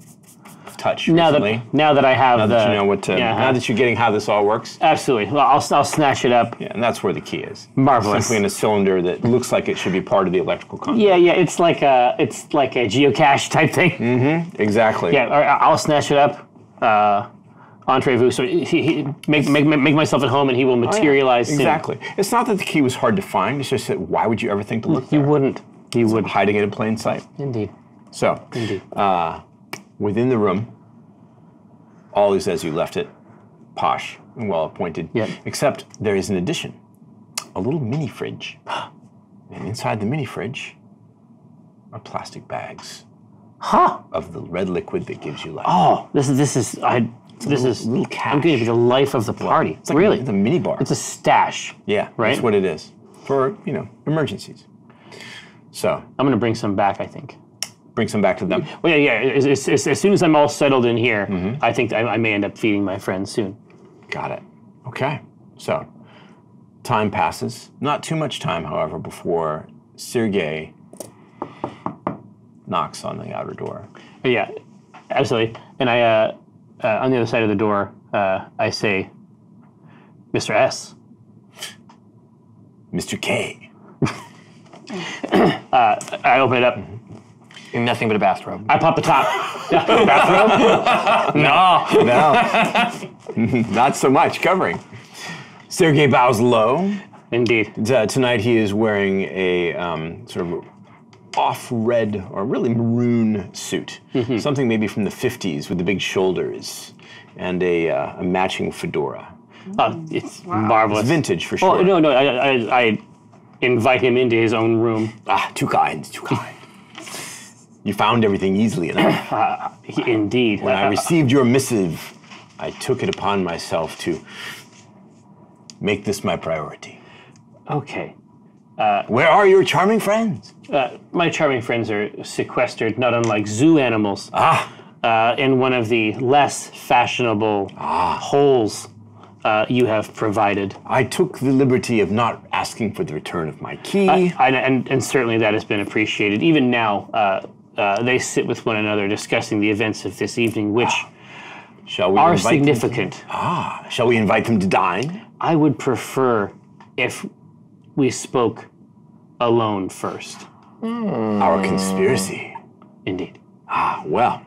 touched now recently. that now that I have now the that you know what to, yeah, now that you're getting how this all works, absolutely. Well, I'll I'll snatch it up. yeah, and that's where the key is. Marvelous. Simply in a cylinder that looks like it should be part of the electrical conduit. Yeah, yeah. It's like a it's like a geocache type thing. Mm-hmm. Exactly. Yeah, I'll snatch it up. Uh, Entrevu, so he, he, make, make make myself at home, and he will materialize. Oh, Exactly. It's not that the key was hard to find. It's just that why would you ever think to look You there? wouldn't. You would. hiding it in plain sight. Indeed. So, Indeed. uh, within the room, all is as you left it, posh and well appointed. Yep. Except there is an addition, a little mini fridge, and inside the mini fridge are plastic bags Huh. of the red liquid that gives you life. Oh, this is this is I. This little- is little I'm going to be the life of the party. It's like really, a mini bar. it's a stash. yeah, right? That's what it is for you know emergencies. So I'm going to bring some back. I think. bring some back to them. Well, yeah, yeah. As, as, as, soon as I'm all settled in here, Mm-hmm. I think I, I may end up feeding my friends soon. Got it. Okay. So, time passes. Not too much time, however, before Sergei knocks on the outer door. Yeah, absolutely. And I, uh, uh, on the other side of the door, uh, I say, "Mr. S." Mr. K. I open it up. In nothing but a bathrobe. I pop the top. Bathrobe. No. No, not so much covering. Sergei bows low. Indeed. Uh, tonight he is wearing a um, sort of off red or really maroon suit, something maybe from the 50s with the big shoulders and a, uh, a matching fedora. Uh, it's marvelous. Vintage for sure. Oh no, no. I, I, I invite him into his own room. Ah, too kind, too kind. you found everything easily enough. He- Indeed. When I Uh, received your missive, I took it upon myself to make this my priority. okay. Where are your charming friends? Uh, my charming friends are sequestered, not unlike zoo animals, Ah, uh, in one of the less fashionable holes uh, you have provided. I took the liberty of not asking for the return of my key. I, and, and certainly that has been appreciated. Even now, uh, uh, they sit with one another discussing the events of this evening, which Shall we are invite them to- significant. ah, shall we invite them to dine? I would prefer if we spoke alone first. Our conspiracy. Indeed. Ah, well,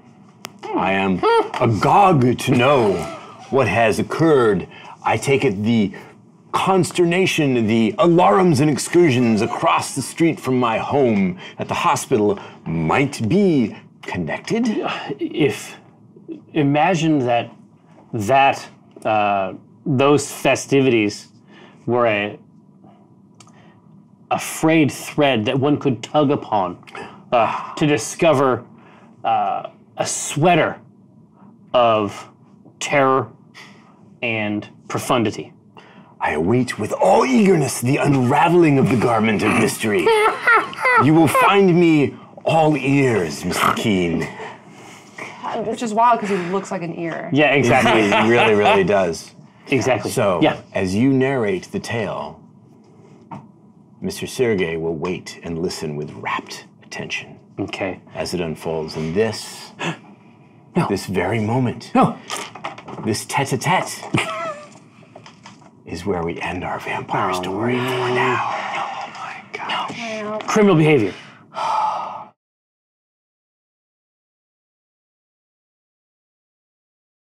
I am agog to know what has occurred. I take it the consternation, the alarms and excursions across the street from my home at the hospital might be connected. if imagine that that uh, those festivities were a a frayed thread that one could tug upon uh, to discover uh, a sweater of terror and profundity. I await with all eagerness the unraveling of the garment of mystery. you will find me all ears, Mr. Keen. Which is wild because he looks like an ear. Yeah, exactly, He really, really does. exactly. So, yeah, as you narrate the tale, Mr. Sergey will wait and listen with rapt attention okay. as it unfolds. And this, this very moment, No, this tete-a-tete, is where we end our vampire oh, story for now. Oh my gosh! No. Criminal behavior.